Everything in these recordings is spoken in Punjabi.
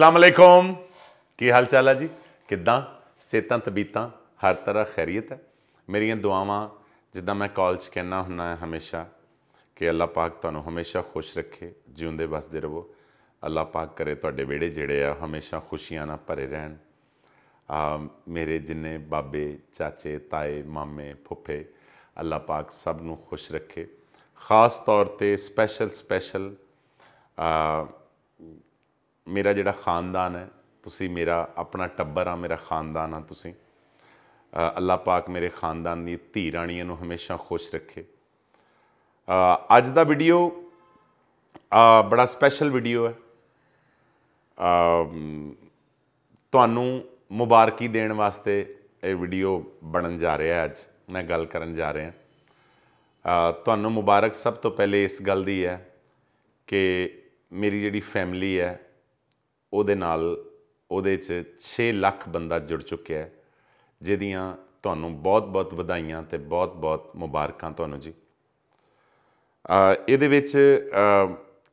ਅਸਲਾਮ ਅਲੈਕੁਮ ਕੀ ਹਾਲ ਚਾਲ ਹੈ ਜੀ? ਕਿੱਦਾਂ? ਸਿਹਤਾਂ ਤਬੀਤਾਂ ਹਰ ਤਰ੍ਹਾਂ ਖੈਰੀਅਤ ਹੈ? ਮੇਰੀਆਂ ਦੁਆਵਾਂ, ਜਿੱਦਾਂ ਮੈਂ ਕਾਲ 'ਚ ਕਹਿਣਾ ਹੁੰਨਾ ਹਮੇਸ਼ਾ, ਕਿ ਅੱਲਾਹ ਪਾਕ ਤੁਹਾਨੂੰ ਹਮੇਸ਼ਾ ਖੁਸ਼ ਰੱਖੇ, ਜਿਉਂਦੇ ਵਸਦੇ ਰਹੋ। ਅੱਲਾਹ ਪਾਕ ਕਰੇ ਤੁਹਾਡੇ ਵਿਹੜੇ ਜਿਹੜੇ ਆ, ਹਮੇਸ਼ਾ ਖੁਸ਼ੀਆਂ ਨਾਲ ਭਰੇ ਰਹਿਣ। ਆ, ਮੇਰੇ ਜਿੰਨੇ ਬਾਬੇ, ਚਾਚੇ, ਤਾਏ, ਮਾਮੇ, ਫੁੱਫੇ, ਅੱਲਾਹ ਪਾਕ ਸਭ ਨੂੰ ਖੁਸ਼ ਰੱਖੇ। ਖਾਸ ਤੌਰ ਤੇ ਸਪੈਸ਼ਲ ਸਪੈਸ਼ਲ ਆ ਮੇਰਾ ਜਿਹੜਾ ਖਾਨਦਾਨ ਹੈ ਤੁਸੀਂ ਮੇਰਾ ਆਪਣਾ ਟੱਬਰ ਆ ਮੇਰਾ ਖਾਨਦਾਨ ਆ ਤੁਸੀਂ। ਅ, ਅੱਲਾਹ ਪਾਕ ਮੇਰੇ ਖਾਨਦਾਨ ਦੀ ਧੀ ਰਾਣੀਆਂ ਨੂੰ ਹਮੇਸ਼ਾ ਖੁਸ਼ ਰੱਖੇ। ਅੱਜ ਦਾ ਵੀਡੀਓ ਬੜਾ ਸਪੈਸ਼ਲ ਵੀਡੀਓ ਹੈ। ਤੁਹਾਨੂੰ ਮੁਬਾਰਕੀ ਦੇਣ ਵਾਸਤੇ ਇਹ ਵੀਡੀਓ ਬਣਨ ਜਾ ਰਿਹਾ ਅੱਜ। ਮੈਂ ਗੱਲ ਕਰਨ ਜਾ ਰਿਹਾ। ਤੁਹਾਨੂੰ ਮੁਬਾਰਕ ਸਭ ਤੋਂ ਪਹਿਲੇ ਇਸ ਗੱਲ ਦੀ ਹੈ ਕਿ ਮੇਰੀ ਜਿਹੜੀ ਫੈਮਿਲੀ ਹੈ ਉਹਦੇ ਨਾਲ ਉਹਦੇ 'ਚ 6 ਲੱਖ ਬੰਦਾ ਜੁੜ ਚੁੱਕਿਆ ਜਿਹਦੀਆਂ ਤੁਹਾਨੂੰ ਬਹੁਤ-ਬਹੁਤ ਵਧਾਈਆਂ ਤੇ ਬਹੁਤ-ਬਹੁਤ ਮੁਬਾਰਕਾਂ ਤੁਹਾਨੂੰ ਜੀ। ਇਹਦੇ ਵਿੱਚ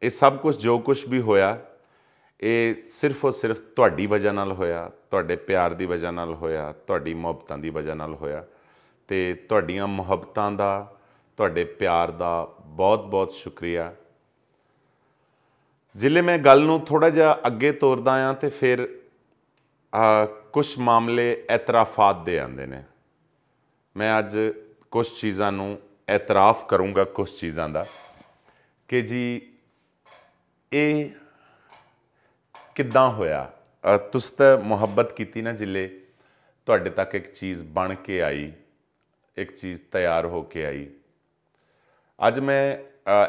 ਇਹ ਸਭ ਕੁਝ ਜੋ ਕੁਝ ਵੀ ਹੋਇਆ, ਇਹ ਸਿਰਫ ਔਰ ਸਿਰਫ ਤੁਹਾਡੀ ਵਜ੍ਹਾ ਨਾਲ ਹੋਇਆ, ਤੁਹਾਡੇ ਪਿਆਰ ਦੀ ਵਜ੍ਹਾ ਨਾਲ ਹੋਇਆ, ਤੁਹਾਡੀ ਮੁਹੱਬਤਾਂ ਦੀ ਵਜ੍ਹਾ ਨਾਲ ਹੋਇਆ ਤੇ ਤੁਹਾਡੀਆਂ ਮੁਹੱਬਤਾਂ ਦਾ, ਤੁਹਾਡੇ ਪਿਆਰ ਦਾ ਬਹੁਤ-ਬਹੁਤ ਸ਼ੁਕਰੀਆ। ਜਿਲੇ ਮੈਂ ਗੱਲ ਨੂੰ ਥੋੜਾ ਜਿਹਾ ਅੱਗੇ ਤੋਰਦਾ ਆ ਤੇ ਫਿਰ ਕੁਝ ਮਾਮਲੇ ਇਤਰਾਫਾਤ ਦੇ ਆਉਂਦੇ ਨੇ। ਮੈਂ ਅੱਜ ਕੁਝ ਚੀਜ਼ਾਂ ਨੂੰ ਇਤਰਾਫ ਕਰੂੰਗਾ ਕੁਝ ਚੀਜ਼ਾਂ ਦਾ ਕਿ ਜੀ ਇਹ ਕਿੱਦਾਂ ਹੋਇਆ? ਤੁਸੀਂ ਤਾਂ ਮੁਹੱਬਤ ਕੀਤੀ ਨਾ ਜਿਲੇ, ਤੁਹਾਡੇ ਤੱਕ ਇੱਕ ਚੀਜ਼ ਬਣ ਕੇ ਆਈ, ਇੱਕ ਚੀਜ਼ ਤਿਆਰ ਹੋ ਕੇ ਆਈ। ਅੱਜ ਮੈਂ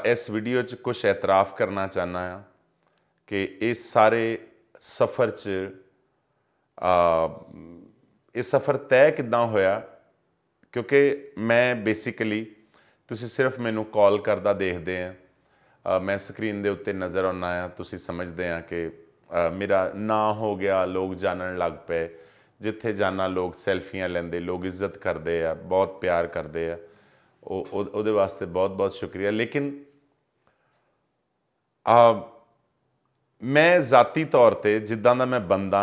ਇਸ ਵੀਡੀਓ 'ਚ ਕੁਝ ਇਤਰਾਫ ਕਰਨਾ ਚਾਹਨਾ ਆ। ਕਿ ਇਹ ਸਾਰੇ ਸਫ਼ਰ 'ਚ ਅ, ਇਹ ਸਫ਼ਰ ਤੈਅ ਕਿੱਦਾਂ ਹੋਇਆ? ਕਿਉਂਕਿ ਮੈਂ ਬੇਸਿਕਲੀ ਤੁਸੀਂ ਸਿਰਫ ਮੈਨੂੰ ਕਾਲ ਕਰਦਾ ਦੇਖਦੇ ਆ। ਮੈਂ ਸਕਰੀਨ ਦੇ ਉੱਤੇ ਨਜ਼ਰ ਆਉਣਾ ਆ ਤੁਸੀਂ ਸਮਝਦੇ ਆ ਕਿ ਮੇਰਾ ਨਾਂ ਹੋ ਗਿਆ ਲੋਕ ਜਾਣਨ ਲੱਗ ਪਏ। ਜਿੱਥੇ ਜਾਣਾ ਲੋਕ ਸੈਲਫੀਆਂ ਲੈਂਦੇ ਲੋਕ ਇੱਜ਼ਤ ਕਰਦੇ ਆ ਬਹੁਤ ਪਿਆਰ ਕਰਦੇ ਆ। ਉਹ ਉਹ- ਉਹਦੇ ਵਾਸਤੇ ਬਹੁਤ ਬਹੁਤ ਸ਼ੁਕਰੀਆ। ਲੇਕਿਨ ਆ ਮੈਂ ਜ਼ਾਤੀ ਤੌਰ ਤੇ ਜਿੱਦਾਂ ਦਾ ਮੈਂ ਬੰਦਾ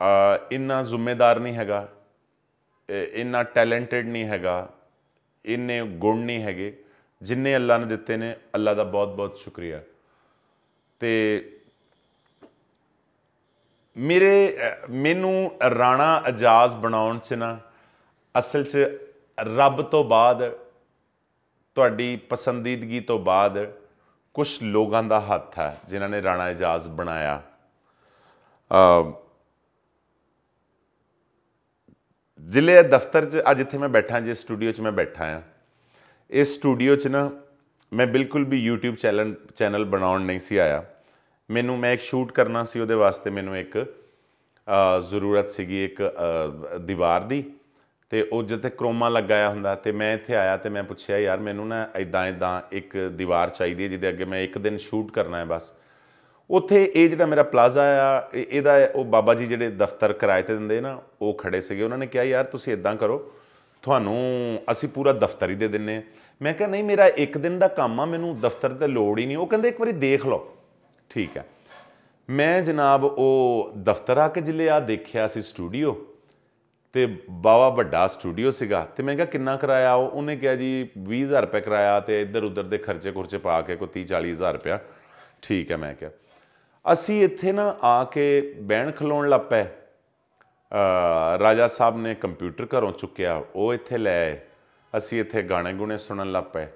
ਆ ਇੰਨਾ ਜ਼ਿੰਮੇਦਾਰ ਨਹੀਂ ਹੈਗਾ ਇੰਨਾ ਟੈਲੈਂਟਡ ਨਹੀਂ ਹੈਗਾ, ਇੰਨੇ ਗੁਣ ਨਹੀਂ ਹੈਗੇ, ਜਿੰਨੇ ਅੱਲਾ ਨੇ ਦਿੱਤੇ ਨੇ, ਅੱਲਾ ਦਾ ਬਹੁਤ ਬਹੁਤ ਸ਼ੁਕਰੀਆ। ਤੇ ਮੇਰੇ ਮੈਨੂੰ ਰਾਣਾ ਅਜਾਜ਼ ਬਣਾਉਣ ਚ ਨਾ ਅਸਲ ਚ ਰੱਬ ਤੋਂ ਬਾਅਦ, ਤੁਹਾਡੀ ਪਸੰਦੀਦਗੀ ਤੋਂ ਬਾਅਦ ਕੁਝ ਲੋਕਾਂ ਦਾ ਹੱਥ ਹੈ ਜਿਨ੍ਹਾਂ ਨੇ ਰਾਣਾ ਇਜਾਜ਼ ਬਣਾਇਆ। ਅ ਜ਼ਿਲ੍ਹੇ ਦਫ਼ਤਰ 'ਚ ਅੱਜ ਇੱਥੇ ਮੈਂ ਬੈਠਾ ਜੇ ਸਟੂਡੀਓ 'ਚ ਮੈਂ ਬੈਠਾ ਆ ਇਸ ਸਟੂਡੀਓ 'ਚ ਨਾ ਮੈਂ ਬਿਲਕੁਲ ਵੀ YouTube ਚੈਨਲ ਚੈਨਲ ਬਣਾਉਣ ਨਹੀਂ ਸੀ ਆਇਆ। ਮੈਨੂੰ ਮੈਂ ਇੱਕ ਸ਼ੂਟ ਕਰਨਾ ਸੀ, ਉਹਦੇ ਵਾਸਤੇ ਮੈਨੂੰ ਇੱਕ ਜ਼ਰੂਰਤ ਸੀਗੀ ਇੱਕ ਦੀਵਾਰ ਦੀ। ਤੇ ਉਹ ਜਿੱਥੇ ਕਰੋਮਾ ਲਗਾਇਆ ਹੁੰਦਾ ਤੇ ਮੈਂ ਇੱਥੇ ਆਇਆ ਤੇ ਮੈਂ ਪੁੱਛਿਆ, ਯਾਰ, ਮੈਨੂੰ ਨਾ ਇਦਾਂ ਇਦਾਂ ਇੱਕ ਦੀਵਾਰ ਚਾਹੀਦੀ ਹੈ ਜਿਹਦੇ ਅੱਗੇ ਮੈਂ ਇੱਕ ਦਿਨ ਸ਼ੂਟ ਕਰਨਾ ਹੈ ਬਸ। ਉੱਥੇ ਇਹ ਜਿਹੜਾ ਮੇਰਾ ਪਲਾਜ਼ਾ ਆ, ਇਹ- ਇਹਦਾ ਉਹ ਬਾਬਾ ਜੀ ਜਿਹੜੇ ਦਫ਼ਤਰ ਕਿਰਾਏ ਤੇ ਦਿੰਦੇ ਨਾ, ਉਹ ਖੜੇ ਸੀਗੇ। ਉਹਨਾਂ ਨੇ ਕਿਹਾ, ਯਾਰ, ਤੁਸੀਂ ਇਦਾਂ ਕਰੋ, ਤੁਹਾਨੂੰ ਅਸੀਂ ਪੂਰਾ ਦਫ਼ਤਰ ਹੀ ਦੇ ਦਿੰਨੇ ਮੈਂ ਕਿਹਾ, ਨਹੀਂ, ਮੇਰਾ ਇੱਕ ਦਿਨ ਦਾ ਕੰਮ ਆ, ਮੈਨੂੰ ਦਫ਼ਤਰ ਤੇ ਲੋੜ ਹੀ ਨਹੀਂ। ਉਹ ਕਹਿੰਦੇ, ਇੱਕ ਵਾਰੀ ਦੇਖ ਲਓ। ਠੀਕ ਹੈ। ਮੈਂ ਜਨਾਬ ਉਹ ਦਫ਼ਤਰ ਆ ਕੇ ਜਿਲੇ ਆ ਦੇਖਿਆ ਸੀ ਸਟੂਡੀਓ। ਤੇ ਬਾਵਾ ਵੱਡਾ ਸਟੂਡੀਓ ਸੀਗਾ। ਤੇ ਮੈਂ ਕਿਹਾ, ਕਿੰਨਾ ਕਿਰਾਇਆ? ਉਹ ਉਹਨੇ ਕਿਹਾ ਜੀ 20000 ਰੁਪਏ ਕਿਰਾਇਆ ਤੇ ਇੱਧਰ ਉੱਧਰ ਦੇ ਖਰਚੇ ਖੁਰਚੇ ਪਾ ਕੇ ਕੋਈ 30 40000 ਰੁਪਇਆ। ਠੀਕ ਹੈ, ਮੈਂ ਕਿਹਾ। ਅਸੀਂ ਇੱਥੇ ਨਾ ਆ ਕੇ ਬਹਿਣ ਖਲੋਣ ਲੱਗ ਪਏ। ਰਾਜਾ ਸਾਹਿਬ ਨੇ ਕੰਪਿਊਟਰ ਘਰੋਂ ਚੁੱਕਿਆ, ਉਹ ਇੱਥੇ ਲੈ ਆਏ। ਅਸੀਂ ਇੱਥੇ ਗਾਣੇ ਗੁਣੇ ਸੁਣਨ ਲੱਗ ਪਏ।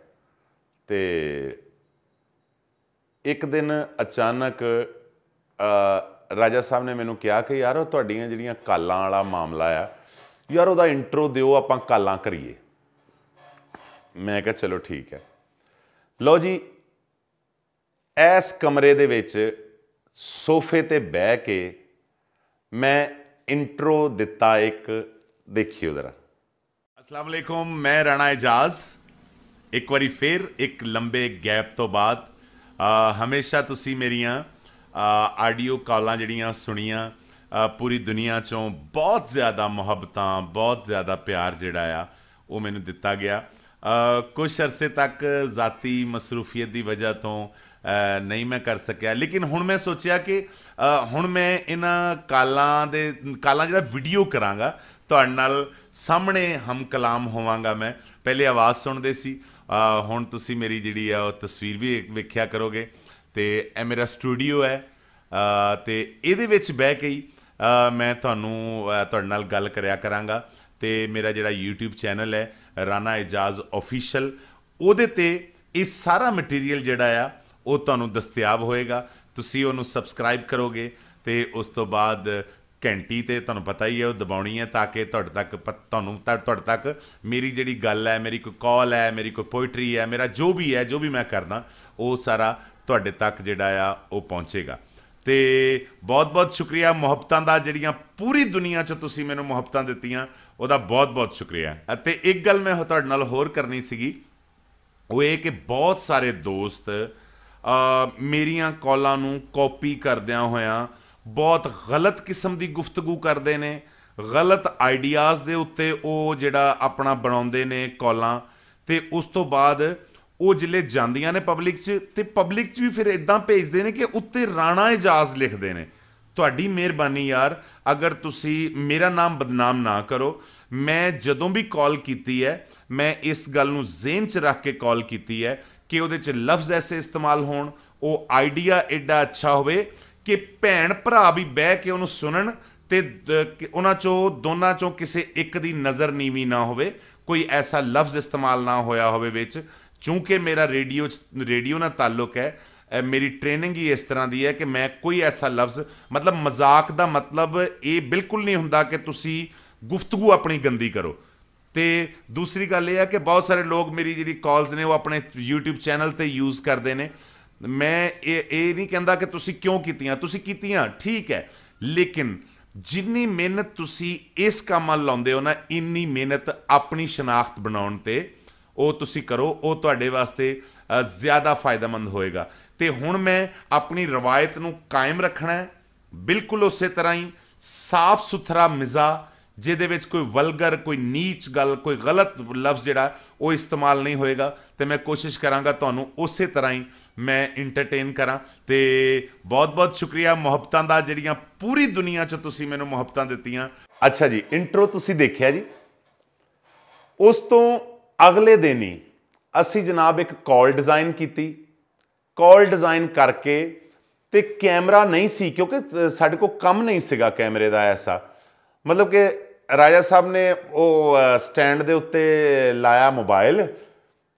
ਤੇ ਇੱਕ ਦਿਨ ਅਚਾਨਕ ਰਾਜਾ ਸਾਹਿਬ ਨੇ ਮੈਨੂੰ ਕਿਹਾ ਕਿ ਯਾਰ, ਉਹ ਤੁਹਾਡੀਆਂ ਜਿਹੜੀਆਂ ਕਾਲਾਂ ਵਾਲਾ ਮਾਮਲਾ ਆ ਯਾਰ ਉਹਦਾ ਇੰਟਰੋ ਦਿਓ, ਆਪਾਂ ਕਾਲਾਂ ਕਰੀਏ। ਮੈਂ ਕਿਹਾ ਚਲੋ ਠੀਕ ਹੈ। ਲਓ ਜੀ, ਇਸ ਕਮਰੇ ਦੇ ਵਿੱਚ ਸੋਫੇ ਤੇ ਬਹਿ ਕੇ ਮੈਂ ਇੰਟਰੋ ਦਿੱਤਾ ਇੱਕ, ਦੇਖਿਓ ਜ਼ਰਾ। ਅਸਲਾਮ ਵਾਲੇਕੁਮ ਮੈਂ ਰਾਣਾ ਇਜਾਜ਼। ਇੱਕ ਵਾਰੀ ਫਿਰ ਇੱਕ ਲੰਬੇ ਗੈਪ ਤੋਂ ਬਾਅਦ ਹਮੇਸ਼ਾ ਤੁਸੀਂ ਮੇਰੀਆਂ ਆਡੀਓ ਕਾਲਾਂ ਜਿਹੜੀਆਂ ਸੁਣੀਆਂ ਪੂਰੀ ਦੁਨੀਆ ਚੋਂ ਬਹੁਤ ਜ਼ਿਆਦਾ ਮੁਹੱਬਤਾਂ ਬਹੁਤ ਜ਼ਿਆਦਾ ਪਿਆਰ ਜਿਹੜਾ ਆ ਉਹ ਮੈਨੂੰ ਦਿੱਤਾ ਗਿਆ। ਅ, ਕੁਝ ਅਰਸੇ ਤੱਕ ਜ਼ਾਤੀ ਮਸਰੂਫੀਅਤ ਦੀ ਵਜ੍ਹਾ ਤੋਂ ਨਹੀਂ ਮੈਂ ਕਰ ਸਕਿਆ। ਲੇਕਿਨ ਹੁਣ ਮੈਂ ਸੋਚਿਆ ਕਿ ਹੁਣ ਮੈਂ ਇਹਨਾਂ ਕਾਲਾਂ ਦੇ ਕਾਲਾਂ ਜਿਹੜਾ ਵੀਡੀਓ ਕਰਾਂਗਾ ਤੁਹਾਡੇ ਨਾਲ ਸਾਹਮਣੇ ਹਮ ਕਲਾਮ ਹੋਵਾਂਗਾ ਮੈਂ। ਪਹਿਲੇ ਆਵਾਜ਼ ਸੁਣਦੇ ਸੀ। ਹੁਣ ਤੁਸੀਂ ਮੇਰੀ ਜਿਹੜੀ ਆ ਉਹ ਤਸਵੀਰ ਵੀ ਵੇਖਿਆ ਕਰੋਗੇ। ਤੇ ਇਹ ਮੇਰਾ ਸਟੂਡੀਓ ਹੈ। ਤੇ ਇਹਦੇ ਵਿੱਚ ਬਹਿ ਕੇ ਮੈਂ ਤੁਹਾਨੂੰ ਤੁਹਾਡੇ ਨਾਲ ਗੱਲ ਕਰਿਆ ਕਰਾਂਗਾ ਤੇ ਮੇਰਾ ਜਿਹੜਾ YouTube ਚੈਨਲ ਹੈ ਰਾਣਾ ਇਜਾਜ਼ ਅਫੀਸ਼ੀਅਲ ਉਹਦੇ ਤੇ ਇਹ ਸਾਰਾ ਮਟੀਰੀਅਲ ਜਿਹੜਾ ਆ, ਉਹ ਤੁਹਾਨੂੰ ਦਸਤਿਆਬ ਹੋਏਗਾ। ਤੁਸੀਂ ਉਹਨੂੰ ਸਬਸਕ੍ਰਾਈਬ ਕਰੋਗੇ ਤੇ ਉਸ ਤੋਂ ਬਾਅਦ ਘੰਟੀ ਤੇ ਤੁਹਾਨੂੰ ਪਤਾ ਹੀ ਹੈ, ਉਹ ਦਬਾਉਣੀ ਹੈ ਤਾਂ ਕਿ ਤੁਹਾਡੇ ਤੱਕ ਤੁਹਾਨੂੰ ਤੁਹਾਡੇ ਤੱਕ ਮੇਰੀ ਜਿਹੜੀ ਗੱਲ ਹੈ, ਮੇਰੀ ਕੋਈ ਕਾਲ ਹੈ, ਮੇਰੀ ਕੋਈ ਪੋਇਟਰੀ ਹੈ, ਮੇਰਾ ਜੋ ਵੀ ਹੈ, ਜੋ ਵੀ ਮੈਂ ਕਰਦਾ, ਉਹ ਸਾਰਾ ਤੁਹਾਡੇ ਤੱਕ ਜਿਹੜਾ ਆ, ਉਹ ਪਹੁੰਚੇਗਾ। ਤੇ ਬਹੁਤ-ਬਹੁਤ ਸ਼ੁਕਰੀਆ ਮੁਹੱਬਤਾਂ ਦਾ ਜਿਹੜੀਆਂ ਪੂਰੀ ਦੁਨੀਆ 'ਚ ਤੁਸੀਂ ਮੈਨੂੰ ਮੁਹੱਬਤਾਂ ਦਿੱਤੀਆਂ, ਉਹਦਾ ਬਹੁਤ-ਬਹੁਤ ਸ਼ੁਕਰੀਆ। ਅਤੇ ਇੱਕ ਗੱਲ ਮੈਂ ਤੁਹਾਡੇ ਨਾਲ ਹੋਰ ਕਰਨੀ ਸੀਗੀ। ਉਹ ਇਹ ਕਿ ਬਹੁਤ ਸਾਰੇ ਦੋਸਤ ਮੇਰੀਆਂ ਕਾਲਾਂ ਨੂੰ ਕਾਪੀ ਕਰਦਿਆਂ ਹੋਇਆਂ ਬਹੁਤ ਗਲਤ ਕਿਸਮ ਦੀ ਗੁਫ਼ਤਗੂ ਕਰਦੇ ਨੇ। ਗਲਤ ਆਈਡੀਆਜ਼ ਦੇ ਉੱਤੇ ਉਹ ਜਿਹੜਾ ਆਪਣਾ ਬਣਾਉਂਦੇ ਨੇ ਕਾਲਾਂ। ਤੇ ਉਸ ਤੋਂ ਬਾਅਦ ਉਹ ਜਿਲੇ ਜਾਂਦੀਆਂ ਨੇ ਪਬਲਿਕ 'ਚ ਤੇ ਪਬਲਿਕ 'ਚ ਵੀ ਫਿਰ ਇਦਾਂ ਭੇਜਦੇ ਨੇ ਕਿ ਉੱਤੇ ਰਾਣਾ ਇਜਾਜ਼ ਲਿਖਦੇ ਨੇ। ਤੁਹਾਡੀ ਮਿਹਰਬਾਨੀ ਯਾਰ, ਅਗਰ ਤੁਸੀਂ ਮੇਰਾ ਨਾਮ ਬਦਨਾਮ ਨਾ ਕਰੋ, ਮੈਂ ਜਦੋਂ ਵੀ ਕਾਲ ਕੀਤੀ ਹੈ, ਮੈਂ ਇਸ ਗੱਲ ਨੂੰ ਜ਼ੇਨ 'ਚ ਰੱਖ ਕੇ ਕਾਲ ਕੀਤੀ ਹੈ ਕਿ ਉਹਦੇ 'ਚ ਲਫ਼ਜ਼ ਐਸੇ ਇਸਤੇਮਾਲ ਹੋਣ, ਉਹ ਆਈਡੀਆ ਐਡਾ ਅੱਛਾ ਹੋਵੇ ਕਿ ਭੈਣ ਭਰਾ ਵੀ ਬਹਿ ਕੇ ਉਹਨੂੰ ਸੁਣਨ ਤੇ ਉਹਨਾਂ ਚੋਂ, ਦੋਨਾਂ ਚੋਂ ਕਿਸੇ ਇੱਕ ਦੀ ਨਜ਼ਰ ਨੀਵੀਂ ਨਾ ਹੋਵੇ, ਕੋਈ ਐਸਾ ਲਫ਼ਜ਼ ਇਸਤੇਮਾਲ ਨਾ ਹੋਇਆ ਹੋਵੇ ਵਿੱਚ। ਚੂੰਕਿ ਮੇਰਾ ਰੇਡੀਓ ਰੇਡੀਓ ਨਾਲ ਤਾਲੁਕ ਹੈ ਮੇਰੀ ਟ੍ਰੇਨਿੰਗ ਹੀ ਇਸ ਤਰ੍ਹਾਂ ਦੀ ਹੈ ਕਿ ਮੈਂ ਕੋਈ ਐਸਾ ਲਫ਼ਜ਼, ਮਤਲਬ ਮਜ਼ਾਕ ਦਾ ਮਤਲਬ ਇਹ ਬਿਲਕੁਲ ਨਹੀਂ ਹੁੰਦਾ ਕਿ ਤੁਸੀਂ ਗੁਫ਼ਤਗੂ ਆਪਣੀ ਗੰਦੀ ਕਰੋ। ਤੇ ਦੂਸਰੀ ਗੱਲ ਇਹ ਹੈ ਕਿ ਬਹੁਤ ਸਾਰੇ ਲੋਕ ਮੇਰੀ ਜਿਹੜੀ ਕਾਲਸ ਨੇ ਉਹ ਆਪਣੇ YouTube ਚੈਨਲ ਤੇ ਯੂਜ਼ ਕਰਦੇ ਨੇ। ਮੈਂ ਇਹ ਇਹ ਨਹੀਂ ਕਹਿੰਦਾ ਕਿ ਤੁਸੀਂ ਕਿਉਂ ਕੀਤੀਆਂ, ਤੁਸੀਂ ਕੀਤੀਆਂ, ਠੀਕ ਹੈ, ਲੇਕਿਨ ਜਿੰਨੀ ਮਿਹਨਤ ਤੁਸੀਂ ਇਸ ਕੰਮ ਵੱਲ ਲਾਉਂਦੇ ਹੋ ਨਾ, ਇੰਨੀ ਮਿਹਨਤ ਆਪਣੀ ਸ਼ਨਾਖਤ ਬਣਾਉਣ ਤੇ ਉਹ ਤੁਸੀਂ ਕਰੋ, ਉਹ ਤੁਹਾਡੇ ਵਾਸਤੇ ਜ਼ਿਆਦਾ ਫਾਇਦੇਮੰਦ ਹੋਏਗਾ। ਤੇ ਹੁਣ ਮੈਂ ਆਪਣੀ ਰਵਾਇਤ ਨੂੰ ਕਾਇਮ ਰੱਖਣਾ ਹੈ। ਬਿਲਕੁਲ ਉਸੇ ਤਰ੍ਹਾਂ ਹੀ ਸਾਫ਼ ਸੁਥਰਾ ਮਿਜ਼ਾ, ਜਿਹਦੇ ਵਿੱਚ ਕੋਈ ਵਲਗਰ, ਕੋਈ ਨੀਚ ਗੱਲ, ਕੋਈ ਗਲਤ ਲਫ਼ਜ਼ ਜਿਹੜਾ, ਉਹ ਇਸਤੇਮਾਲ ਨਹੀਂ ਹੋਏਗਾ। ਤੇ ਮੈਂ ਕੋਸ਼ਿਸ਼ ਕਰਾਂਗਾ ਤੁਹਾਨੂੰ ਉਸੇ ਤਰ੍ਹਾਂ ਹੀ ਮੈਂ ਐਂਟਰਟੇਨ ਕਰਾਂ। ਤੇ ਬਹੁਤ-ਬਹੁਤ ਸ਼ੁਕਰੀਆ ਮੁਹੱਬਤਾਂ ਦਾ, ਜਿਹੜੀਆਂ ਪੂਰੀ ਦੁਨੀਆ 'ਚ ਤੁਸੀਂ ਮੈਨੂੰ ਮੁਹੱਬਤਾਂ ਦਿੱਤੀਆਂ। ਅੱਛਾ ਜੀ ਇੰਟਰੋ ਤੁਸੀਂ ਦੇਖਿਆ ਜੀ? ਉਸ ਤੋਂ ਅਗਲੇ ਦਿਨ ਹੀ ਅਸੀਂ ਜਨਾਬ ਇੱਕ ਕਾਲ ਡਿਜ਼ਾਈਨ ਕੀਤੀ। ਕਾਲ ਡਿਜ਼ਾਈਨ ਕਰਕੇ ਤੇ ਕੈਮਰਾ ਨਹੀਂ ਸੀ ਕਿਉਂਕਿ ਸਾਡੇ ਕੋਲ ਕੰਮ ਨਹੀਂ ਸੀਗਾ ਕੈਮਰੇ ਦਾ ਐਸਾ। ਮਤਲਬ ਕਿ ਰਾਜਾ ਸਾਹਿਬ ਨੇ ਉਹ ਸਟੈਂਡ ਦੇ ਉੱਤੇ ਲਾਇਆ ਮੋਬਾਈਲ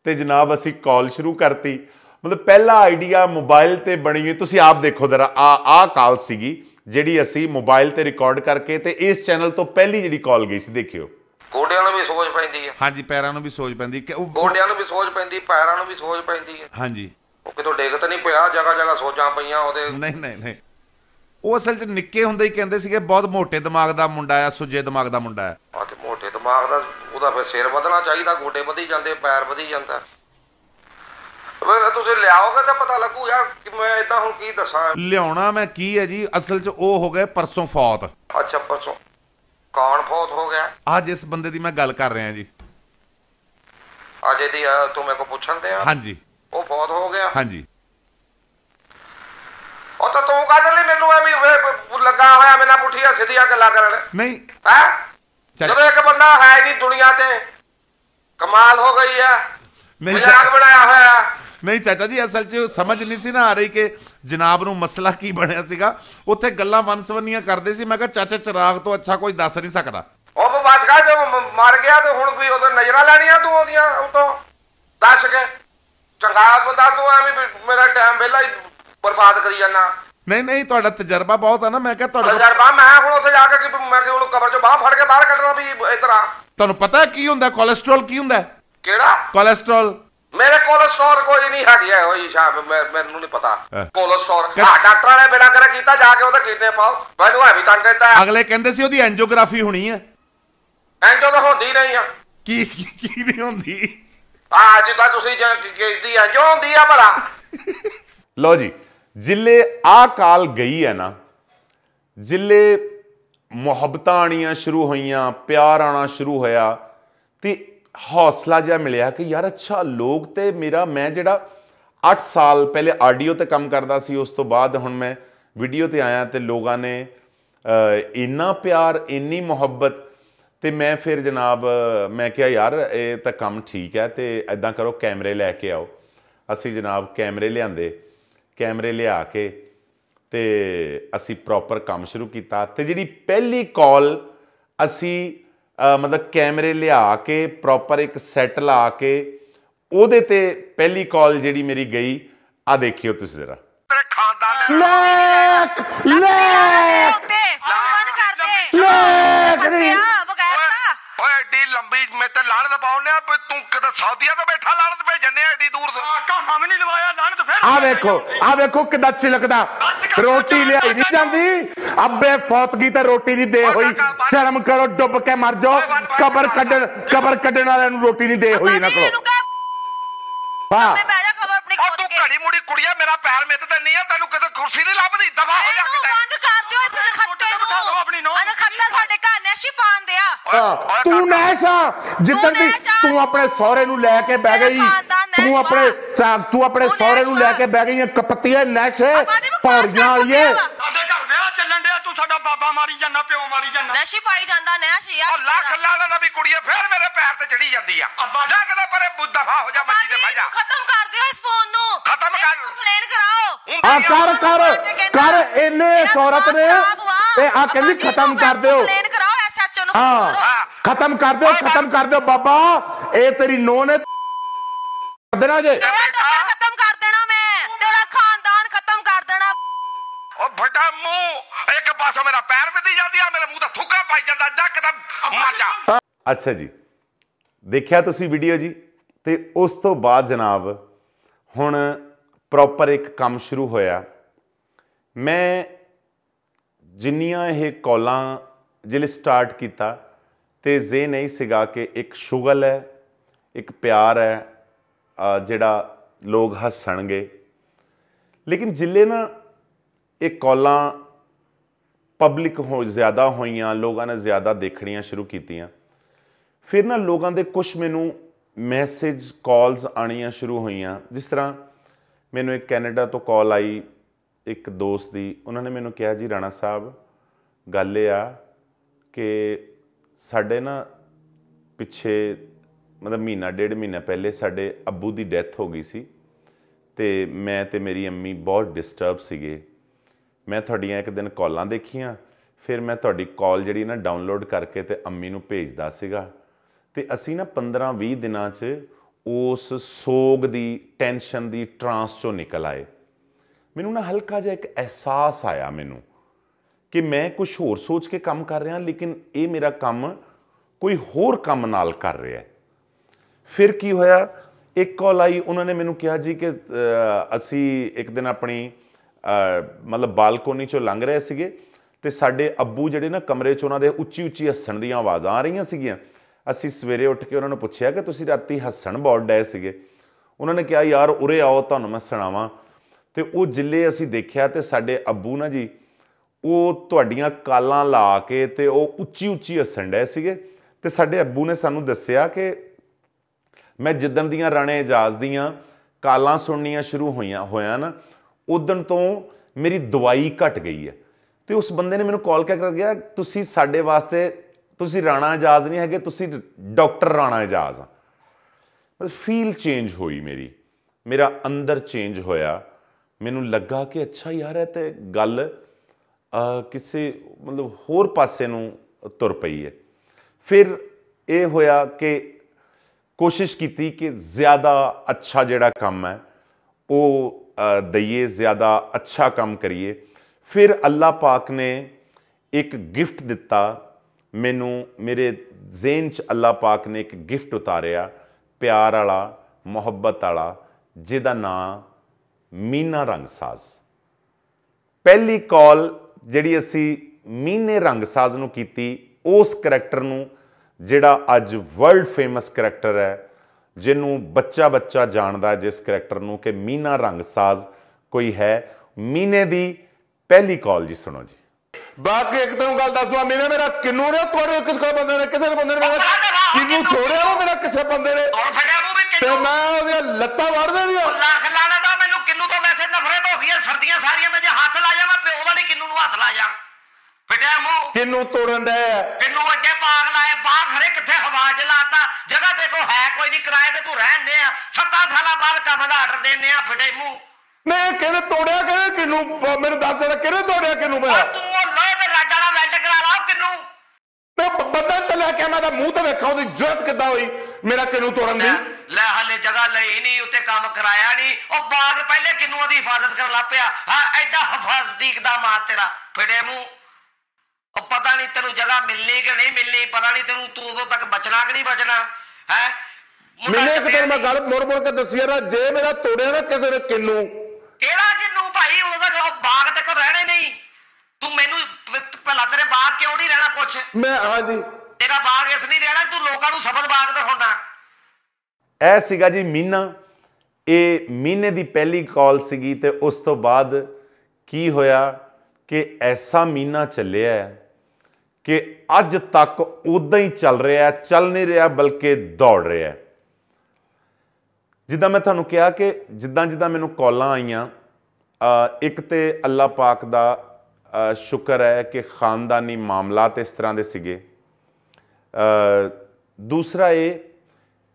ਤੇ ਜਨਾਬ ਅਸੀਂ ਕਾਲ ਸ਼ੁਰੂ ਕਰਤੀ। ਮਤਲਬ ਪਹਿਲਾ ਆਈਡੀਆ ਮੋਬਾਈਲ ਤੇ ਬਣੀ ਹੋਈ, ਤੁਸੀਂ ਆਪ ਦੇਖੋ ਜਰਾ, ਆ ਆ ਕਾਲ ਸੀਗੀ ਜਿਹੜੀ ਅਸੀਂ ਮੋਬਾਈਲ ਤੇ ਰਿਕਾਰਡ ਕਰਕੇ ਤੇ ਇਸ ਚੈਨਲ ਤੋਂ ਪਹਿਲੀ ਜਿਹੜੀ ਕਾਲ ਗਈ ਸੀ, ਦੇਖਿਓ। ਗੋਡਿਆਂ ਨੂੰ ਵੀ ਸੋਚ ਪੈਂਦੀ ਹੈ ਹਾਂਜੀ ਪੈਰਾਂ ਨੂੰ ਵੀ ਸੋਚ ਪੈਂਦੀ। ਕਿ ਗੋਡਿਆਂ ਨੂੰ ਵੀ ਸੋਚ ਪੈਂਦੀ ਪੈਰਾਂ ਨੂੰ ਵੀ ਸੋਚ ਪੈਂਦੀ ਹੈ ਹਾਂਜੀ। ਉਹ ਕਿਤੋਂ ਡੇਗ ਤਾਂ ਨਹੀਂ ਪਿਆ ਜਗਾ ਜਗਾ ਸੋਚਾਂ ਪਈਆਂ ਉਹਦੇ। ਨਹੀਂ ਨਹੀਂ ਨਹੀਂ। ਉਹ ਅਸਲ 'ਚ ਨਿੱਕੇ ਹੁੰਦੇ ਹੀ ਕਹਿੰਦੇ ਸੀਗੇ ਬਹੁਤ ਮੋਟੇ ਦਿਮਾਗ ਦਾ ਮੁੰਡਾ ਆ ਸੁੱਜੇ ਦਿਮਾਗ ਦਾ ਮੁੰਡਾ ਆ। ਆ ਤੇ ਮੋਟੇ ਦਿਮਾਗ ਦਾ ਉਹਦਾ ਫਿਰ ਸਿਰ ਵਧਣਾ ਚਾਹੀਦਾ ਗੋਡੇ ਵਧੀ ਜਾਂਦੇ ਪੈਰ ਵਧੀ ਜਾਂਦਾ। ਵੇ ਤੁਸੀਂ ਲਿਆਓਗੇ ਤਾਂ ਪਤਾ ਲੱਗੂ ਯਾਰ ਕਿ ਮੈਂ ਇਦਾਂ ਹੁਣ ਕੀ ਦੱਸਾਂ। ਲਿਆਉਣਾ ਮੈਂ ਕੀ ਹੈ ਜੀ? ਅਸਲ 'ਚ ਉਹ ਹੋ ਗਏ ਪਰਸੋਂ ਫੌਤ। ਅੱਛਾ ਪਰਸੋਂ। ਕੌਣ ਫੌਤ ਹੋ ਗਿਆ? ਅੱਜ ਇਸ ਬੰਦੇ ਦੀ ਮੈਂ ਗੱਲ ਕਰ ਰਿਹਾ ਜੀ। ਅਜੇ ਦੀ ਤੂੰ ਮੇਰੇ ਕੋ ਪੁੱਛਣ ਤੇ ਆ ਹਾਂਜੀ। ਉਹ ਫੌਤ ਹੋ ਗਿਆ? ਹਾਂਜੀ। ਉਹ ਤਾਂ ਤੂੰ ਕਾਹਦੇ ਲਈ ਮੈਨੂੰ ਐਵੇਂ ਲੱਗਾ ਹੋਇਆ ਮੈਨਾਂ ਪੁੱਠੀਆਂ ਸਿੱਧੀਆਂ ਗੱਲਾਂ ਕਰਨ। ਨਹੀਂ। ਹੈ? ਜਦੋਂ ਇੱਕ ਬੰਦਾ ਹੈ ਨਹੀਂ ਦੁਨੀਆ ਤੇ ਕਮਾਲ ਹੋ ਗਈ ਹੈ ਨਹੀਂ ਮਜ਼ਾਕ ਬਣਾਇਆ ਹੋਇਆ। ਨਹੀਂ ਚਾਚਾ ਜੀ ਅਸਲ 'ਚ ਸਮਝ ਨਹੀਂ ਸੀ ਨਾ ਆ ਰਹੀ ਕਿ ਜਨਾਬ ਨੂੰ ਮਸਲਾ ਕੀ ਬਣਿਆ ਸੀਗਾ। ਉੱਥੇ ਗੱਲਾਂ ਮਨਸਵਨੀਆਂ ਕਰਦੇ ਸੀ। ਮੈਂ ਕਿਹਾ ਚਾਚਾ ਚਰਾਗ ਤੋਂ ਅੱਛਾ ਕੋਈ ਦੱਸ ਨਹੀਂ ਸਕਦਾ। ਉਹ ਬਾਦਸ਼ਾਹ ਜੋ ਮਰ ਗਿਆ ਤੇ ਹੁਣ ਕੋਈ ਉਹਦੇ ਨਜ਼ਰਾਂ ਲੈਣੀਆਂ ਤੂੰ ਉਹਦੀਆਂ ਉਹ ਤੋਂ ਦੱਸ ਕੇ। ਚੰਗਾ ਬੰਦਾ ਤੂੰ ਐਵੇਂ ਮੇਰਾ ਟਾਈਮ ਵਿਹਲਾ ਹੀ ਬਰਬਾਦ ਕਰੀ ਜਾਂਦਾ। ਨਹੀਂ ਨਹੀਂ ਤੁਹਾਡਾ ਤਜਰਬਾ ਬਹੁਤ ਹੈ ਨਾ। ਮੈਂ ਕਿਹਾ ਤੁਹਾਡਾ ਤਜਰਬਾ ਮੈਂ ਹੁਣ ਉੱਥੇ ਜਾ ਕੇ ਕਿ ਮੈਂ ਕਿ ਉਹਨੂੰ ਕਬਰ ਚੋਂ ਬਾਹਰ ਫੜ ਕੇ ਬਾਹਰ ਕੱਢਣਾ ਵੀ ਇਧਰ ਆ ਤੁਹਾਨੂੰ ਪਤਾ ਕੀ ਹੁੰਦਾ? ਕੋਲੇਸਟ੍ਰੋਲ ਕੀ ਹੁੰਦਾ? ਕਿਹੜਾ? ਕੋਲੇਸਟ੍ਰੋਲ ਮੇਰੇ ਕੋਲੇਸਟ੍ਰੋਲ ਕੋਈ ਨਹੀਂ ਹੈਗੀ ਹੋਈ ਸ਼ਾਮ ਮੈਨੂੰ ਨਹੀਂ ਪਤਾ। ਕੋਲੇਸਟ੍ਰੋਲ ਹਾਂ ਡਾਕਟਰ ਨੇ ਬਿਨਾ ਕਰੇ ਕੀਤਾ ਜਾ ਕੇ ਉਹਦੇ ਕੀਤੇ ਪਾਓ। ਮੈਨੂੰ ਐ ਵੀ ਤੰਗ ਅਗਲੇ ਕਹਿੰਦੇ ਸੀ ਉਹਦੀ ਐਂਜੀਓਗ੍ਰਾਫੀ ਹੋਣੀ ਹੈ ਐਂਜੋ ਤਾਂ ਹੁੰਦੀ ਨਹੀਂ ਆ। ਕੀ ਕੀ ਨਹੀਂ ਹੁੰਦੀ? ਆ ਜਿੱਦਾਂ ਤੁਸੀਂ ਕਹਿੰਦੀ ਆ ਜੋ ਹੁੰਦੀ ਆ ਭਲਾ। ਲਓ ਜੀ ਜਿੱਲੇ ਆ ਕਾਲ ਗਈ ਹੈ ਨਾ ਜਿੱਲੇ ਮੁਹੱਬਤਾਂ ਆਣੀਆਂ ਸ਼ੁਰੂ ਹੋਈਆਂ ਪਿਆਰ ਆਣਾ ਸ਼ੁਰੂ ਹੋਇਆ ਤੇ ਹੌਸਲਾ ਜਿਹਾ ਮਿਲਿਆ ਕਿ ਯਾਰ ਅੱਛਾ, ਲੋਕ ਤੇ ਮੇਰਾ, ਮੈਂ ਜਿਹੜਾ 8 ਸਾਲ ਪਹਿਲੇ ਆਡੀਓ ਤੇ ਕੰਮ ਕਰਦਾ ਸੀ, ਉਸ ਤੋਂ ਬਾਅਦ ਹੁਣ ਮੈਂ ਵੀਡੀਓ ਤੇ ਆਇਆ ਤੇ ਲੋਕਾਂ ਨੇ ਇੰਨਾ ਪਿਆਰ, ਇੰਨੀ ਮੁਹੱਬਤ ਤੇ ਮੈਂ ਫਿਰ ਜਨਾਬ ਮੈਂ ਕਿਹਾ, ਯਾਰ, ਇਹ ਤਾਂ ਕੰਮ ਠੀਕ ਹੈ ਤੇ ਐਦਾਂ ਕਰੋ, ਕੈਮਰੇ ਲੈ ਕੇ ਆਓ। ਅਸੀਂ ਜਨਾਬ ਕੈਮਰੇ ਲਿਆਂਦੇ, ਕੈਮਰੇ ਲਿਆ ਕੇ ਤੇ ਅਸੀਂ ਪ੍ਰੋਪਰ ਕੰਮ ਸ਼ੁਰੂ ਕੀਤਾ ਤੇ ਜਿਹੜੀ ਪਹਿਲੀ ਕਾਲ ਅਸੀਂ ਮਤਲਬ ਕੈਮਰੇ ਲਿਆ ਕੇ ਪ੍ਰੋਪਰ ਇੱਕ ਸੈੱਟ ਲਾ ਕੇ ਉਹਦੇ ਤੇ ਪਹਿਲੀ ਕਾਲ ਜਿਹੜੀ ਮੇਰੀ ਗਈ ਆ ਦੇਖਿਓ ਤੁਸੀਂ ਜ਼ਰਾ ਤੇਰੇ ਖਾਨਦਾਨ ਨੇ ਲੈਕ ਲੈਕ ਲੈਕ ਵਗੈਰਤਾ ਓਏ ਐਡੀ ਲੰਬੀ ਮੈਂ ਤੇ ਲਾਣਤ ਪਾਉਨੇ ਆ ਵੀ ਤੂੰ ਕਿਤੇ ਸਾਊਦੀਆ ਤੋਂ ਬੈਠਾ ਲਾਣਤ ਭੇਜਣੇ ਐਡੀ ਦੂਰ ਤੋਂ। ਕਾਮਾ ਵੀ ਨਹੀਂ ਲਵਾਇਆ ਲਾਣਤ ਫਿਰ ਆ ਵੇਖੋ ਆ ਵੇਖੋ ਕਿਦਾਂ ਚਿਲਕਦਾ ਰੋਟੀ ਲਿਆਈ ਨਹੀਂ ਜਾਂਦੀ। ਅੱਬੇ ਫੌਤਗੀ ਤੇ ਰੋਟੀ ਨਹੀਂ ਦੇ ਹੋਈ। ਸ਼ਰਮ ਕਰੋ ਡੁੱਬ ਕੇ ਮਰ ਜਾਓ। ਕਬਰ ਕੱਢਣ ਕਬਰ ਕੱਢਣ ਵਾਲਿਆਂ ਨੂੰ ਰੋਟੀ ਨਹੀਂ ਦੇ ਹੋਈ ਨਾ ਕਰੋ ਇਹਨੂੰ ਕਹਿ ਹਾਂ ਮੈਂ ਬਹਿ ਜਾ ਖਬਰ ਆਪਣੀ ਓ ਖੋਦ ਤੂੰ ਕੇ। ਘੜੀ ਮੁੜੀ ਕੁੜੀਆ ਮੇਰਾ ਪੈਰ ਮਿੱਤ ਤੇ ਨਹੀਂ ਆ ਤੈਨੂੰ ਕਿਤੇ ਕੁਰਸੀ ਨਹੀਂ ਲੱਭਦੀ? ਦਫਾ ਹੋ ਜਾ ਇਹਨੂੰ ਕਿਤੇ। ਬੰਦ ਕਰ ਦਿਓ ਇਸ ਨਖੱਤੇ ਤੇ ਬਿਠਾ ਲਓ ਆਪਣੀ ਨੂੰ। ਨਹੁੰ ਅਨ ਖੱਤਾ ਸਾਡੇ ਘਰ ਨੈਸ਼ੀ ਪਾਣ ਦਿਆ। ਹਾਂ, ਤੂੰ ਨੈਸ਼ ਆ। ਜਿੱਦਣ ਦੀ ਨੈਸ਼ ਆ। ਤੂੰ ਆਪਣੇ ਸਹੁਰੇ ਨੂੰ ਲੈ ਕੇ ਬਹਿ ਗਈ ਖਾਨਦਾਨ ਨੈਸ਼ ਤੂੰ ਆਪਣੇ। ਤਾਂ ਤੂੰ ਆਪਣੇ ਤੂੰ ਸਹੁਰੇ ਨੈਸ਼ ਨੂੰ ਲੈ। ਕੇ ਬਹਿ ਗਈ ਹੈ ਕਪੱਤੀਏ ਨੈਸ਼ ਦੀ ਬਕਵਾਸ ਪੌੜੀਆਂ ਵਾਲੀਏ। ਵਾ। ਸਾਡੇ ਘਰ ਵਿਆਹ ਚੱਲਣ ਡਿਆ ਤੂੰ ਸਾਡਾ ਬਾਬਾ ਮਾਰੀ ਜਾਂਦਾ ਪਿਓ ਮਾਰੀ ਜਾਂਦਾ। ਨੈਸ਼ੀ ਪਾਈ ਜਾਂਦਾ ਨੈਸ਼ੀ ਆ ਓ ਲੱਖ ਲਾਲਾ ਦਾ ਵੀ ਕੁੜੀਏ ਫੇਰ ਮੇਰੇ ਪੈਰ ਤੇ ਚੜੀ ਜਾਂਦੀ ਆ। ਅੱਬਾ। ਜਾ। ਕਿਤੇ ਪਰੇ ਦਫਾ ਹੋ ਜਾ ਮੰਜੀ ਤੇ ਬਹਿ ਜਾ। ਖਤਮ ਕਰ ਦਿਓ ਇਸ ਫੋਨ ਨੂੰ। ਖਤਮ ਕਰ। ਕੰਪਲੇਨ ਕਰਾਓ। ਆ ਆ। ਕਰ ਕਰ ਕਰ ਇੰਨੇ ਸ਼ੌਹਰਤ ਨੇ ਤੇ ਆ ਕਹਿੰਦੀ ਖਤਮ ਕਰ ਦਿਓ। ਕੰਪਲੇਨ ਕਰਾਓ ਐਸਐਚਓ ਨੂੰ ਹਾਂ। ਖਤਮ ਕਰ ਦਿਓ ਖਤਮ ਕਰ ਦਿਓ ਬਾਬਾ। ਇਹ ਤੇਰੀ ਨੋ ਨੇ ਕਰ ਦੇਣਾ ਜੇ ਤੇਰਾ ਟੱਬਰ ਖਤਮ ਕਰ ਦੇਣਾ ਮੈਂ ਤੇਰਾ ਖਾਨਦਾਨ ਖਤਮ ਕਰ ਦੇਣਾ ਓ ਬਟਾ ਮੂੰਹ ਇੱਕ ਪਾਸੋਂ ਮੇਰਾ ਪੈਰ ਮਿੱਤੀ ਜਾਂਦੀ ਆ ਮੇਰੇ ਮੂੰਹ ਤਾਂ ਥੁੱਕਾ ਪਾਈ ਜਾਂਦਾ ਜਾ ਕਿਤੇ ਮਰ ਜਾ ਅੱਛਾ ਜੀ। ਦੇਖਿਆ ਤੁਸੀਂ ਵੀਡੀਓ ਜੀ? ਤੇ ਉਸ ਤੋਂ ਬਾਅਦ ਜਨਾਬ, ਹੁਣ ਪ੍ਰੋਪਰ ਇੱਕ ਕੰਮ ਸ਼ੁਰੂ ਹੋਇਆ। ਮੈਂ ਜਿੰਨੀਆਂ ਇਹ ਕਾਲਾਂ ਜਿਹੜੇ ਸਟਾਰਟ ਕੀਤਾ, ਤੇ ਜੇ ਨਹੀਂ ਸੀਗਾ ਕਿ ਇੱਕ ਸ਼ੁਗਲ ਹੈ, ਇੱਕ ਪਿਆਰ ਹੈ ਜਿਹੜਾ ਲੋਕ ਹੱਸਣਗੇ। ਲੇਕਿਨ ਜਿੱਲੇ ਨਾ ਇਹ ਕਾਲਾਂ ਪਬਲਿਕ ਹੋ, ਜ਼ਿਆਦਾ ਹੋਈਆਂ, ਲੋਕਾਂ ਨੇ ਜ਼ਿਆਦਾ ਦੇਖਣੀਆਂ ਸ਼ੁਰੂ ਕੀਤੀਆਂ ਫਿਰ ਨਾ ਲੋਕਾਂ ਦੇ ਕੁਝ ਮੈਨੂੰ ਮੈਸੇਜ ਕਾਲਸ ਆਣੀਆਂ ਸ਼ੁਰੂ ਹੋਈਆਂ। ਜਿਸ ਤਰ੍ਹਾਂ ਮੈਨੂੰ ਇੱਕ ਕੈਨੇਡਾ ਤੋਂ ਕਾਲ ਆਈ ਇੱਕ ਦੋਸਤ ਦੀ। ਉਹਨਾਂ ਨੇ ਮੈਨੂੰ ਕਿਹਾ, ਜੀ ਰਾਣਾ ਸਾਹਿਬ, ਗੱਲ ਇਹ ਆ ਕਿ ਸਾਡੇ ਨਾ ਪਿੱਛੇ ਮਤਲਬ ਮਹੀਨਾ, ਡੇਢ ਮਹੀਨਾ ਪਹਿਲੇ ਸਾਡੇ ਅੱਬੂ ਦੀ ਡੈਥ ਹੋ ਗਈ ਸੀ ਤੇ ਮੈਂ ਤੇ ਮੇਰੀ ਅੰਮੀ ਬਹੁਤ ਡਿਸਟਰਬ ਸੀਗੇ। ਮੈਂ ਤੁਹਾਡੀਆਂ ਇੱਕ ਦਿਨ ਕਾਲਾਂ ਦੇਖੀਆਂ, ਫਿਰ ਮੈਂ ਤੁਹਾਡੀ ਕਾਲ ਜਿਹੜੀ ਨਾ ਡਾਊਨਲੋਡ ਕਰਕੇ ਤੇ ਅੰਮੀ ਨੂੰ ਭੇਜਦਾ ਸੀਗਾ। ਤੇ ਅਸੀਂ ਨਾ 15-20 ਦਿਨਾਂ 'ਚ ਉਸ ਸੋਗ ਦੀ, ਟੈਨਸ਼ਨ ਦੀ ਟਰਾਂਸ ਚੋਂ ਨਿਕਲ ਆਏ। ਮੈਨੂੰ ਨਾ ਹਲਕਾ ਜਿਹਾ ਇੱਕ ਅਹਿਸਾਸ ਆਇਆ ਮੈਨੂੰ ਕਿ ਮੈਂ ਕੁਝ ਹੋਰ ਸੋਚ ਕੇ ਕੰਮ ਕਰ ਰਿਹਾ, ਲੇਕਿਨ ਇਹ ਮੇਰਾ ਕੰਮ ਕੋਈ ਹੋਰ ਕੰਮ ਨਾਲ ਕਰ ਰਿਹਾ ਫਿਰ ਕੀ ਹੋਇਆ? ਇੱਕ ਕਾਲ ਆਈ, ਉਹਨਾਂ ਨੇ ਮੈਨੂੰ ਕਿਹਾ ਜੀ ਕਿ ਅਸੀਂ ਇੱਕ ਦਿਨ ਆਪਣੀ ਮਤਲਬ ਬਾਲਕੋਨੀ ਚੋਂ ਲੰਘ ਰਹੇ ਸੀਗੇ ਤੇ ਸਾਡੇ ਅੱਬੂ ਜਿਹੜੇ ਨਾ ਕਮਰੇ 'ਚ ਉਹਨਾਂ ਦੇ ਉੱਚੀ ਉੱਚੀ ਹੱਸਣ ਦੀਆਂ ਆਵਾਜ਼ਾਂ ਆ ਰਹੀਆਂ ਸੀਗੀਆਂ। ਅਸੀਂ ਸਵੇਰੇ ਉੱਠ ਕੇ ਉਹਨਾਂ ਨੂੰ ਪੁੱਛਿਆ ਕਿ ਤੁਸੀਂ ਰਾਤੀ ਹੱਸਣ ਬਹੁਤ ਡਏ ਸੀਗੇ। ਉਹਨਾਂ ਨੇ ਕਿਹਾ, ਯਾਰ, ਉਰੇ ਆਓ, ਤੁਹਾਨੂੰ ਮੈਂ ਸੁਣਾਵਾਂ। ਤੇ ਉਹ ਜਿੱਲੇ ਅਸੀਂ ਦੇਖਿਆ ਤੇ ਸਾਡੇ ਅੱਬੂ ਨਾ ਜੀ, ਉਹ ਤੁਹਾਡੀਆਂ ਕਾਲਾਂ ਲਾ ਕੇ ਤੇ ਉਹ ਉੱਚੀ ਉੱਚੀ ਹੱਸਣ ਡਏ ਸੀਗੇ। ਤੇ ਸਾਡੇ ਅੱਬੂ ਨੇ ਸਾਨੂੰ ਦੱਸਿਆ ਕਿ ਮੈਂ ਜਿੱਦਣ ਦੀਆਂ ਰਾਣੇ ਇਜਾਜ਼ ਦੀਆਂ ਕਾਲਾਂ ਸੁਣਨੀਆਂ ਸ਼ੁਰੂ ਹੋਈਆਂ, ਹੋਇਆ ਨਾ ਉਦੋਂ ਤੋਂ ਮੇਰੀ ਦਵਾਈ ਘਟ ਗਈ ਹੈ। ਤੇ ਉਸ ਬੰਦੇ ਨੇ ਮੈਨੂੰ ਕਾਲ ਕਰ ਗਿਆ ਤੁਸੀਂ ਸਾਡੇ ਵਾਸਤੇ ਤੁਸੀਂ ਰਾਣਾ ਇਜਾਜ਼ ਨਹੀਂ ਹੈਗੇ ਤੁਸੀਂ ਡਾਕਟਰ ਰਾਣਾ ਇਜਾਜ਼ ਆ। ਮਤਲਬ ਫੀਲ ਚੇਂਜ ਹੋਈ ਮੇਰੀ। ਮੇਰਾ ਅੰਦਰ ਚੇਂਜ ਹੋਇਆ। ਮੈਨੂੰ ਲੱਗਾ ਕਿ ਅੱਛਾ ਯਾਰ ਇਹ ਤੇ ਗੱਲ ਕਿਸੇ ਮਤਲਬ ਹੋਰ ਪਾਸੇ ਨੂੰ ਤੁਰ ਪਈ ਹੈ। ਫਿਰ ਇਹ ਹੋਇਆ ਕਿ ਕੋਸ਼ਿਸ਼ ਕੀਤੀ ਕਿ ਜ਼ਿਆਦਾ ਅੱਛਾ ਜਿਹੜਾ ਕੰਮ ਹੈ ਉਹ ਅ, ਦਈਏ ਜ਼ਿਆਦਾ ਅੱਛਾ ਕੰਮ ਕਰੀਏ। ਫਿਰ ਅੱਲਾਹ ਪਾਕ ਨੇ ਇੱਕ ਗਿਫਟ ਦਿੱਤਾ ਮੈਨੂੰ ਮੇਰੇ ਜ਼ਿਹਨ 'ਚ ਅੱਲਾਹ ਪਾਕ ਨੇ ਇੱਕ ਗਿਫਟ ਉਤਾਰਿਆ, ਪਿਆਰ ਵਾਲਾ, ਮੁਹੱਬਤ ਵਾਲਾ, ਜਿਹਦਾ ਨਾਂ ਮੀਨਾ ਰੰਗਸਾਜ਼। ਪਹਿਲੀ ਕਾਲ ਜਿਹੜੀ ਅਸੀਂ ਮੀਨੇ ਰੰਗਸਾਜ਼ ਨੂੰ ਕੀਤੀ, ਉਸ ਕਰੈਕਟਰ ਨੂੰ ਜਿਹੜਾ ਅੱਜ ਵਰਲਡ ਫੇਮਸ ਕਰੈਕਟਰ ਹੈ, ਜਿਹਨੂੰ ਬੱਚਾ ਬੱਚਾ ਜਾਣਦਾ ਜਿਸ ਕਰੈਕਟਰ ਨੂੰ ਕਿ ਮੀਨਾ ਰੰਗਸਾਜ਼ ਕੋਈ ਹੈ। ਮੀਨੇ ਦੀ ਪਹਿਲੀ ਕਾਲ ਜੀ ਸੁਣੋ ਜੀ। ਬਾਕੀ ਇੱਕ ਤੈਨੂੰ ਗੱਲ ਦੱਸੂਆ ਮੀਨੇ ਮੇਰਾ ਕਿੰਨੂ ਨੇ ਤੁਹਾਡੇ ਕਿਸ ਕੋ ਬੰਦੇ ਨੇ ਕਿਸੇ ਬੰਦੇ ਨੇ ਮੇਰਾ ਕਿੰਨੂ ਥੋੜਿਆ ਵਾ ਮੇਰਾ ਕਿਸੇ ਬੰਦੇ ਨੇ। ਔਰ ਫੜਿਆ ਮੂੰਹ ਵੀ ਤੇ ਕਿੰਨੂੰ? ਮੈਂ ਉਹਦੀਆਂ ਲੱਤਾਂ ਵੜ ਦੇਣੀਆਂ। ਲੱਖ ਲਾਣਾ ਦਾ ਨਫ਼ਰਤ ਹੋ ਗਈ ਹੈ ਸਰਦੀਆਂ ਸਾਰੀਆਂ ਮੈਂ ਜੇ ਹੱਥ ਲਾ ਜਾਵਾਂ ਪਿਓ ਦਾ ਨਹੀਂ ਕਿੰਨੂ ਨੂੰ ਹੱਥ ਲਾ ਜਾ। ਫਿਟਿਆ ਮੂੰਹ। ਕਿੰਨੂੰ ਤੋੜਨ ਦਾ ਕਿੰਨੂ ਵੱਡੇ ਬਾਗ ਲਾਏ ਬਾਗ ਹਰੇ ਕਿੱਥੇ ਹਵਾ ਚ ਲਾਤਾ। ਜਗ੍ਹਾ ਤੇ ਕੋ ਹੈ ਕੋਈ ਨਹੀਂ ਕਿਰਾਏ ਤੇ ਤੂੰ ਰਹਿੰਦੇ ਆ। ਸੱਤਾਂ ਸਾਲਾਂ ਬਾਅਦ ਕੰਮ ਦਾ ਆਰਡਰ ਦਿੰਦੇ ਆ ਫਿਟੇ ਮੂੰਹ। ਨਹੀਂ ਕਿਹਨੇ ਤੋੜਿਆ ਕਿਹਨੇ ਕਿੰਨੂੰ? ਮੈਨੂੰ ਦੱਸ ਦੇ ਕਿਹਨੇ ਤੋੜਿਆ ਕਿੰਨੂੰ ਓ ਤੂੰ ਉਹ ਲੋਹੇ ਦੇ ਰੱਡ ਵਾਲਾ ਵੈਲਡ ਕਰਾ ਲਾ ਕਿੰਨੂ ਤੇ ਬੰਦਾ ਚੱਲਿਆ ਕਿ ਮੈਂ ਦਾ ਮੂੰਹ ਤੇ ਵੇਖਾਂ ਉਹਦੀ ਜੁਰਤ ਕਿੱਦਾਂ ਹੋਈ? ਮੇਰਾ ਕਿੰਨੂੰ ਤੋੜਨ ਦੀ? ਲੈ ਲੈ ਹਾਲੇ ਜਗ੍ਹਾ ਲਈ ਨਹੀਂ ਉੱਤੇ ਕੰਮ ਕਰਾਇਆ ਨਹੀਂ। ਉਹ ਬਾਗ ਪਹਿਲੇ ਕਿੰਨੂਆਂ ਦੀ ਹਿਫਾਜ਼ਤ ਕਰਨ ਲੱਗ ਪਿਆ? ਹਾਂ ਐਡਾ ਹਫਾਜ਼ਤੀਕ ਦਾ ਮਾਂ ਤੇਰਾ? ਫਿਟੇ ਮੂੰਹ। ਉਹ ਪਤਾ ਨਹੀਂ ਤੈਨੂੰ ਜਗ੍ਹਾ ਮਿਲਣੀ ਕਿ ਨਹੀਂ ਮਿਲਣੀ ਪਤਾ ਨਹੀਂ ਤੈਨੂੰ ਤੂੰ ਉਦੋਂ ਤੱਕ ਬਚਣਾ ਕਿ ਨਹੀਂ ਬਚਣਾ ਹੈ? ਮੈਨੇ ਇੱਕ ਦਿਨ ਮੈਂ ਗੱਲ ਮੋੜ ਮੋੜ ਕੇ ਦੱਸੀ ਯਾਰ ਜੇ ਮੇਰਾ ਤੋੜਿਆ ਨਾ ਕਿਸੇ ਨੇ ਕਿੰਨੂੰ? ਕਿਹੜਾ ਕਿੰਨੂ ਭਾਈ ਉਦੋਂ ਤੱਕ ਉਹ ਬਾਗ ਤੇ ਕੋ ਰਹਿਣੇ ਨਹੀਂ। ਤੂੰ ਮੈਨੂੰ ਭਲਾ ਤੇਰੇ ਬਾਗ ਕਿਉਂ ਨਹੀਂ ਰਹਿਣਾ ਪੁੱਛ? ਮੈਂ ਹਾਂਜੀ। ਤੇਰਾ ਬਾਗ ਇਸ ਨਹੀਂ ਰਹਿਣਾ ਤੂੰ ਲੋਕਾਂ ਨੂੰ ਸਬਦ ਬਾਗ ਦਿਖਾਉਣਾ ਇਹ ਸੀਗਾ ਜੀ ਮੀਨਾ। ਇਹ ਮਹੀਨੇ ਦੀ ਪਹਿਲੀ ਕਾਲ ਸੀਗੀ ਤੇ ਉਸ ਤੋਂ ਬਾਅਦ ਕੀ ਹੋਇਆ ਕਿ ਐਸਾ ਮਹੀਨਾ ਚੱਲਿਆ ਹੈ ਕਿ ਅੱਜ ਤੱਕ ਉਦਾਂ ਹੀ ਚੱਲ ਰਿਹਾ ਹੈ ਚੱਲ ਨਹੀਂ ਰਿਹਾ ਬਲਕਿ ਦੌੜ ਰਿਹਾ ਹੈ। ਜਿੱਦਾਂ ਮੈਂ ਤੁਹਾਨੂੰ ਕਿਹਾ ਕਿ ਜਿੱਦਾਂ ਜਿੱਦਾਂ ਮੈਨੂੰ ਕਾਲਾਂ ਆਈਆਂ ਇੱਕ ਤੇ ਅੱਲਾਹ ਪਾਕ ਦਾ ਸ਼ੁਕਰ ਹੈ ਕਿ ਖਾਨਦਾਨੀ ਮਾਮਲਾਤ ਇਸ ਤਰ੍ਹਾਂ ਦੇ ਸੀਗੇ ਅ, ਦੂਸਰਾ ਇਹ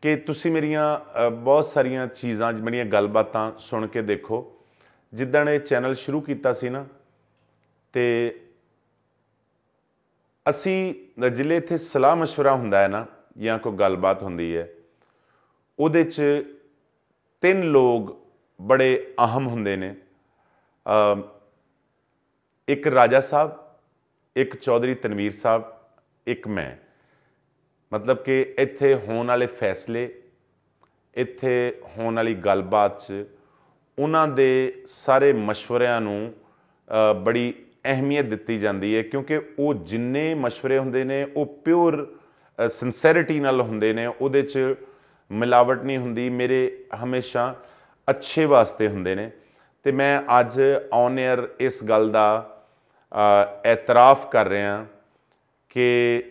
ਕਿ ਤੁਸੀਂ ਮੇਰੀਆਂ ਅ, ਬਹੁਤ ਸਾਰੀਆਂ ਚੀਜ਼ਾਂ ਮੇਰੀਆਂ ਗੱਲਬਾਤਾਂ ਸੁਣ ਕੇ ਦੇਖੋ ਜਿੱਦਣ ਇਹ ਚੈਨਲ ਸ਼ੁਰੂ ਕੀਤਾ ਸੀ ਨਾ ਤੇ ਅਸੀਂ ਜ਼ਿਲ੍ਹੇ ਇੱਥੇ ਸਲਾਹ مشورہ ਹੁੰਦਾ ਹੈ ਨਾ ਜਾਂ ਕੋਈ ਗੱਲਬਾਤ ਹੁੰਦੀ ਹੈ ਉਹਦੇ 'ਚ ਤਿੰਨ ਲੋਕ ਬੜੇ ਅਹਮ ਹੁੰਦੇ ਨੇ ਅ, ਇੱਕ ਰਾਜਾ ਸਾਹਿਬ, ਇੱਕ ਚੌਧਰੀ ਤਨਵੀਰ ਸਾਹਿਬ, ਇੱਕ ਮੈਂ। ਮਤਲਬ ਕਿ ਇੱਥੇ ਹੋਣ ਵਾਲੇ ਫੈਸਲੇ, ਇੱਥੇ ਹੋਣ ਵਾਲੀ ਗੱਲਬਾਤ 'ਚ ਉਹਨਾਂ ਦੇ ਸਾਰੇ مشਵਰਿਆਂ ਨੂੰ ਬੜੀ ਅਹਿਮੀਅਤ ਦਿੱਤੀ ਜਾਂਦੀ ਹੈ ਕਿਉਂਕਿ ਉਹ ਜਿੰਨੇ مشਵਰੇ ਹੁੰਦੇ ਨੇ, ਉਹ ਪਿਓਰ ਸਿੰਸੈਰਿਟੀ ਨਾਲ ਹੁੰਦੇ ਨੇ, ਉਹਦੇ 'ਚ ਮਿਲਾਵਟ ਨਹੀਂ ਹੁੰਦੀ, ਮੇਰੇ ਹਮੇਸ਼ਾ ਅੱਛੇ ਵਾਸਤੇ ਹੁੰਦੇ ਨੇ। ਤੇ ਮੈਂ ਅੱਜ ਔਨ 에ਅਰ ਇਸ ਗੱਲ ਦਾ ਇਤਰਾਫ ਕਰ ਰਿਹਾ ਕਿ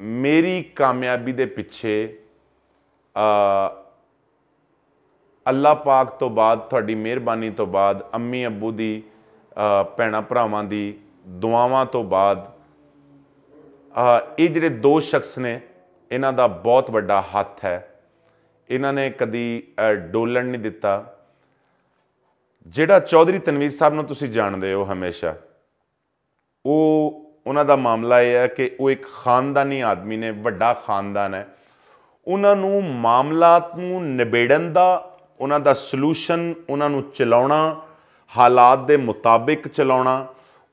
ਮੇਰੀ ਕਾਮਯਾਬੀ ਦੇ ਪਿੱਛੇ ਅੱਲਾ ਪਾਕ ਤੋਂ ਬਾਅਦ ਤੁਹਾਡੀ ਮਿਹਰਬਾਨੀ ਤੋਂ ਬਾਅਦ ਅੰਮੀ ਅੱਬੂ ਦੀ ਅ, ਭੈਣਾਂ ਭਰਾਵਾਂ ਦੀ ਦੁਆਵਾਂ ਤੋਂ ਬਾਅਦ ਇਹ ਜਿਹੜੇ ਦੋ ਸ਼ਖਸ ਨੇ ਇਹਨਾਂ ਦਾ ਬਹੁਤ ਵੱਡਾ ਹੱਥ ਹੈ। ਇਹਨਾਂ ਨੇ ਕਦੀ ਡੋਲਣ ਨਹੀਂ ਦਿੱਤਾ। ਜਿਹੜਾ ਚੌਧਰੀ ਤਨਵੀਰ ਸਾਹਿਬ ਨੂੰ ਤੁਸੀਂ ਜਾਣਦੇ ਹੋ ਹਮੇਸ਼ਾ ਉਹ, ਉਹਨਾਂ ਦਾ ਮਾਮਲਾ ਇਹ ਹੈ ਕਿ ਉਹ ਇੱਕ ਖਾਨਦਾਨੀ ਆਦਮੀ ਨੇ, ਵੱਡਾ ਖਾਨਦਾਨ ਹੈ। ਉਹਨਾਂ ਨੂੰ ਮਾਮਲਾਤ ਨੂੰ ਨਿਬੇੜਨ ਦਾ, ਉਹਨਾਂ ਦਾ ਸੋਲੂਸ਼ਨ ਉਹਨਾਂ ਨੂੰ ਚਲਾਉਣਾ, ਹਾਲਾਤ ਦੇ ਮੁਤਾਬਿਕ ਚਲਾਉਣਾ,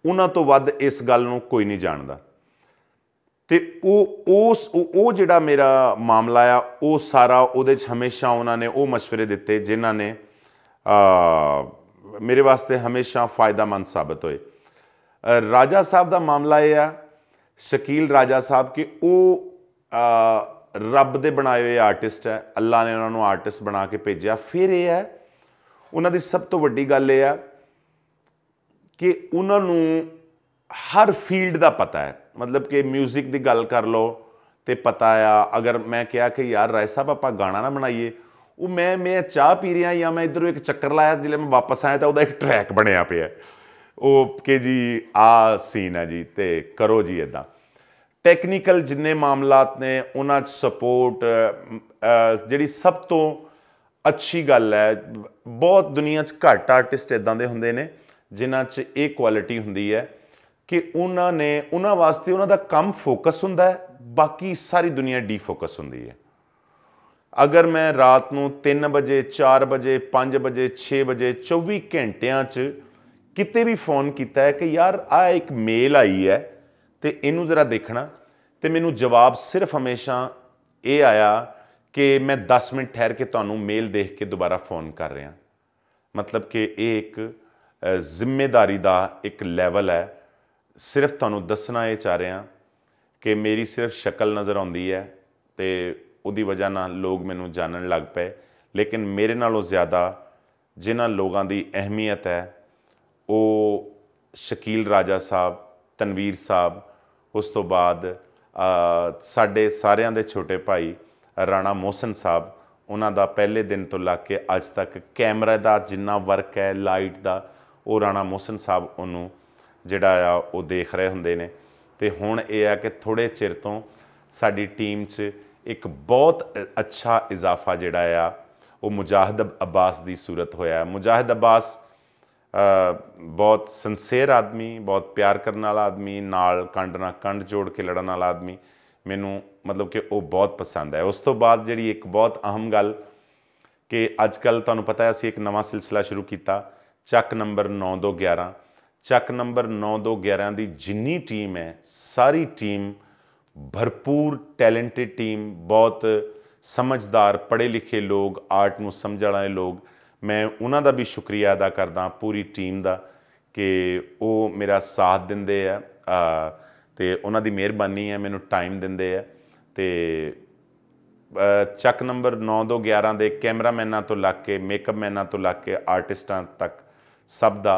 ਉਹਨਾਂ ਤੋਂ ਵੱਧ ਇਸ ਗੱਲ ਨੂੰ ਕੋਈ ਨਹੀਂ ਜਾਣਦਾ। ਤੇ ਉਹ, ਉਸ, ਉਹ ਜਿਹੜਾ ਮੇਰਾ ਮਾਮਲਾ ਆ, ਉਹ ਸਾਰਾ ਉਹਦੇ 'ਚ ਹਮੇਸ਼ਾ ਉਹਨਾਂ ਨੇ ਉਹ مشਵਰੇ ਦਿੱਤੇ, ਜਿਨ੍ਹਾਂ ਨੇ ਆ ਮੇਰੇ ਵਾਸਤੇ ਹਮੇਸ਼ਾ ਫਾਇਦਾਮੰਦ ਸਾਬਤ ਹੋਏ। ਰਾਜਾ ਸਾਹਿਬ ਦਾ ਮਾਮਲਾ ਇਹ ਆ, ਸ਼ਕੀਲ ਰਾਜਾ ਸਾਹਿਬ ਕਿ ਉਹ ਰੱਬ ਦੇ ਬਣਾਏ ਹੋਏ ਆਰਟਿਸਟ ਹੈ, ਅੱਲਾ ਨੇ ਉਹਨਾਂ ਨੂੰ ਆਰਟਿਸਟ ਬਣਾ ਕੇ ਭੇਜਿਆ। ਫਿਰ ਇਹ ਹੈ, ਉਹਨਾਂ ਦੀ ਸਭ ਤੋਂ ਵੱਡੀ ਗੱਲ ਇਹ ਆ ਕਿ ਉਹਨਾਂ ਨੂੰ ਹਰ ਫੀਲਡ ਦਾ ਪਤਾ ਹੈ। ਮਤਲਬ ਕਿ 뮤직 ਦੀ ਗੱਲ ਕਰ ਲਓ ਤੇ ਪਤਾ ਆ, ਅਗਰ ਮੈਂ ਕਿਹਾ ਕਿ ਯਾਰ ਰਾਏ ਸਾਹਿਬ ਆਪਾਂ ਗਾਣਾ ਨਾ ਬਣਾਈਏ, ਉਹ ਮੈਂ ਮੈਂ ਚਾਹ ਪੀ ਰਿਹਾ ਜਾਂ ਮੈਂ ਇਧਰੋਂ ਇੱਕ ਚੱਕਰ ਲਾਇਆ ਜਿਲੇ ਮੈਂ ਵਾਪਸ ਆਇਆ ਤਾਂ ਉਹਦਾ ਇੱਕ ਟਰੈਕ ਬਣਿਆ ਪਿਆ। ਉਹ ਕਿ ਜੀ, ਆ ਸੀਨ ਹੈ ਜੀ, ਤੇ ਕਰੋ ਜੀ ਇਦਾਂ ਟੈਕਨੀਕਲ ਜਿੰਨੇ ਮਾਮਲਾਤ ਨੇ, ਉਹਨਾਂ 'ਚ ਸਪੋਰਟ ਜਿਹੜੀ ਸਭ ਤੋਂ ਅੱਛੀ ਗੱਲ ਹੈ, ਬਹੁਤ ਦੁਨੀਆ 'ਚ ਘੱਟ ਆਰਟਿਸਟ ਇਦਾਂ ਦੇ ਹੁੰਦੇ ਨੇ, ਜਿਨ੍ਹਾਂ 'ਚ ਇਹ ਕੁਆਲਿਟੀ ਹੁੰਦੀ ਹੈ ਕਿ ਉਹਨਾਂ ਨੇ, ਉਹਨਾਂ ਵਾਸਤੇ ਉਹਨਾਂ ਦਾ ਕੰਮ ਫੋਕਸ ਹੁੰਦਾ ਹੈ, ਬਾਕੀ ਸਾਰੀ ਦੁਨੀਆ ਡੀਫੋਕਸ ਹੁੰਦੀ ਹੈ। ਅਗਰ ਮੈਂ ਰਾਤ ਨੂੰ 3 ਵਜੇ 4 ਵਜੇ 5 ਵਜੇ 6 ਵਜੇ 24 ਘੰਟਿਆਂ 'ਚ ਕਿਤੇ ਵੀ ਫੋਨ ਕੀਤਾ ਹੈ ਕਿ ਯਾਰ ਆ ਇੱਕ ਮੇਲ ਆਈ ਹੈ ਤੇ ਇਹਨੂੰ ਜ਼ਰਾ ਦੇਖਣਾ ਤੇ ਮੈਨੂੰ ਜਵਾਬ ਸਿਰਫ ਹਮੇਸ਼ਾ ਇਹ ਆਇਆ ਕਿ ਮੈਂ 10 ਮਿੰਟ ਠਹਿਰ ਕੇ ਤੁਹਾਨੂੰ ਮੇਲ ਦੇਖ ਕੇ ਦੁਬਾਰਾ ਫੋਨ ਕਰ ਰਿਹਾ। ਮਤਲਬ ਕਿ ਇਹ ਇੱਕ ਅ, ਜ਼ਿੰਮੇਵਾਰੀ ਦਾ ਇੱਕ ਲੈਵਲ ਹੈ। ਸਿਰਫ ਤੁਹਾਨੂੰ ਦੱਸਣਾ ਇਹ ਚਾਹ ਰਿਹਾ ਕਿ ਮੇਰੀ ਸਿਰਫ ਸ਼ਕਲ ਨਜ਼ਰ ਆਉਂਦੀ ਹੈ ਤੇ ਉਹਦੀ ਵਜ੍ਹਾ ਨਾਲ ਲੋਕ ਮੈਨੂੰ ਜਾਣਨ ਲੱਗ ਪਏ। ਲੇਕਿਨ ਮੇਰੇ ਨਾਲੋਂ ਜ਼ਿਆਦਾ ਜਿਨ੍ਹਾਂ ਲੋਕਾਂ ਦੀ ਅਹਿਮੀਅਤ ਹੈ ਉਹ ਸ਼ਕੀਲ ਰਾਜਾ ਸਾਹਿਬ, ਤਨਵੀਰ ਸਾਹਿਬ, ਉਸ ਤੋਂ ਬਾਅਦ ਸਾਡੇ ਸਾਰਿਆਂ ਦੇ ਛੋਟੇ ਭਾਈ ਰਾਣਾ ਮੋਹਸਨ ਸਾਹਿਬ, ਉਹਨਾਂ ਦਾ ਪਹਿਲੇ ਦਿਨ ਤੋਂ ਲੱਗ ਕੇ ਅੱਜ ਤੱਕ ਕੈਮਰਾ ਦਾ ਜਿੰਨਾ ਵਰਕ ਹੈ, ਲਾਈਟ ਦਾ, ਉਹ ਰਾਣਾ ਮੋਹਸਨ ਸਾਹਿਬ ਉਹਨੂੰ ਜਿਹੜਾ ਆ, ਉਹ ਦੇਖ ਰਹੇ ਹੁੰਦੇ ਨੇ। ਤੇ ਹੁਣ ਇਹ ਆ ਕਿ ਥੋੜੇ ਚਿਰ ਤੋਂ ਸਾਡੀ ਟੀਮ 'ਚ ਇੱਕ ਬਹੁਤ ਅੱਛਾ ਇਜ਼ਾਫਾ ਜਿਹੜਾ ਆ, ਉਹ ਮੁਜਾਹਿਦ ਅਬਾਸ ਦੀ ਸੂਰਤ ਹੋਇਆ। ਹੈ ਮੁਜਾਹਿਦ ਅਬਾਸ ਬਹੁਤ ਸੰਸੇਰ ਆਦਮੀ, ਬਹੁਤ ਪਿਆਰ ਕਰਨ ਵਾਲਾ ਆਦਮੀ, ਨਾਲ ਕੰਡ ਨਾਲ ਕੰਡ ਜੋੜ ਕੇ ਲੜਨ ਵਾਲਾ ਆਦਮੀ ਮੈਨੂੰ ਮਤਲਬ ਕਿ ਉਹ ਬਹੁਤ ਪਸੰਦ ਹੈ। ਉਸ ਤੋਂ ਬਾਅਦ ਜਿਹੜੀ ਇੱਕ ਬਹੁਤ ਅਹਿਮ ਗੱਲ ਕਿ ਅੱਜ ਕੱਲ ਤੁਹਾਨੂੰ ਪਤਾ ਹੈ, ਅਸੀਂ ਇੱਕ ਨਵਾਂ ਸਿਲਸਿਲਾ ਸ਼ੁਰੂ ਕੀਤਾ, ਚੱਕ ਨੰਬਰ 9211 ਚੱਕ ਨੰਬਰ 9211 ਦੀ ਜਿੰਨੀ ਟੀਮ ਹੈ, ਸਾਰੀ ਟੀਮ ਭਰਪੂਰ ਟੈਲੈਂਟਡ ਟੀਮ ਬਹੁਤ ਸਮਝਦਾਰ, ਪੜ੍ਹੇ ਲਿਖੇ ਲੋਕ ਆਰਟ ਨੂੰ ਸਮਝਣ ਵਾਲੇ ਲੋਕ ਮੈਂ ਉਹਨਾਂ ਦਾ ਵੀ ਸ਼ੁਕਰੀਆ ਅਦਾ ਕਰਦਾ ਪੂਰੀ ਟੀਮ ਦਾ ਕਿ ਉਹ ਮੇਰਾ ਸਾਥ ਦਿੰਦੇ ਆ ਤੇ ਉਹਨਾਂ ਦੀ ਮਿਹਰਬਾਨੀ ਹੈ ਮੈਨੂੰ ਟਾਈਮ ਦਿੰਦੇ ਆ ਤੇ ਚੱਕ ਨੰਬਰ 9211 ਦੇ ਕੈਮਰਾਮੈਨਾਂ ਤੋਂ ਲੱਗ ਕੇ ਮੇਕਅਪ ਮੈਨਾਂ ਤੋਂ ਲੱਗ ਕੇ ਆਰਟਿਸਟਾਂ ਤੱਕ ਸਭ ਦਾ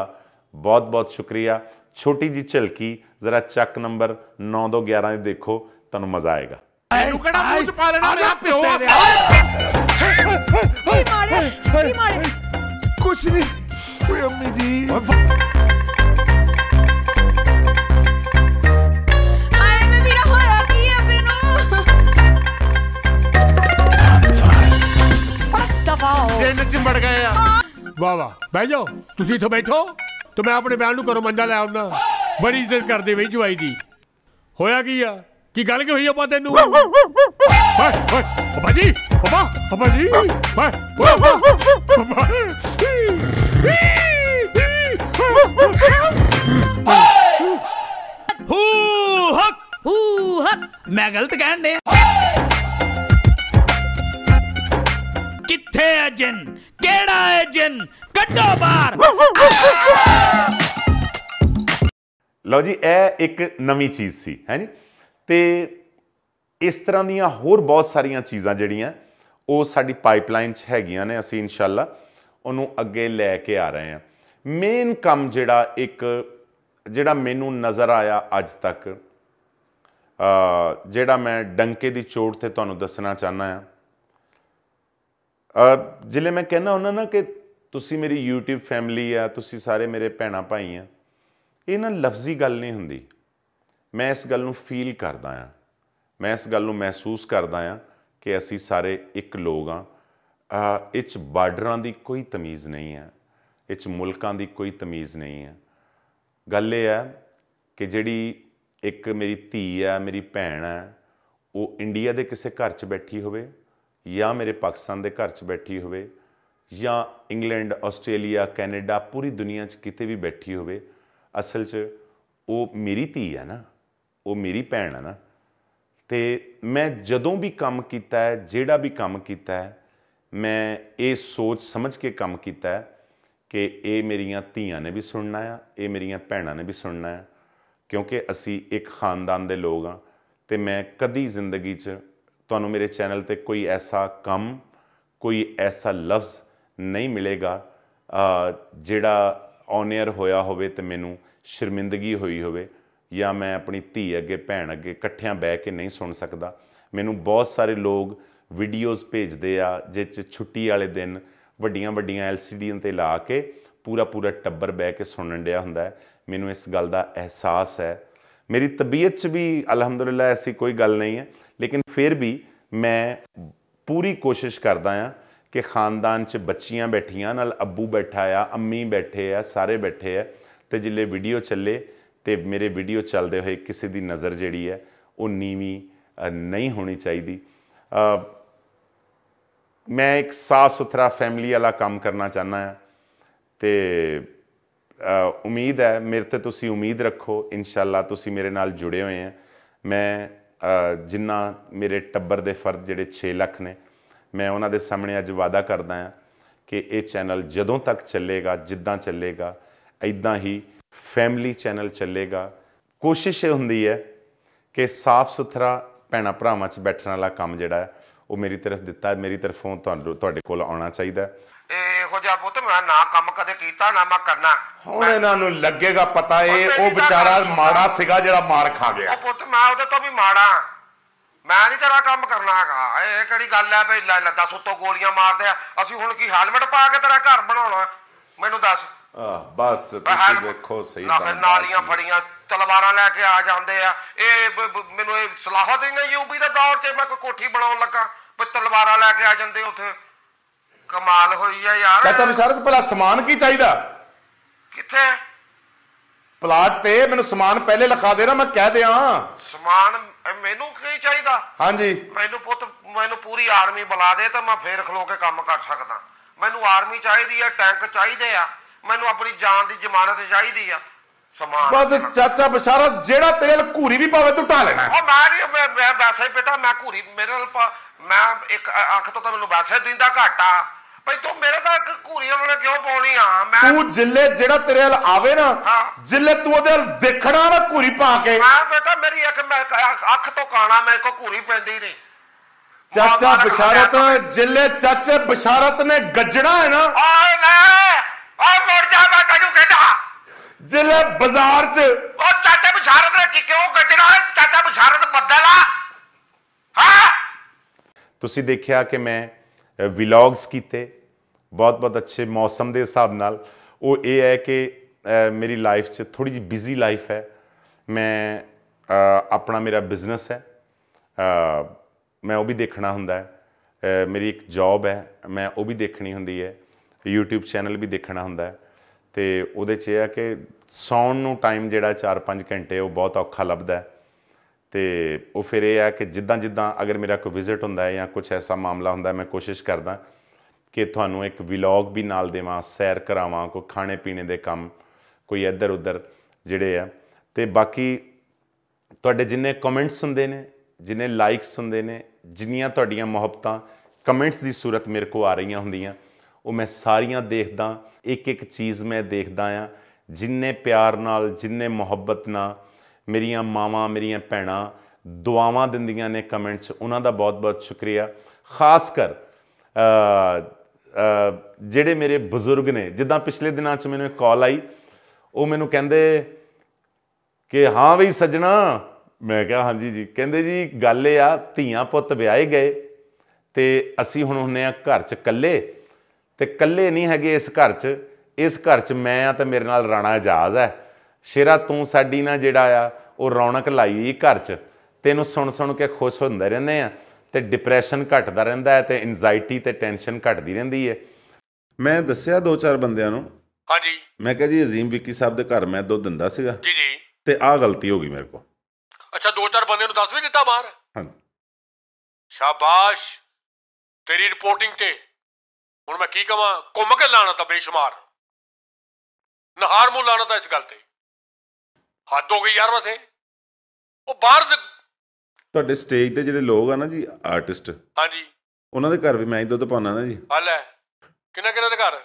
ਬਹੁਤ-ਬਹੁਤ ਸ਼ੁਕਰੀਆ। ਛੋਟੀ ਜੀ ਝਲਕੀ ਜ਼ਰਾ ਚੱਕ ਨੰਬਰ 9211 ਦੀ ਦੇਖੋ ਤੁਹਾਨੂੰ ਮਜ਼ਾ ਆਏਗਾ। ਇਹਨੂੰ ਕਿਹੜਾ ਮੂੰਹ ਚ ਪਾ ਲੈਣਾ? ਮੇਰਾ ਪਿਓ ਆ। ਕੀ ਮਾਰਿਆ? ਮਾਰਿਆ? ਕੁਛ ਨਹੀਂ। ਓਏ ਅੰਮੀ ਜੀ ਜਿੰਨ ਗਏ ਆ। ਵਾਹ ਬਹਿ ਜਾਓ। ਤੁਸੀਂ ਇੱਥੇ ਬੈਠੋ। ਤੇ ਮੈਂ ਆਪਣੇ ਬਿਆਨ ਨੂੰ ਕਰੋ ਮੰਜਾ ਲੈ ਆਉਣਾ ਬੜੀ ਇੱਜ਼ਤ ਕਰਦੇ ਵੇ ਜਵਾਈ ਦੀ। ਹੋਇਆ ਕੀ ਆ? ਕੀ ਗੱਲ ਕੀ ਹੋਈ ਆਪਾਂ ਤੈਨੂੰ? ਓਏ ਓਏ ਅੱਬਾ ਜੀ ਅੱਬਾ ਅੱਬਾ ਜੀ ਓਏ ਓਏ ਅੱਬਾ ਹੂ ਹਕ। ਹੂ ਹਕ। ਮੈਂ ਗਲਤ ਕਹਿਣ ਦੇ ਕਿੱਥੇ ਹੈ ਜਿਨ? ਕਿਹੜਾ ਹੈ ਜਿਨ? ਕੱਢੋ ਬਾਹਰ। ਲਓ ਜੀ ਇਹ ਇੱਕ ਨਵੀਂ ਚੀਜ਼ ਸੀ ਹੈ ਜੀ ਤੇ ਇਸ ਤਰ੍ਹਾਂ ਦੀਆਂ ਹੋਰ ਬਹੁਤ ਸਾਰੀਆਂ ਚੀਜ਼ਾਂ ਜਿਹੜੀਆਂ ਉਹ ਸਾਡੀ ਪਾਈਪਲਾਈਨ 'ਚ ਹੈਗੀਆਂ ਨੇ ਅਸੀਂ ਇਨਸ਼ਾਅੱਲਾ ਉਹਨੂੰ ਅੱਗੇ ਲੈ ਕੇ ਆ ਰਹੇ ਹਾਂ। ਮੇਨ ਕੰਮ ਜਿਹੜਾ ਇੱਕ ਜਿਹੜਾ ਮੈਨੂੰ ਨਜ਼ਰ ਆਇਆ ਅੱਜ ਤੱਕ ਜਿਹੜਾ ਮੈਂ ਡੰਕੇ ਦੀ ਚੋਟ ਤੇ ਤੁਹਾਨੂੰ ਦੱਸਣਾ ਚਾਹਨਾ ਆ ਅ, ਜਿਲੇ ਮੈਂ ਕਹਿੰਦਾ ਹੁੰਦਾ ਨਾ ਕਿ ਤੁਸੀਂ ਮੇਰੀ YouTube ਫੈਮਿਲੀ ਆ ਤੁਸੀਂ ਸਾਰੇ ਮੇਰੇ ਭੈਣਾ ਭਾਈ ਆ ਇਹ ਨਾ ਲਫ਼ਜ਼ੀ ਗੱਲ ਨਹੀਂ ਹੁੰਦੀ। ਮੈਂ ਇਸ ਗੱਲ ਨੂੰ ਫੀਲ ਕਰਦਾ ਆ ਮੈਂ ਇਸ ਗੱਲ ਨੂੰ ਮਹਿਸੂਸ ਕਰਦਾ ਆ ਕਿ ਅਸੀਂ ਸਾਰੇ ਇੱਕ ਲੋਕ ਆ ਇਹ 'ਚ ਬਾਰਡਰਾਂ ਦੀ ਕੋਈ ਤਮੀਜ਼ ਨਹੀਂ ਹੈ। ਇਹ 'ਚ ਮੁਲਕਾਂ ਦੀ ਕੋਈ ਤਮੀਜ਼ ਨਹੀਂ ਹੈ। ਗੱਲ ਇਹ ਹੈ ਕਿ ਜਿਹੜੀ ਇੱਕ ਮੇਰੀ ਧੀ ਹੈ, ਮੇਰੀ ਭੈਣ ਹੈ, ਉਹ ਇੰਡੀਆ ਦੇ ਕਿਸੇ ਘਰ 'ਚ ਬੈਠੀ ਹੋਵੇ ਜਾਂ ਮੇਰੇ ਪਾਕਿਸਤਾਨ ਦੇ ਘਰ 'ਚ ਬੈਠੀ ਹੋਵੇ ਜਾਂ ਇੰਗਲੈਂਡ, ਆਸਟ੍ਰੇਲੀਆ, ਕੈਨੇਡਾ, ਪੂਰੀ ਦੁਨੀਆ 'ਚ ਕਿਤੇ ਵੀ ਬੈਠੀ ਹੋਵੇ, ਅਸਲ 'ਚ ਉਹ ਮੇਰੀ ਧੀ ਹੈ ਨਾ। ਉਹ ਮੇਰੀ ਭੈਣ ਹੈ ਨਾ। ਤੇ ਮੈਂ ਜਦੋਂ ਵੀ ਕੰਮ ਕੀਤਾ ਹੈ, ਜਿਹੜਾ ਵੀ ਕੰਮ ਕੀਤਾ ਹੈ, ਮੈਂ ਇਹ ਸੋਚ ਸਮਝ ਕੇ ਕੰਮ ਕੀਤਾ ਹੈ ਕਿ ਇਹ ਮੇਰੀਆਂ ਧੀਆਂ ਨੇ ਵੀ ਸੁਣਨਾ ਆ, ਇਹ ਮੇਰੀਆਂ ਭੈਣਾਂ ਨੇ ਵੀ ਸੁਣਨਾ ਆ, ਕਿਉਂਕਿ ਅਸੀਂ ਇੱਕ ਖਾਨਦਾਨ ਦੇ ਲੋਕ ਆ ਤੇ ਮੈਂ ਕਦੀ ਜ਼ਿੰਦਗੀ 'ਚ ਤੁਹਾਨੂੰ ਮੇਰੇ ਚੈਨਲ ਤੇ ਕੋਈ ਐਸਾ ਕੰਮ, ਕੋਈ ਐਸਾ ਲਫ਼ਜ਼ ਨਹੀਂ ਮਿਲੇਗਾ ਜਿਹੜਾ ਔਨ 에ਅਰ ਹੋਇਆ ਹੋਵੇ ਤੇ ਮੈਨੂੰ ਸ਼ਰਮਿੰਦਗੀ ਹੋਈ ਹੋਵੇ। ਜਾਂ ਮੈਂ ਆਪਣੀ ਧੀ ਅੱਗੇ, ਭੈਣ ਅੱਗੇ ਇਕੱਠਿਆਂ ਬਹਿ ਕੇ ਨਹੀਂ ਸੁਣ ਸਕਦਾ। ਮੈਨੂੰ ਬਹੁਤ ਸਾਰੇ ਲੋਕ ਵੀਡੀਓਜ਼ ਭੇਜਦੇ ਆ ਜਿਸ 'ਚ ਛੁੱਟੀ ਵਾਲੇ ਦਿਨ ਵੱਡੀਆਂ ਵੱਡੀਆਂ ਐਲਸੀਡੀਆਂ ਤੇ ਲਾ ਕੇ ਪੂਰਾ ਪੂਰਾ ਟੱਬਰ ਬਹਿ ਕੇ ਸੁਣਨ ਡਿਆ ਹੁੰਦਾ ਮੈਨੂੰ ਇਸ ਗੱਲ ਦਾ ਅਹਿਸਾਸ ਹੈ। ਮੇਰੀ ਤਬੀਅਤ 'ਚ ਵੀ ਅਲਹਮਦੁਲਿਲਾ ਐਸੀ ਕੋਈ ਗੱਲ ਨਹੀਂ ਹੈ, ਲੇਕਿਨ ਫਿਰ ਵੀ ਮੈਂ ਪੂਰੀ ਕੋਸ਼ਿਸ਼ ਕਰਦਾ ਆ ਕਿ ਖਾਨਦਾਨ 'ਚ ਬੱਚੀਆਂ ਬੈਠੀਆਂ, ਨਾਲ ਅੱਬੂ ਬੈਠਾ ਆ, ਅੰਮੀ ਬੈਠੇ ਆ, ਸਾਰੇ ਬੈਠੇ ਆ, ਤੇ ਜਿੱਲੇ ਵੀਡੀਓ ਚੱਲੇ ਤੇ ਮੇਰੇ ਵੀਡੀਓ ਚੱਲਦੇ ਹੋਏ ਕਿਸੇ ਦੀ ਨਜ਼ਰ ਜਿਹੜੀ ਹੈ ਉਹ ਨੀਵੀਂ ਨਹੀਂ ਹੋਣੀ ਚਾਹੀਦੀ। ਮੈਂ ਇੱਕ ਸਾਫ਼ ਸੁਥਰਾ ਫੈਮਿਲੀ ਵਾਲਾ ਕੰਮ ਕਰਨਾ ਚਾਹੁੰਦਾ ਹਾਂ ਤੇ ਉਮੀਦ ਹੈ ਮੇਰੇ ਤੇ ਤੁਸੀਂ ਉਮੀਦ ਰੱਖੋ, ਇਨਸ਼ਾਅੱਲਾ ਤੁਸੀਂ ਮੇਰੇ ਨਾਲ ਜੁੜੇ ਹੋਏ ਆ। ਮੈਂ ਜਿੰਨਾ ਮੇਰੇ ਟੱਬਰ ਦੇ ਫਰਦ ਜਿਹੜੇ 6 ਲੱਖ ਨੇ, ਮੈਂ ਉਹਨਾਂ ਦੇ ਸਾਹਮਣੇ ਅੱਜ ਵਾਅਦਾ ਕਰਦਾ ਹਾਂ ਕਿ ਇਹ ਚੈਨਲ ਜਦੋਂ ਤੱਕ ਚੱਲੇਗਾ, ਜਿੱਦਾਂ ਚੱਲੇਗਾ ਐਦਾਂ ਹੀ ਫੈਮਿਲੀ ਚੈਨਲ ਚੱਲੇਗਾ। ਕੋਸ਼ਿਸ਼ ਇਹ ਹੁੰਦੀ ਹੈ ਕਿ ਸਾਫ਼ ਸੁਥਰਾ ਭੈਣਾਂ ਭਰਾਵਾਂ 'ਚ ਬੈਠਣ ਵਾਲਾ ਕੰਮ ਜਿਹੜਾ ਹੈ ਉਹ ਮੇਰੀ ਤਰਫ ਦਿੱਤਾ ਹੈ ਮੇਰੀ ਤਰਫੋਂ ਤੁਹਾਨੂੰ ਤੁਹਾਡੇ ਕੋਲ ਆਉਣਾ ਚਾਹੀਦਾ ਇਹੋ ਜਿਹਾ ਪੁੱਤ ਮੈਂ ਨਾ ਕੰਮ ਕਦੇ ਕੀਤਾ ਨਾ ਮੈਂ ਕਰਨਾ। ਹੁਣ ਇਹਨਾਂ ਨੂੰ ਲੱਗੇਗਾ ਪਤਾ ਇਹ ਉਹ ਵਿਚਾਰਾ। ਮਾੜਾ ਸੀਗਾ ਜਿਹੜਾ ਮਾਰ ਖਾ ਗਿਆ। ਉਹ ਪੁੱਤ ਮੈਂ ਉਹਦੇ ਤੋਂ ਵੀ ਮਾੜਾ। ਮੈਂ ਨਹੀਂ ਤੇਰਾ ਕੰਮ ਕਰਨਾ ਹੈਗਾ। ਇਹ ਕਿਹੜੀ ਗੱਲ ਹੈ ਭਈ ਲੈ ਲੱਦਾ ਸੁੱਤੋਂ ਗੋਲੀਆਂ ਮਾਰਦੇ ਆ। ਅਸੀਂ ਹੁਣ ਕੀ ਹੈਲਮਟ ਪਾ ਕੇ ਤੇਰਾ ਘਰ ਬਣਾਉਣਾ? ਮੈਨੂੰ ਦੱਸ। ਆ ਬਸ ਤੁਸੀਂ ਵੇਖੋ ਸਹੀ ਬਣਦਾ ਨਾਲੀਆਂ। ਫੜੀਆਂ ਤਲਵਾਰਾਂ ਲੈ ਕੇ ਆ ਜਾਂਦੇ ਆ। ਇਹ ਬ- ਬ- ਮੈਨੂੰ ਇਹ ਸਲਾਹਤ ਹੀ ਨਹੀਂ ਯੂਪੀ ਦੇ ਦੌਰ 'ਚ ਮੈਂ ਕੋਈ ਕੋਠੀ ਬਣਾਉਣ ਲੱਗਾ ਵੀ ਤਲਵਾਰਾਂ ਲੈ ਕੇ ਆ ਜਾਂਦੇ ਉੱਥੇ। ਕਮਾਲ ਹੋਈ ਆ ਯਾਰ। ਚਾਚਾ ਬਿਸ਼ਾਰਤ ਭਲਾ ਸਮਾਨ ਕੀ ਚਾਹੀਦਾ? ਕਿੱਥੇ? ਪਲਾਟ ਤੇ ਮੈਨੂੰ ਸਮਾਨ ਪਹਿਲੇ ਲਿਖਾ ਦੇ ਨਾ ਮੈਂ ਕਹਿ ਦਿਆਂ। ਸਮਾਨ ਇਹ ਮੈਨੂੰ ਕੀ ਚਾਹੀਦਾ? ਹਾਂਜੀ। ਮੈਨੂੰ ਪੁੱਤ ਮੈਨੂੰ ਪੂਰੀ ਆਰਮੀ ਬੁਲਾ ਦੇ ਤਾਂ ਮੈਂ ਫੇਰ ਖਲੋ ਕੇ ਕੰਮ ਕਰ ਸਕਦਾ। ਮੈਨੂੰ ਆਰਮੀ ਚਾਹੀਦੀ ਆ ਟੈਂਕ ਚਾਹੀਦੇ ਆ। ਮੈਨੂੰ ਆਪਣੀ ਜਾਨ ਦੀ ਜ਼ਮਾਨਤ ਚਾਹੀਦੀ ਆ। ਸਮਾਨ ਬਸ ਚਾਚਾ ਬਿਸ਼ਾਰਤ ਜਿਹੜਾ ਤੇਰੇ ਨਾਲ ਘੂਰੀ ਵੀ ਪਾਵੇ ਤੂੰ ਢਾ ਲੈਣਾ। ਉਹ ਮੈਂ ਨਹੀਂ ਮੈਂ ਮੈਂ ਵੈਸੇ ਹੀ ਬੇਟਾ ਮੈਂ ਘੂਰੀ ਮੇਰੇ ਨਾਲ ਪਾ- ਮੈਂ ਇੱਕ ਅ- ਅੱਖ ਤੋਂ ਤਾਂ ਮੈਨੂੰ ਵੈਸੇ ਦਿੰਦਾ ਘਾਟਾ। ਭਈ ਤੂੰ ਮੇਰੇ ਤਾਂ ਇੱਕ ਘੂਰੀ ਵਾਲੇ ਕਿਉਂ ਪਾਉਣੀ ਆ? ਮੈਂ ਤੂੰ ਜਿੱਲੇ ਜਿਹੜਾ ਤੇਰੇ ਨਾਲ ਆਵੇ ਨਾ ਹਾਂ। ਜਿੱਲੇ ਤੂੰ ਉਹਦੇ ਨਾਲ ਦੇਖਣਾ ਨਾ ਘੂਰੀ ਪਾ ਕੇ। ਮੈਂ ਬੇਟਾ ਮੇਰੀ ਇੱਕ ਮੈਂ ਇੱਕ ਅੱਖ ਤੋਂ ਕਾਣਾ ਮੇਰੇ ਕੋ ਘੂਰੀ ਪੈਂਦੀ ਨਹੀਂ। ਚਾਚਾ ਬਿਸ਼ਾਰਤ ਜਿੱਲੇ ਚਾਚੇ ਬਿਸ਼ਾਰਤ ਨੇ ਗੱਜਣਾ ਹੈ ਨਾ। ਓਏ ਮੈਂ ਓਏ ਮੁੜ ਜਾ ਮੈਂ ਤੈਨੂੰ ਕਹਿੰਦਾ। ਜਿੱਲੇ ਬਾਜ਼ਾਰ 'ਚ ਉਹ ਚਾਚਾ ਬਿਸ਼ਾਰਤ ਨੇ ਕੀ ਕਿਉਂ ਗੱਜਣਾ? ਚਾਚਾ ਬਿਸ਼ਾਰਤ ਬੱਦਲ ਆ। ਹਾਂ? ਤੁਸੀਂ ਦੇਖਿਆ ਕਿ ਮੈਂ ਵਲੌਗਸ ਕੀਤੇ। ਬਹੁਤ ਬਹੁਤ ਅੱਛੇ ਮੌਸਮ ਦੇ ਹਿਸਾਬ ਨਾਲ। ਉਹ ਇਹ ਹੈ ਕਿ ਮੇਰੀ ਲਾਈਫ 'ਚ ਥੋੜੀ ਜਿਹੀ ਬਿਜ਼ੀ ਲਾਈਫ ਹੈ। ਮੈਂ ਆਪਣਾ ਮੇਰਾ ਬਿਜ਼ਨਸ ਹੈ। ਮੈਂ ਉਹ ਵੀ ਦੇਖਣਾ ਹੁੰਦਾ ਹੈ। ਮੇਰੀ ਇੱਕ ਜੌਬ ਹੈ। ਮੈਂ ਉਹ ਵੀ ਦੇਖਣੀ ਹੁੰਦੀ ਹੈ। YouTube ਚੈਨਲ ਵੀ ਦੇਖਣਾ ਹੁੰਦਾ ਹੈ। ਤੇ ਉਹਦੇ 'ਚ ਇਹ ਆ ਕਿ ਸੌਣ ਨੂੰ ਟਾਈਮ ਜਿਹੜਾ 4-5 ਘੰਟੇ ਉਹ ਬਹੁਤ ਔਖਾ ਲੱਭਦਾ ਹੈ। ਤੇ ਉਹ ਫਿਰ ਇਹ ਆ ਕਿ ਜਿੱਦਾਂ ਜਿੱਦਾਂ ਅਗਰ ਮੇਰਾ ਕੋਈ ਵਿਜ਼ਿਟ ਹੁੰਦਾ ਹੈ ਜਾਂ ਕੁਝ ਐਸਾ ਮਾਮਲਾ ਹੁੰਦਾ ਮੈਂ ਕੋਸ਼ਿਸ਼ ਕਰਦਾ ਕਿ ਤੁਹਾਨੂੰ ਇੱਕ ਵਲੌਗ ਵੀ ਨਾਲ ਦੇਵਾਂ, ਸੈਰ ਕਰਾਵਾਂ, ਕੋਈ ਖਾਣੇ ਪੀਣੇ ਦੇ ਕੰਮ, ਕੋਈ ਇੱਧਰ ਉੱਧਰ ਜਿਹੜੇ ਆ। ਤੇ ਬਾਕੀ ਤੁਹਾਡੇ ਜਿੰਨੇ ਕਮੈਂਟਸ ਹੁੰਦੇ ਨੇ, ਜਿੰਨੇ ਲਾਈਕਸ ਹੁੰਦੇ ਨੇ, ਜਿੰਨੀਆਂ ਤੁਹਾਡੀਆਂ ਮੁਹੱਬਤਾਂ ਕਮੈਂਟਸ ਦੀ ਸੂਰਤ ਮੇਰੇ ਕੋ ਆ ਰਹੀਆਂ ਹੁੰਦੀਆਂ। ਉਹ ਮੈਂ ਸਾਰੀਆਂ ਦੇਖਦਾ ਇੱਕ ਇੱਕ ਚੀਜ਼ ਮੈਂ ਦੇਖਦਾ ਆ, ਜਿੰਨੇ ਪਿਆਰ ਨਾਲ, ਜਿੰਨੇ ਮੁਹੱਬਤ ਨਾਲ ਮੇਰੀਆਂ ਮਾਵਾਂ, ਮੇਰੀਆਂ ਭੈਣਾਂ ਦੁਆਵਾਂ ਦਿੰਦੀਆਂ ਨੇ ਕਮੈਂਟਸ ਉਹਨਾਂ ਦਾ ਬਹੁਤ-ਬਹੁਤ ਸ਼ੁਕਰੀਆ। ਖਾਸ ਕਰ ਜਿਹੜੇ ਮੇਰੇ ਬਜ਼ੁਰਗ ਨੇ, ਜਿੱਦਾਂ ਪਿਛਲੇ ਦਿਨਾਂ 'ਚ ਮੈਨੂੰ ਇੱਕ ਕਾਲ ਆਈ, ਉਹ ਮੈਨੂੰ ਕਹਿੰਦੇ ਕਿ, ਹਾਂ ਵੀ ਸੱਜਣਾ। ਮੈਂ ਕਿਹਾ, ਹਾਂਜੀ ਜੀ। ਕਹਿੰਦੇ ਜੀ, ਗੱਲ ਇਹ ਆ, ਧੀਆਂ ਪੁੱਤ ਵਿਆਹੇ ਗਏ ਤੇ ਅਸੀਂ ਹੁਣ ਹੁੰਨੇ ਆ ਘਰ 'ਚ ਇਕੱਲੇ ਤੇ ਇਕੱਲੇ ਨਹੀਂ ਹੈਗੇ ਇਸ ਘਰ 'ਚ ਇਸ ਘਰ 'ਚ ਮੈਂ ਆ ਤੇ ਮੇਰੇ ਨਾਲ ਰਾਣਾ ਇਜਾਜ਼ ਹੈ। ਸ਼ੇਰਾ ਤੂੰ ਸਾਡੀ ਨਾ ਜਿਹੜਾ ਆ ਉਹ ਰੌਣਕ ਲਾਈ ਹੋਈ ਘਰ 'ਚ ਤੈਨੂੰ ਸੁਣ ਸੁਣ ਕੇ ਖੁਸ਼ ਹੁੰਦੇ ਰਹਿੰਦੇ ਆ ਤੇ ਡਿਪਰੈਸ਼ਨ ਘਟਦਾ ਰਹਿੰਦਾ ਹੈ ਤੇ ਐਂਜ਼ਾਈਟੀ ਤੇ ਟੈਨਸ਼ਨ ਘਟਦੀ ਰਹਿੰਦੀ ਹੈ। ਮੈਂ ਦੱਸਿਆ ਦੋ ਚਾਰ ਬੰਦਿਆਂ ਨੂੰ ਹਾਂਜੀ। ਮੈਂ ਕਿਹਾ ਜੀ ਅਜ਼ੀਮ ਵਿੱਕੀ ਸਾਹਿਬ ਦੇ ਘਰ ਮੈਂ ਦੁੱਧ ਦਿੰਦਾ ਸੀਗਾ। ਜੀ ਜੀ। ਤੇ ਆਹ ਗਲਤੀ ਹੋ ਗਈ ਮੇਰੇ ਕੋਲ। ਅੱਛਾ ਦੋ ਚਾਰ ਬੰਦਿਆਂ ਨੂੰ ਦੱਸ ਵੀ ਦਿੱਤਾ ਬਾਹਰ? ਹਾਂਜੀ। ਸ਼ਾਬਾਸ਼। ਤੇਰੀ ਰਿਪੋਰਟਿੰਗ ਤੇ। ਹੁਣ ਮੈਂ ਕੀ ਕਵਾਂ? ਘੁੰਮ ਕੇ ਲਾਣਾ ਤਾਂ ਬੇਸ਼ੁਮਾਰ। ਨਹਾਰ ਮੂੰਹ ਲਾਣਾ ਤਾਂ ਇਸ ਗੱਲ ਤੇ। ਹੱਦ ਹੋ ਗਈ ਯਾਰ ਵਸੇ। ਉਹ ਬਾਹਰ ਦੇ- ਤੁਹਾਡੇ ਸਟੇਜ ਤੇ ਜਿਹੜੇ ਲੋਕ ਆ ਨਾ ਜੀ ਆਰਟਿਸਟ ਹਾਂਜੀ। ਉਹਨਾਂ ਦੇ ਘਰ ਵੀ ਮੈਂ ਹੀ ਦੁੱਧ ਪਾਉਣਾ ਨਾ ਜੀ। ਹੱਲ ਹੈ ਕਿੰਨਾ ਕਿੰਨਾ ਦੇ ਘਰ?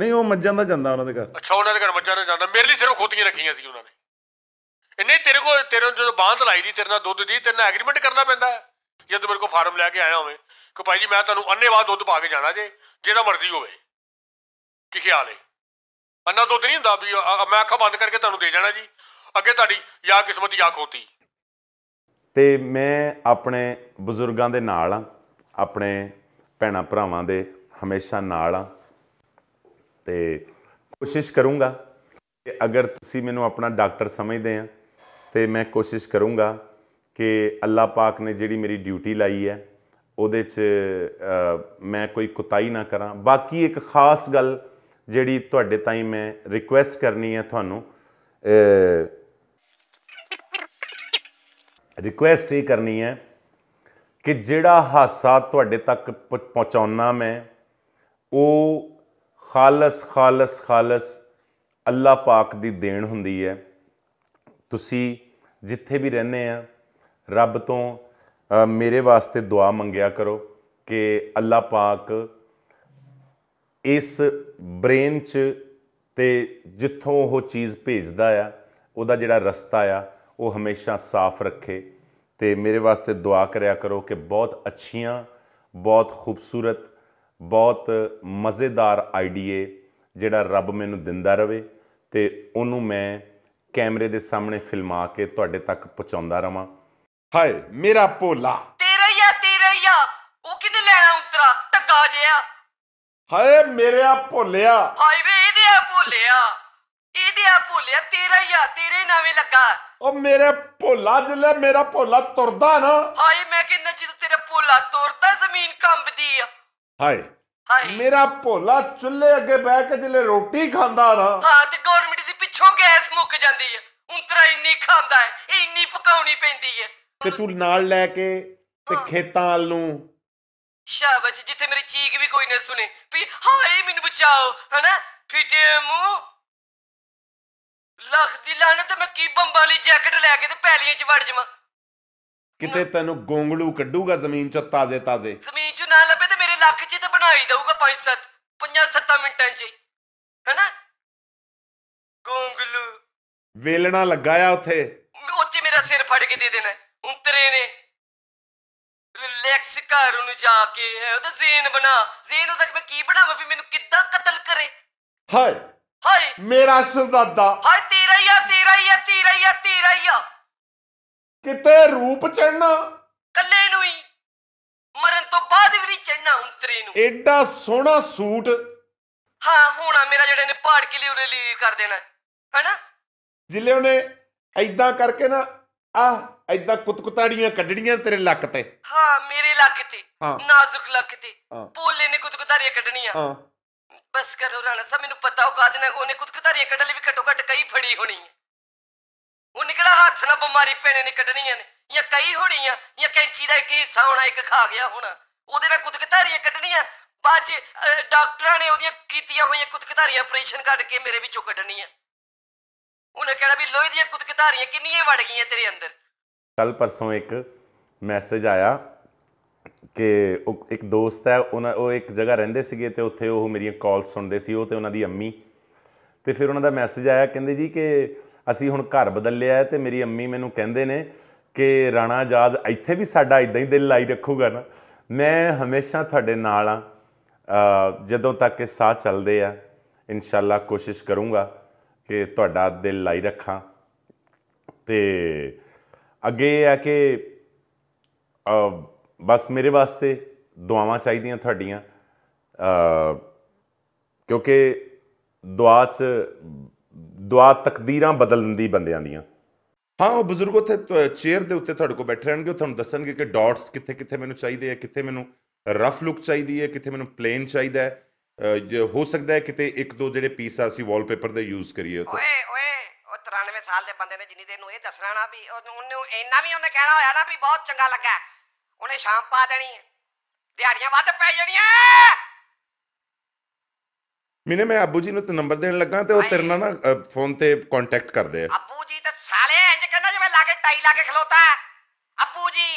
ਨਹੀਂ ਉਹ ਮੱਝਾਂ ਦਾ ਜਾਂਦਾ ਉਹਨਾਂ ਦੇ ਘਰ। ਅੱਛਾ ਉਹਨਾਂ ਦੇ ਘਰ ਮੱਝਾਂ ਨੇ ਜਾਂਦਾ। ਮੇਰੇ ਲਈ ਸਿਰਫ ਖੋਤੀਆਂ ਰੱਖੀਆਂ ਸੀ ਉਹਨਾਂ ਨੇ। ਨਹੀਂ ਤੇਰੇ ਕੋਲ ਤੇਰੇ ਨੂੰ ਜਦੋਂ ਬਾਂਧ ਲਾਈ ਦੀ ਤੇਰੇ ਨਾਲ ਦੁੱਧ ਦੀ ਤੇਰੇ ਨਾਲ ਐਗਰੀਮੈਂਟ ਕਰਨਾ ਪੈਂਦਾ। ਹੈ ਜੇ ਤੂੰ ਮੇਰੇ ਕੋਲ ਫਾਰਮ ਲੈ ਕੇ ਆਇਆ ਹੋਵੇ, ਕਿ ਭਾਈ ਜੀ ਮੈਂ ਤੁਹਾਨੂੰ ਅੰਨੇਵਾਹ ਦੁੱਧ ਪਾ ਕੇ ਜਾਣਾ ਜੇ ਜਿਹੜਾ ਮਰਜ਼ੀ ਹੋਵੇ। ਕੀ ਖਿਆਲ ਹੈ ਅੰਨਾ ਦੁੱਧ ਨਹੀਂ ਹੁੰਦਾ ਵੀ ਮੈਂ ਅੱਖਾਂ ਬੰਦ ਕਰਕੇ ਤੁਹਾਨੂੰ ਦੇ ਜਾਣਾ ਜੀ। ਅੱਗੇ ਤੁਹਾਡੀ ਜਾਂ ਕਿਸਮਤ ਜਾਂ ਖੋਤੀ ਤੇ ਮੈਂ ਆਪਣੇ ਬਜ਼ੁਰਗਾਂ ਦੇ ਨਾਲ ਆ, ਆਪਣੇ ਭੈਣਾਂ ਭਰਾਵਾਂ ਦੇ ਹਮੇਸ਼ਾ ਨਾਲ ਆ। ਤੇ ਕੋਸ਼ਿਸ਼ ਕਰੂੰਗਾ ਕਿ ਅਗਰ ਤੁਸੀਂ ਮੈਨੂੰ ਆਪਣਾ ਡਾਕਟਰ ਸਮਝਦੇ ਆ, ਤੇ ਮੈਂ ਕੋਸ਼ਿਸ਼ ਕਰੂੰਗਾ ਕਿ ਅੱਲਾਹ ਪਾਕ ਨੇ ਜਿਹੜੀ ਮੇਰੀ ਡਿਊਟੀ ਲਾਈ ਹੈ, ਉਹਦੇ 'ਚ ਮੈਂ ਕੋਈ ਕੁਤਾਈ ਨਾ ਕਰਾਂ। ਬਾਕੀ ਇੱਕ ਖਾਸ ਗੱਲ ਜਿਹੜੀ ਤੁਹਾਡੇ ਤਾਈਂ ਮੈਂ ਰਿਕੁਐਸਟ ਕਰਨੀ ਹੈ ਤੁਹਾਨੂੰ ਰਿਕੁਐਸਟ ਇਹ ਕਰਨੀ ਹੈ ਕਿ ਜਿਹੜਾ ਹਾਸਾ ਤੁਹਾਡੇ ਤੱਕ ਪ- ਪਹੁੰਚਾਉਣਾ ਮੈਂ, ਉਹ ਖਾਲਸ ਖਾਲਸ ਖਾਲਸ ਅੱਲਾਹ ਪਾਕ ਦੀ ਦੇਣ ਹੁੰਦੀ ਹੈ। ਤੁਸੀਂ ਜਿੱਥੇ ਵੀ ਰਹਿੰਦੇ ਆ ਰੱਬ ਤੋਂ ਮੇਰੇ ਵਾਸਤੇ ਦੁਆ ਮੰਗਿਆ ਕਰੋ ਕਿ ਅੱਲਾ ਪਾਕ ਇਸ ਬ੍ਰੇਨ 'ਚ ਤੇ ਜਿੱਥੋਂ ਉਹ ਚੀਜ਼ ਭੇਜਦਾ ਆ, ਉਹਦਾ ਜਿਹੜਾ ਰਸਤਾ ਆ, ਉਹ ਹਮੇਸ਼ਾ ਸਾਫ਼ ਰੱਖੇ ਤੇ ਮੇਰੇ ਵਾਸਤੇ ਦੁਆ ਕਰਿਆ ਕਰੋ ਕਿ ਬਹੁਤ ਅੱਛੀਆਂ, ਬਹੁਤ ਖੂਬਸੂਰਤ, ਬਹੁਤ ਮਜ਼ੇਦਾਰ ਆਈਡੀਏ ਜਿਹੜਾ ਰੱਬ ਮੈਨੂੰ ਦਿੰਦਾ ਰਵੇ ਤੇ ਉਹਨੂੰ ਮੈਂ ਕੈਮਰੇ ਦੇ ਸਾਹਮਣੇ ਫਿਲਮਾ ਕੇ ਤੁਹਾਡੇ ਤੱਕ ਪਹੁੰਚਾਉਂਦਾ ਰਵਾਂ। ਹਾਏ ਮੇਰਾ ਭੋਲਾ। ਤੇਰਾ ਆ ਤੇਰਾ ਆ। ਉਹ ਕਿਨੇ ਲੈਣਾ ਉਤਰਾ? ਟੱਕਾ ਜਿਆ ਹਾਏ ਮੇਰਿਆ ਭੋਲਿਆ। ਹਾਏ ਵੇ ਇਹਦੇ ਆ ਭੁੱਲਿਆ। ਇਹਦੇ ਆ ਭੁੱਲਿਆ ਤੇਰਾ ਆ ਤੇਰੇ ਨਾਵੇਂ ਲੱਗਾ। ਉਹ ਮੇਰੇ ਭੋਲਾ ਜਿਲੇ ਮੇਰਾ ਭੋਲਾ ਤੁਰਦਾ ਨਾ। ਹਾਏ ਮੈਂ ਕਿੰਨਾ ਜਦੋਂ ਤੇਰਾ ਭੋਲਾ ਤੋੜਦਾ ਜ਼ਮੀਨ ਕੰਬਦੀ ਆ। ਹਾਏ ਹਾਏ। ਮੇਰਾ ਭੋਲਾ ਚੁੱਲ੍ਹੇ ਅੱਗੇ ਬਹਿ ਕੇ ਜਿਲੇ ਰੋਟੀ ਖਾਂਦਾ ਨਾ। ਹਾਂ ਤੇ ਗਵਰਨਮੈਂਟ ਦੀ ਪਿੱਛੋਂ ਗੈਸ ਮੁੱਕ ਜਾਂਦੀ ਹੈ ਉਂਤਰਾ ਇੰਨੀ ਖਾਂਦਾ ਹੈ ਇੰਨੀ ਪਕਾਉਣੀ ਪੈਂਦੀ ਹੈ ਤੇ ਤੂੰ ਨਾਲ ਲੈ ਕੇ ਤੇ ਖੇਤਾਂ ਵੱਲ ਨੂੰ। ਸ਼ਾਬਾਸ਼ ਜਿੱਥੇ ਮੇਰੀ ਚੀਕ ਵੀ ਕੋਈ ਨਾ ਸੁਣੇ। ਵੀ ਹਾਏ ਮੈਨੂੰ ਬਚਾਓ ਹਨਾ? ਫਿੱਟੇ ਮੂੰਹ ਲੱਖ ਦੀ ਲਾਣਤ ਮੈਂ ਕੀ ਬੰਬਾਂ ਵਾਲੀ ਜੈਕਟ ਲੈ ਕੇ ਤੇ ਪੈਲੀਆਂ 'ਚ ਵੜ ਜਾਵਾਂ? ਕਿਤੇ ਤੈਨੂੰ ਗੋਂਗਲੂ ਕੱਢੂਗਾ ਜ਼ਮੀਨ ਚੋਂ ਤਾਜ਼ੇ ਤਾਜ਼ੇ। ਜ਼ਮੀਨ 'ਚ ਨਾ ਲੱਭੇ ਤੇ ਮੇਰੇ ਲੱਖ 'ਚ ਤੇ ਬਣਾ ਹੀ ਦਊਗਾ ਪੰਜ ਸੱਤ ਪੰਜਾਂ ਸੱਤਾਂ ਮਿੰਟਾਂ 'ਚ। ਹਨਾ? ਗੋਂਗਲੂ। ਵੇਲਣਾ ਲੱਗਾ ਆ ਉੱਥੇ। ਉੱਥੇ ਮੇਰਾ ਸਿਰ ਫੜ ਕੇ ਦੇ ਦੇਣਾ। ਉਂਤਰੇ ਨੇ। ਰਿਲੈਕਸ ਕਰ ਉਹਨੂੰ ਜਾ ਕੇ ਹੈ ਉਹਦਾ ਜ਼ੇਨ ਬਣਾ। ਜ਼ੇਨ ਉਹਦਾ ਮੈਂ ਕੀ ਬਣਾਵਾਂ ਵੀ ਮੈਨੂੰ ਕਿੱਦਾਂ ਕਤਲ ਕਰੇ? ਹਾਏ। ਹਾਏ। ਮੇਰਾ ਸ਼ਹਜ਼ਾਦਾ। ਹਾਏ ਤੇਰਾ ਹੀ ਆ ਤੇਰਾ ਹੀ ਆ ਤੇਰਾ ਹੀ ਆ ਤੇਰਾ ਹੀ ਆ। ਕਿਤੇ ਰੂਪ ਚੜਨਾ ਕੱਲੇ ਨੂੰ ਹੀ। ਮਰਨ ਤੋਂ ਬਾਅਦ ਵੀ ਨਹੀਂ ਚੜਨਾ ਉਂਤਰੇ ਨੂੰ। ਐਡਾ ਸੋਹਣਾ ਸੂਟ। ਹਾਂ ਹੋਣਾ ਮੇਰਾ ਜਿਹੜੇ ਨੇ ਪਾੜ ਕੇ ਲਈ ਉਰੇ ਲਈ ਕਰ ਦੇਣਾ। ਹੈਨਾ? ਜਿਲੇ ਉਹਨੇ ਐਦਾਂ ਕਰਕੇ ਨਾ ਆ ਐਦਾਂ ਕੁੱਤਕੁਤਾੜੀਆਂ ਕੱਢਣੀਆਂ ਤੇਰੇ ਲੱਕ ਤੇ। ਹਾਂ ਮੇਰੇ ਲੱਕ ਤੇ ਹਾਂ। ਨਾਜ਼ੁਕ ਲੱਕ ਤੇ। ਹਾਂ। ਪੋਲੇ ਨੇ ਕੁਤਕੁਤਾਰੀਆਂ ਕੱਢਣੀਆਂ। ਹਾਂ। ਬਸ ਕਰੋ ਰਾਣਾ ਸਾਹਿਬ ਮੈਨੂੰ ਪਤਾ ਉਹ ਕਾਹਦੇ ਨਾਲ ਉਹਨੇ ਕੁਤਕੁਤਾਰੀਆਂ ਕੱਢਣ ਲਈ ਵੀ ਘੱਟੋ ਘੱਟ ਕਈ ਫੜੀ ਹੋਣੀ ਹੈ ਉਹਨੇ ਕਿਹੜਾ ਹੱਥ ਨਾਲ ਬਿਮਾਰੀ ਪੈਣੇ ਨੇ ਕੱਢਣੀਆਂ ਨੇ ਜਾਂ ਕਈ ਹੋਣੀਆਂ ਜਾਂ ਕੈਂਚੀ ਦਾ ਇੱਕ ਹਿੱਸਾ ਹੋਣਾ ਇੱਕ ਖਾ ਗਿਆ ਹੋਣਾ। ਉਹਦੇ ਨਾਲ ਕੁਤਕੁਤਾਰੀਆਂ ਕੱਢਣੀਆਂ ਬਾਅਦ ਚ ਅਹ, ਡਾਕਟਰਾਂ ਨੇ ਉਹਦੀਆਂ ਕੀਤੀਆਂ ਹੋਈਆਂ ਕੁਤਕੁਤਾਰੀਆਂ ਆਪਰੇਸ਼ਨ ਕੱਢ ਕੇ ਮੇਰੇ ਵਿੱਚੋਂ ਕੱਢਣੀਆਂ। ਉਹਨੇ ਕਹਿਣਾ ਵੀ ਲੋਹੇ ਦੀਆਂ ਕੁਤਕੁਤਾਰੀਆਂ ਕਿੰਨੀਆਂ ਵੜ ਗਈਆਂ ਤੇਰੇ ਅੰਦਰ? ਕੱਲ ਪਰਸੋਂ ਇੱਕ ਮੈਸੇਜ ਆਇਆ ਕਿ ਉਹ ਇੱਕ ਦੋਸਤ ਹੈ, ਉਹਨਾਂ ਉਹ ਇੱਕ ਜਗ੍ਹਾ ਰਹਿੰਦੇ ਸੀਗੇ ਤੇ ਉੱਥੇ ਉਹ ਮੇਰੀਆਂ ਕਾਲ ਸੁਣਦੇ ਸੀ, ਉਹ ਤੇ ਉਹਨਾਂ ਦੀ ਅੰਮੀ। ਤੇ ਫਿਰ ਉਹਨਾਂ ਦਾ ਮੈਸੇਜ ਆਇਆ, ਕਹਿੰਦੇ ਜੀ ਕਿ ਅਸੀਂ ਹੁਣ ਘਰ ਬਦਲਿਆ ਤੇ ਮੇਰੀ ਅੰਮੀ ਮੈਨੂੰ ਕਹਿੰਦੇ ਨੇ ਕਿ ਰਾਣਾ ਆਜ਼ਾਦ ਇੱਥੇ ਵੀ ਸਾਡਾ ਇਦਾਂ ਹੀ ਦਿਲ ਲਾਈ ਰੱਖੂਗਾ ਨਾ। ਮੈਂ ਹਮੇਸ਼ਾ ਤੁਹਾਡੇ ਨਾਲ ਆ ਜਦੋਂ ਤੱਕ ਇਹ ਸਾਹ ਚੱਲਦੇ ਆ, ਇਨਸ਼ਾਅੱਲਾ ਕੋਸ਼ਿਸ਼ ਕਰੂੰਗਾ। ਕਿ ਤੁਹਾਡਾ ਦਿਲ ਲਾਈ ਰੱਖਾਂ। ਤੇ ਅੱਗੇ ਇਹ ਹੈ ਕਿ ਬਸ ਮੇਰੇ ਵਾਸਤੇ ਦੁਆਵਾਂ ਚਾਹੀਦੀਆਂ ਤੁਹਾਡੀਆਂ। ਕਿਉਂਕਿ ਦੁਆ 'ਚ, ਦੁਆ ਤਕਦੀਰਾਂ ਬਦਲ ਦਿੰਦੀ ਬੰਦਿਆਂ ਦੀਆਂ। ਹਾਂ, ਉਹ ਬਜ਼ੁਰਗ ਉੱਥੇ ਚੇਅਰ ਦੇ ਉੱਤੇ ਤੁਹਾਡੇ ਕੋਲ ਬੈਠੇ ਰਹਿਣਗੇ। ਉਹ ਤੁਹਾਨੂੰ ਦੱਸਣਗੇ ਕਿ ਡਾਟਸ ਕਿੱਥੇ ਕਿੱਥੇ ਮੈਨੂੰ ਚਾਹੀਦੇ ਆ, ਕਿੱਥੇ ਮੈਨੂੰ ਰਫ ਲੁੱਕ ਚਾਹੀਦੀ ਹੈ, ਕਿੱਥੇ ਮੈਨੂੰ ਪਲੇਨ ਚਾਹੀਦਾ ਹੈ। ਹੋ ਸਕਦਾ ਹੈ ਕਿਤੇ ਇੱਕ ਦੋ ਜਿਹੜੇ ਪੀਸ ਆ ਅਸੀਂ ਵਾਲਪੇਪਰ ਦੇ ਯੂਜ਼ ਕਰੀਏ ਓਏ ਓਏ ਉਹ 93 ਸਾਲ ਦੇ ਬੰਦੇ ਨੇ ਜਿੰਨੀ ਦੇਰ ਨੂੰ ਇਹ ਦੱਸਣਾ ਨਾ ਵੀ ਉਹਨੂੰ ਇੰਨਾ ਵੀ ਉਹਨੇ ਕਹਿਣਾ ਹੋਇਆ ਨਾ ਵੀ ਬਹੁਤ ਚੰਗਾ ਲੱਗਾ। ਉਹਨੇ ਸ਼ਾਮ ਪਾ ਦੇਣੀ ਹੈ। ਦਿਹਾੜੀਆਂ ਵੱਧ ਪੈ ਜਾਣੀਆਂ। ਮੈਨੇ ਮੈਂ ਅੱਬੂ ਜੀ ਨੂੰ ਤੇ ਨੰਬਰ ਦੇਣ ਲੱਗਾ ਤੇ ਉਹ ਤੇਰੇ ਨਾਲ ਨਾ ਫੋਨ ਤੇ ਕੰਟੈਕਟ ਕਰਦੇ ਆ। ਅੱਬੂ ਜੀ ਤੇ ਸਾਲੇ ਇੰਜ ਕਹਿੰਦਾ ਜਿਵੇਂ ਲਾ ਕੇ ਟਾਈ ਲਾ ਕੇ ਖਲੋਤਾ। ਅੱਬੂ ਜੀ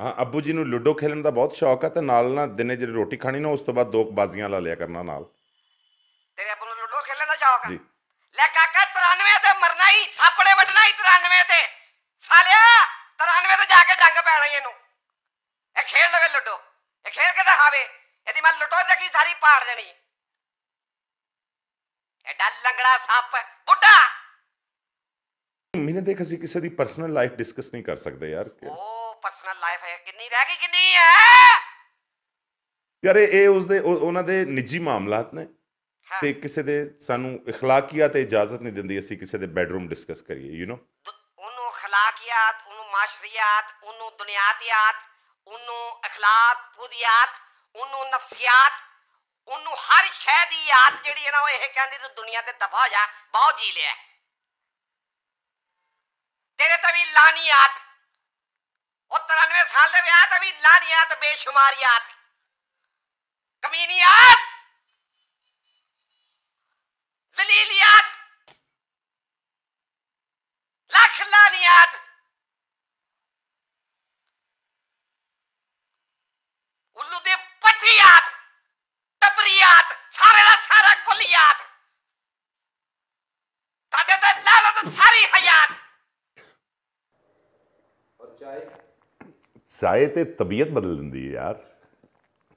ਹਾਂ ਅੱਬੂ ਜੀ ਨੂੰ ਲੁੱਡੋ ਖੇਲਣ ਦਾ ਬਹੁਤ ਸ਼ੌਕ ਹੈ ਤੇ ਨਾਲ ਨਾ ਦਿਨੇ ਜਿਹੜੀ ਰੋਟੀ ਖਾਣੀ ਨਾ ਉਸ ਤੋਂ ਬਾਅਦ ਦੋ ਕੁ ਬਾਜ਼ੀਆਂ ਲਾ ਲਿਆ ਕਰਨਾ ਨਾਲ। ਤੇਰੇ ਅੱਬੂ ਨੂੰ ਲੁੱਡੋ ਖੇਲਣ ਦਾ ਸ਼ੌਕ ਜੀ। ਹੈ ਲੈ ਕਾਕਾ 93 ਤੇ ਮਰਨਾ ਹੀ ਸਾਪੜੇ ਵੱਢਣਾ ਹੀ 93 ਤੇ। ਸਾਲਿਆ 93 ਤੇ ਜਾ ਕੇ ਡੰਗ ਪੈਣਾ ਹੀ ਇਹਨੂੰ। ਇਹ ਖੇਡ ਲਵੇ ਲੁੱਡੋ। ਇਹ ਖੇਡ ਕੇ ਦਿਖਾਵੇ। ਇਹਦੀ ਮੈਂ ਲੁੱਡੋ ਤੇ ਕੀ ਸਾਰੀ ਪਾੜ ਦੇਣੀ। ਐਡਾ ਲੰਗੜਾ ਸੱਪ। ਬੁੱਢਾ! ਮੈਨੇ ਦੇਖ ਅਸੀਂ ਕਿਸੇ ਦੀ ਪਰਸਨਲ ਲਾਈਫ ਡਿਸਕਸ ਨਹੀਂ ਕਰ ਸਕਦੇ ਯਾਰ। ਉਹ ਪਰਸਨਲ ਲਾਈਫ ਹੈ ਕਿੰਨੀ ਰਹਿ ਗਈ ਕਿੰਨੀ ਹੈ ਯਾਰ ਇਹ ਇਹ ਉਸਦੇ ਉਹ- ਉਹਨਾਂ ਦੇ ਨਿੱਜੀ ਮਾਮਲਾਤ ਨੇ ਹਾਂ। ਤੇ ਕਿਸੇ ਦੇ ਸਾਨੂੰ اخلاقیات ਤੇ ਇਜਾਜ਼ਤ ਨਹੀਂ ਦਿੰਦੀ ਅਸੀਂ ਕਿਸੇ ਦੇ ਬੈਡਰੂਮ ਡਿਸਕਸ ਕਰੀਏ ਯੂ نو ਦ- ਉਹਨੂੰ ਅਖਲਾਕੀਆਤ ਉਹਨੂੰ ਮਾਸ਼ਰੀਆਤ ਉਹਨੂੰ ਦੁਨਿਆਤੀਆਤ ਉਹਨੂੰ ਅਖਲਾਕ ਖੁਦੀਆਤ ਉਹਨੂੰ ਨਫਸੀਆਤ ਉਹਨੂੰ ਹਰ ਸ਼ੈ ਦੀ ਯਾਦ ਜਿਹੜੀ ਹੈ ਨਾ ਉਹ ਇਹ ਕਹਿੰਦੀ ਤੂੰ ਦੁਨੀਆ ਤੇ ਦਫਾ ਹੋ ਜਾ ਬਹੁਤ ਜੀ ਲਿਆ ਤੇਰੇ ਤੇ ਵੀ ਲਾਨੀਆਤ ਉਹ 93 ਸਾਲ ਦੇ ਵਿਆਹ ਤੇ ਵੀ ਲਾਨੀਆਤ ਬੇਸ਼ੁਮਾਰੀਆਤ ਕਮੀਨੀਆਤ, ਜ਼ਲੀਲੀਆਤ, ਲੱਖ ਲਾਨੀਆਤ ਉੱਲੂ ਦੇ ਪੱਟੀਆਤ ਟਬਰੀਆਤ, ਸਾਰੇ ਦਾ ਸਾਰਾ ਕੁਲੀਆਤ। ਤੁਹਾਡੇ ਤੇ ਲਾਲਤ ਸਾਰੀ ਹਯਾਤ। चाय ਤੇ ਤਬੀਅਤ ਬਦਲ ਦਿੰਦੀ ਹੈ ਯਾਰ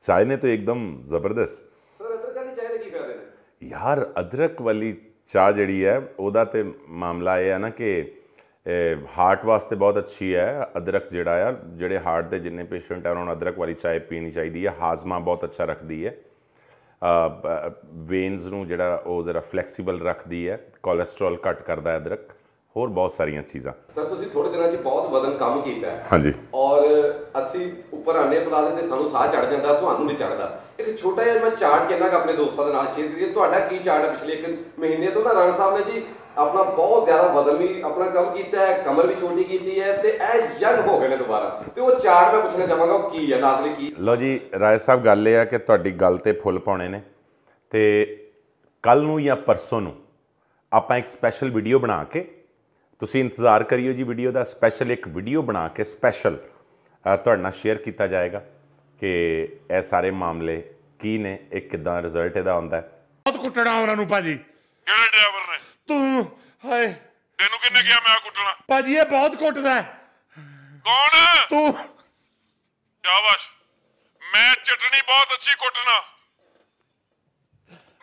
ਚਾय ਨੇ ਤਾਂ ਇੱਕਦਮ ਜ਼ਬਰਦਸਤ ਸਰ ਅਦਰਕ ਵਾਲੀ ਚਾਹ ਦੇ ਕੀ ਫਾਇਦੇ ਨੇ ਯਾਰ ਅਦਰਕ ਵਾਲੀ ਚਾਹ ਜਿਹੜੀ ਹੈ ਉਹਦਾ ਤੇ ਮਾਮਲਾ ਇਹ ਹੈ ਨਾ ਕਿ ਹਾਰਟ ਵਾਸਤੇ ਬਹੁਤ ਅੱਛੀ ਹੈ ਅਦਰਕ ਜਿਹੜਾ ਆ ਜਿਹੜੇ ਹਾਰਟ ਦੇ ਜਿੰਨੇ ਪੇਸ਼ੈਂਟ ਆ ਉਹਨਾਂ ਨੂੰ ਅਦਰਕ ਵਾਲੀ ਚਾय ਪੀਣੀ ਚਾਹੀਦੀ ਹੈ ਹਾਜ਼ਮਾ ਬਹੁਤ ਅੱਛਾ ਰੱਖਦੀ ਹੈ ਵੇਨਸ ਨੂੰ ਜਿਹੜਾ ਉਹ ਜ਼ਰਾ ਫਲੈਕਸੀਬਲ ਰੱਖਦੀ ਹੈ ਕੋਲੇਸਟ੍ਰੋਲ ਘੱਟ ਕਰਦਾ ਹੈ ਅਦਰਕ ਹੋਰ ਬਹੁਤ ਸਾਰੀਆਂ ਚੀਜ਼ਾਂ। ਸਰ ਤੁਸੀਂ ਥੋੜੇ ਦਿਨਾਂ 'ਚ ਬਹੁਤ ਵਜ਼ਨ ਕੰਮ ਕੀਤਾ ਹੈ। ਹਾਂਜੀ। ਔਰ ਅਸੀਂ ਉੱਪਰ ਆਨੇ ਪਲਾਜ਼ੇ ਤੇ ਸਾਨੂੰ ਸਾਹ ਚੜ ਜਾਂਦਾ ਤੁਹਾਨੂੰ ਨਹੀਂ ਚੜਦਾ ਇੱਕ ਛੋਟਾ ਜਿਹਾ ਮੈਂ ਚਾਰਟ ਕਿੰਨਾ ਕੁ ਆਪਣੇ ਦੋਸਤਾਂ ਦੇ ਨਾਲ ਸ਼ੇਅਰ ਕਰੀਏ। ਤੁਹਾਡਾ ਕੀ ਚਾਰਟ ਹੈ ਪਿਛਲੇ ਇੱਕ ਮਹੀਨੇ ਤੋਂ ਨਾ ਰਾਣਾ ਸਾਹਿਬ ਨੇ ਜੀ ਆਪਣਾ ਬਹੁਤ ਜ਼ਿਆਦਾ ਵਜ਼ਨ ਵੀ ਆਪਣਾ ਕੰਮ ਕੀਤਾ ਹੈ ਕਮਰ ਵੀ ਛੋਟੀ ਕੀਤੀ ਹੈ ਤੇ ਇਹ ਯੰਗ ਹੋ ਗਏ ਨੇ ਦੁਬਾਰਾ। ਤੇ ਉਹ ਚਾਰਟ ਮੈਂ ਪੁੱਛਣਾ ਚਾਹਾਂਗਾ ਉਹ ਕੀ ਹੈ ਨਾਲ ਕੀ? ਲਓ ਜੀ ਰਾਏ ਸਾਹਿਬ ਗੱਲ ਇਹ ਆ ਕਿ ਤੁਹਾਡੀ ਗੱਲ ਤੇ ਫੁੱਲ ਪਾਉਣੇ ਨੇ। ਤੇ ਕੱਲ ਨੂੰ ਜਾਂ ਪਰਸੋਂ ਨੂੰ ਆਪਾਂ ਇੱਕ ਸਪੈਸ਼ਲ ਵੀਡੀਓ ਬਣਾ ਕੇ ਤੁਸੀਂ ਇੰਤਜ਼ਾਰ ਕਰਿਓ ਜੀ ਵੀਡੀਓ ਦਾ ਸਪੈਸ਼ਲ ਇੱਕ ਵੀਡੀਓ ਬਣਾ ਕੇ ਸਪੈਸ਼ਲ ਤੁਹਾਡੇ ਨਾਲ ਸ਼ੇਅਰ ਕੀਤਾ ਜਾਏਗਾ ਕਿ ਇਹ ਸਾਰੇ ਮਾਮਲੇ ਕੀ ਨੇ ਇਹ ਕਿਦਾਂ ਰਿਜ਼ਲਟ ਇਹਦਾ ਆਉਂਦਾ ਹੈ। ਬਹੁਤ ਕੁੱਟਣਾ ਉਹਨਾਂ ਨੂੰ ਭਾਜੀ। ਕਿਹੜੇ ਡਰਾਈਵਰ ਨੇ? ਤੂੰ ਹਾਏ। ਤੈਨੂੰ ਕਿੰਨੇ ਕਿਹਾ ਮੈਂ ਕੁੱਟਣਾ? ਭਾਜੀ ਇਹ ਬਹੁਤ ਕੁੱਟਦਾ ਹੈ। ਕੌਣ? ਤੂੰ। ਸ਼ਾਬਾਸ਼। ਮੈਂ ਚਟਣੀ ਬਹੁਤ ਅੱਛੀ ਕੁੱਟਣਾ।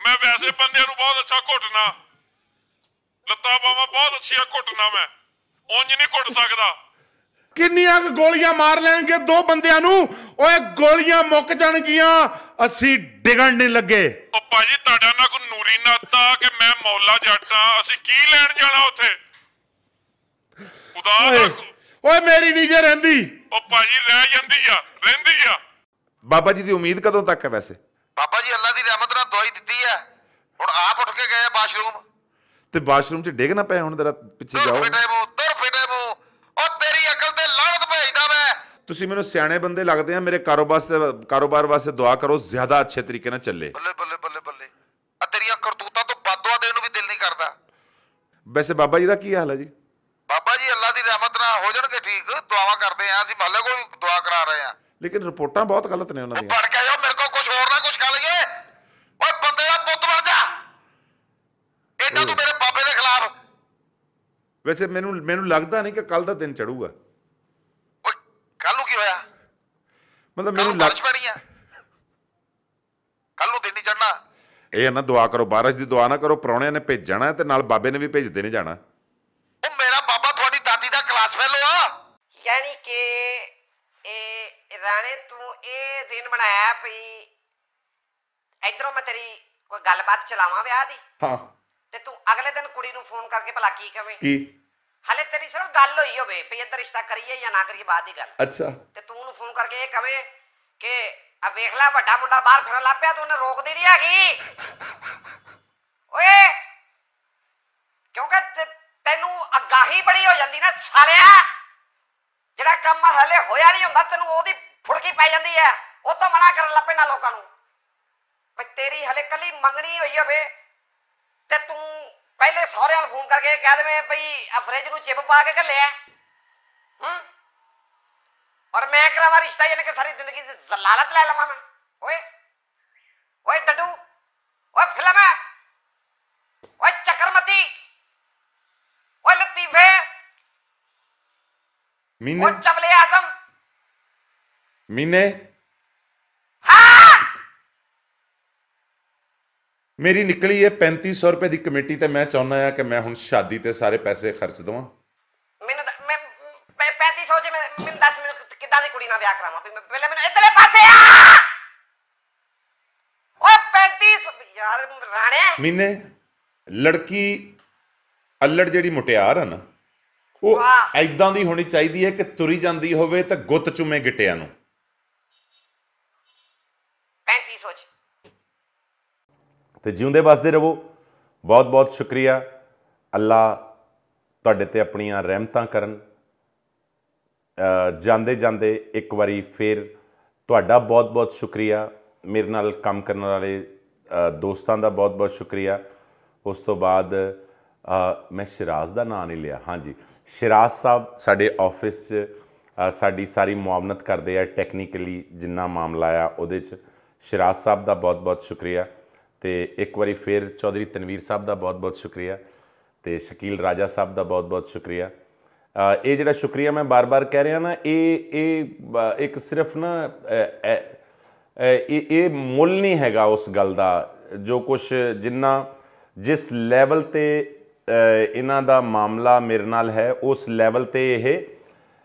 ਮੈਂ ਵੈਸੇ ਬੰਦਿਆਂ ਨੂੰ ਬਹੁਤ ਅੱਛਾ ਕੁੱਟਣਾ। ਲੱਤਾਂ ਬਾਹਾਂ ਬਹੁਤ ਅੱਛੀਆਂ ਕੁੱਟਣਾ ਮੈਂ। ਉਂਝ ਨਹੀਂ ਕੁੱਟ ਸਕਦਾ। ਕਿੰਨੀਆਂ ਕੁ ਗੋਲੀਆਂ ਮਾਰ ਲੈਣਗੇ ਦੋ ਬੰਦਿਆਂ ਨੂੰ? ਓਏ ਗੋਲੀਆਂ ਮੁੱਕ ਜਾਣਗੀਆਂ। ਅਸੀਂ ਡਿਗਣ ਨਹੀਂ ਲੱਗੇ। ਉਹ ਭਾਜੀ ਤੁਹਾਡਾ ਨਾ ਕੋਈ ਨੂਰੀ ਨਾਤਾ ਕਿ ਮੈਂ ਮੌਲਾ ਜੱਟ। ਆ ਅਸੀਂ ਕੀ ਲੈਣ ਜਾਣਾ ਉੱਥੇ? ਖੁਦਾ ਓਏ ਮੇਰੀ ਨਹੀਂ ਜੇ ਰਹਿੰਦੀ। ਉਹ ਭਾਜੀ ਰਹਿ ਜਾਂਦੀ ਆ ਰਹਿੰਦੀ ਆ। ਬਾਬਾ ਜੀ ਦੀ ਉਮੀਦ ਕਦੋਂ ਤੱਕ ਹੈ ਵੈਸੇ? ਬਾਬਾ ਜੀ ਅੱਲਾ ਦੀ ਰਹਿਮਤ ਨਾਲ ਦਵਾਈ ਦਿੱਤੀ ਹੈ। ਹੁਣ ਆਪ ਉੱਠ ਕੇ ਗਏ ਬਾਥਰੂਮ। ਤੇ ਬਾਥਰੂਮ 'ਚ ਡਿੱਗ ਨਾ ਪਏ ਹੁਣ ਜ਼ਰਾ ਪਿੱਛੇ ਤੁਰ ਜਾਓ। ਫਿਟੇ ਮੂੰਹ ਤੁਰ ਫਿਟੇ ਮੂੰਹ ਉਹ ਤੇਰੀ ਅਕਲ ਤੇ ਲਾਹਨਤ ਭੇਜਦਾ ਮੈਂ। ਤੁਸੀਂ ਮੈਨੂੰ ਸਿਆਣੇ ਬੰਦੇ ਲੱਗਦੇ ਆ ਮੇਰੇ ਕਾਰੋਬਾਰ ਵਾਸਤੇ ਕਾਰੋਬਾਰ ਵਾਸਤੇ ਦੁਆ ਕਰੋ ਜ਼ਿਆਦਾ ਅੱਛੇ ਤਰੀਕੇ ਨਾਲ ਚੱਲੇ। ਬੱਲੇ ਬੱਲੇ ਬੱਲੇ ਬੱਲੇ। ਆ ਤੇਰੀਆਂ ਕਰਤੂਤਾਂ ਤੋਂ ਬਦਦੁਆ ਦੇਣ ਨੂੰ ਵੀ ਦਿਲ ਨਹੀਂ ਕਰਦਾ। ਵੈਸੇ ਬਾਬਾ ਜੀ ਦਾ ਕੀ ਹਾਲ ਹੈ ਜੀ? ਬਾਬਾ ਜੀ ਅੱਲਾ ਦੀ ਰਹਿਮਤ ਨਾਲ ਹੋ ਜਾਣਗੇ ਠੀਕ। ਦੁਆਵਾਂ ਕਰਦੇ ਆ ਅਸੀਂ ਮਹੱਲੇ ਕੋਈ ਦੁਆ ਕਰਾ ਰਹੇ ਆ। ਲੇਕਿਨ ਰਿਪੋਰਟਾਂ ਬਹੁਤ ਗਲਤ ਨੇ ਉਹਨਾਂ ਉਹ ਦੀਆਂ। ਪੜ ਕੇ ਆਓ ਮੇਰੇ ਕੋਲ ਕੁਝ ਹੋਰ ਨਾ ਕੁਝ ਕਰ ਲਈਏ। ਓਏ ਬੰਦੇ ਦਾ ਪੁੱਤ ਬਣ ਜਾ। ਏਡਾ ਤੂੰ ਮੇਰੇ ਵੈਸੇ ਮੈਨੂੰ ਮੈਨੂੰ ਲੱਗਦਾ ਨਹੀਂ ਕਿ ਕੱਲ ਦਾ ਦਿਨ ਚੜੂਗਾ। ਓਏ ਕੱਲ ਨੂੰ ਕੀ ਹੋਇਆ? ਮਤਲਬ ਮੈਨੂੰ ਲੱਗ ਪੈਣੀ ਆ। ਕੱਲ ਨੂੰ ਦਿਨ ਨਹੀਂ ਚੜਨਾ ਇਹ ਨਾ ਦੁਆ ਕਰੋ ਬਾਰਿਸ਼ ਦੀ ਦੁਆ ਨਾ ਕਰੋ ਪ੍ਰਾਹੁਣਿਆਂ ਨੇ ਭੇਜਣਾ ਤੇ ਨਾਲ ਬਾਬੇ ਨੇ ਵੀ ਭੇਜਦੇ ਨੇ ਜਾਣਾ। ਉਹ ਮੇਰਾ ਬਾਬਾ ਤੁਹਾਡੀ ਦਾਦੀ ਦਾ ਕਲਾਸ ਫੈਲੋ ਆ। ਯਾਨੀ ਕਿ ਇਹ ਰਾਣੇ ਤੂੰ ਇਹ ਦਿਨ ਬਣਾਇਆ ਵੀ ਇਧਰੋਂ ਮੈਂ ਤੇਰੀ ਕੋਈ ਗੱਲਬਾਤ ਚਲਾਵਾਂ ਵਿਆਹ ਦੀ? ਹਾਂ। ਤੇ ਤੂੰ ਅਗਲੇ ਦਿਨ ਕੁੜੀ ਨੂੰ ਫੋਨ ਕਰਕੇ ਭਲਾ ਕੀ ਕਵੇਂ? ਕੀ? ਹਲੇ ਤੇਰੀ ਸਿਰਫ ਗੱਲ ਹੋਈ ਹੋਵੇ ਵੀ ਇੱਧਰ ਰਿਸ਼ਤਾ ਕਰੀਏ ਜਾਂ ਨਾ ਕਰੀਏ ਬਾਅਦ ਦੀ ਗੱਲ। ਅੱਛਾ। ਤੇ ਤੂੰ ਉਹਨੂੰ ਫੋਨ ਕਰਕੇ ਇਹ ਕਵੇਂ ਕਿ ਆ ਵੇਖ ਲੈ ਵੱਡਾ ਮੁੰਡਾ ਬਾਹਰ ਫਿਰਨ ਲੱਗ ਪਿਆ ਤੂੰ ਉਹਨੇ ਰੋਕਦੀ ਨਹੀਂ ਹੈਗੀ। ਓਏ! ਕਿਉਂਕਿ ਤੈਨੂੰ ਅਗਾਹੀ ਬੜੀ ਹੋ ਜਾਂਦੀ ਨਾ ਸਾਲਿਆ! ਜਿਹੜਾ ਕੰਮ ਹਲੇ ਹੋਇਆ ਨਹੀਂ ਹੁੰਦਾ ਤੈਨੂੰ ਉਹਦੀ ਫੁੜਕੀ ਪੈ ਜਾਂਦੀ ਹੈ। ਉਹ ਤੋਂ ਮਨਾ ਕਰਨ ਲੱਪੇ ਨਾ ਲੋਕਾਂ ਨੂੰ। ਵੀ ਤੇਰੀ ਹਲੇ ਕੱਲੀ ਮੰਗਣੀ ਹੋਈ ਹੋਵੇ ਤੇ ਤੂੰ ਪਹਿਲੇ ਸਹੁਰਿਆਂ ਨੂੰ ਫੋਨ ਕਰਕੇ ਕਹਿ ਦੇਵੇਂ ਭਈ ਆ ਫ੍ਰਿਜ ਨੂੰ ਚਿਪ ਪਾ ਕੇ ਘੱਲਿਆ ਹੂੰ? ਔਰ ਮੈਂ ਕਰਾਵਾ ਰਿਸ਼ਤਾ ਯਾਨੀ ਕਿ ਸਾਰੀ ਜ਼ਿੰਦਗੀ ਦੀ ਜ਼ਲਾਲਤ ਲੈ ਲਵਾਂ ਮੈਂ। ਓਏ ਓਏ ਡੱਡੂ ਓਏ ਫਿਲਮ ਹੈ। ਓਏ ਚੱਕਰਮਤੀ ਓਏ ਲਤੀਫੇ। ਓਏ ਚਬਲੇ ਆਜ਼ਮ। ਮਹੀਨੇ ਮੇਰੀ ਨਿਕਲੀ ਹੈ 3500 ਰੁਪਏ ਦੀ ਕਮੇਟੀ ਤੇ ਮੈਂ ਚਾਹੁੰਦਾ ਆ ਕਿ ਮੈਂ ਹੁਣ ਸ਼ਾਦੀ ਤੇ ਸਾਰੇ ਪੈਸੇ ਖਰਚ ਦਵਾਂ। ਮੈਨੂੰ ਤਾਂ- ਮੈਂ ਮੈਂ 3500 ਚ ਮੈਂ- ਮੈਨੂੰ ਦੱਸ ਮੈਨੂੰ ਕਿੱਦਾਂ ਦੀ ਕੁੜੀ ਨਾਲ ਵਿਆਹ ਕਰਾਵਾਂ? ਵੀ ਮੈਂ ਪਹਿਲੇ ਮੈਨੂੰ ਇੱਧਰਲੇ ਪਾਸੇ ਆ! ਓਏ 3500 ਯਾਰ ਰਾਣੇ! ਮਹੀਨੇ ਲੜਕੀ ਅਲੜ ਜਿਹੜੀ ਮੁਟਿਆਰ ਆ ਨਾ ਉਹ ਵਾਹ। ਐਦਾਂ ਦੀ ਹੋਣੀ ਚਾਹੀਦੀ ਹੈ ਕਿ ਤੁਰੀ ਜਾਂਦੀ ਹੋਵੇ ਤਾਂ ਗੁੱਤ ਚੁੰਮੇ ਗਿੱਟਿਆਂ ਨੂੰ 3500 ਚ ਤੇ ਜਿਉਂਦੇ ਵਸਦੇ ਰਹੋ। ਬਹੁਤ ਬਹੁਤ ਸ਼ੁਕਰੀਆ। ਅੱਲਾ ਤੁਹਾਡੇ ਤੇ ਆਪਣੀਆਂ ਰਹਿਮਤਾਂ ਕਰਨ। ਜਾਂਦੇ ਜਾਂਦੇ ਇੱਕ ਵਾਰੀ ਫਿਰ ਤੁਹਾਡਾ ਬਹੁਤ ਬਹੁਤ ਸ਼ੁਕਰੀਆ। ਮੇਰੇ ਨਾਲ ਕੰਮ ਕਰਨ ਵਾਲੇ ਦੋਸਤਾਂ ਦਾ ਬਹੁਤ ਬਹੁਤ ਸ਼ੁਕਰੀਆ। ਉਸ ਤੋਂ ਬਾਅਦ ਮੈਂ ਸ਼ਿਰਾਜ਼ ਦਾ ਨਾਂ ਨਹੀਂ ਲਿਆ। ਹਾਂਜੀ। ਸ਼ਿਰਾਜ਼ ਸਾਹਿਬ ਸਾਡੇ ਆਫਿਸ 'ਚ ਸਾਡੀ ਸਾਰੀ ਮੁਆਵਨਤ ਕਰਦੇ ਆ। ਟੈਕਨੀਕਲੀ ਜਿੰਨਾ ਮਾਮਲਾ ਆ ਉਹਦੇ 'ਚ। ਸ਼ਿਰਾਜ਼ ਸਾਹਿਬ ਦਾ ਬਹੁਤ ਬਹੁਤ ਸ਼ੁਕਰੀਆ। ਤੇ ਇੱਕ ਵਾਰੀ ਫਿਰ ਚੌਧਰੀ ਤਨਵੀਰ ਸਾਹਿਬ ਦਾ ਬਹੁਤ ਬਹੁਤ ਸ਼ੁਕਰੀਆ ਤੇ ਸ਼ਕੀਲ ਰਾਜਾ ਸਾਹਿਬ ਦਾ ਬਹੁਤ ਬਹੁਤ ਸ਼ੁਕਰੀਆ। ਇਹ ਜਿਹੜਾ ਸ਼ੁਕਰੀਆ ਮੈਂ ਬਾਰ-ਬਾਰ ਕਹਿ ਰਿਹਾ ਨਾ, ਇਹ ਇਹ ਇੱਕ ਸਿਰਫ ਨਾ ਇਹ ਇਹ ਮੁੱਲ ਨਹੀਂ ਹੈਗਾ ਉਸ ਗੱਲ ਦਾ। ਜੋ ਕੁਝ ਜਿੰਨਾ, ਜਿਸ ਲੈਵਲ ਤੇ ਇਹਨਾਂ ਦਾ ਮਾਮਲਾ ਮੇਰੇ ਨਾਲ ਹੈ, ਉਸ ਲੈਵਲ ਤੇ ਇਹ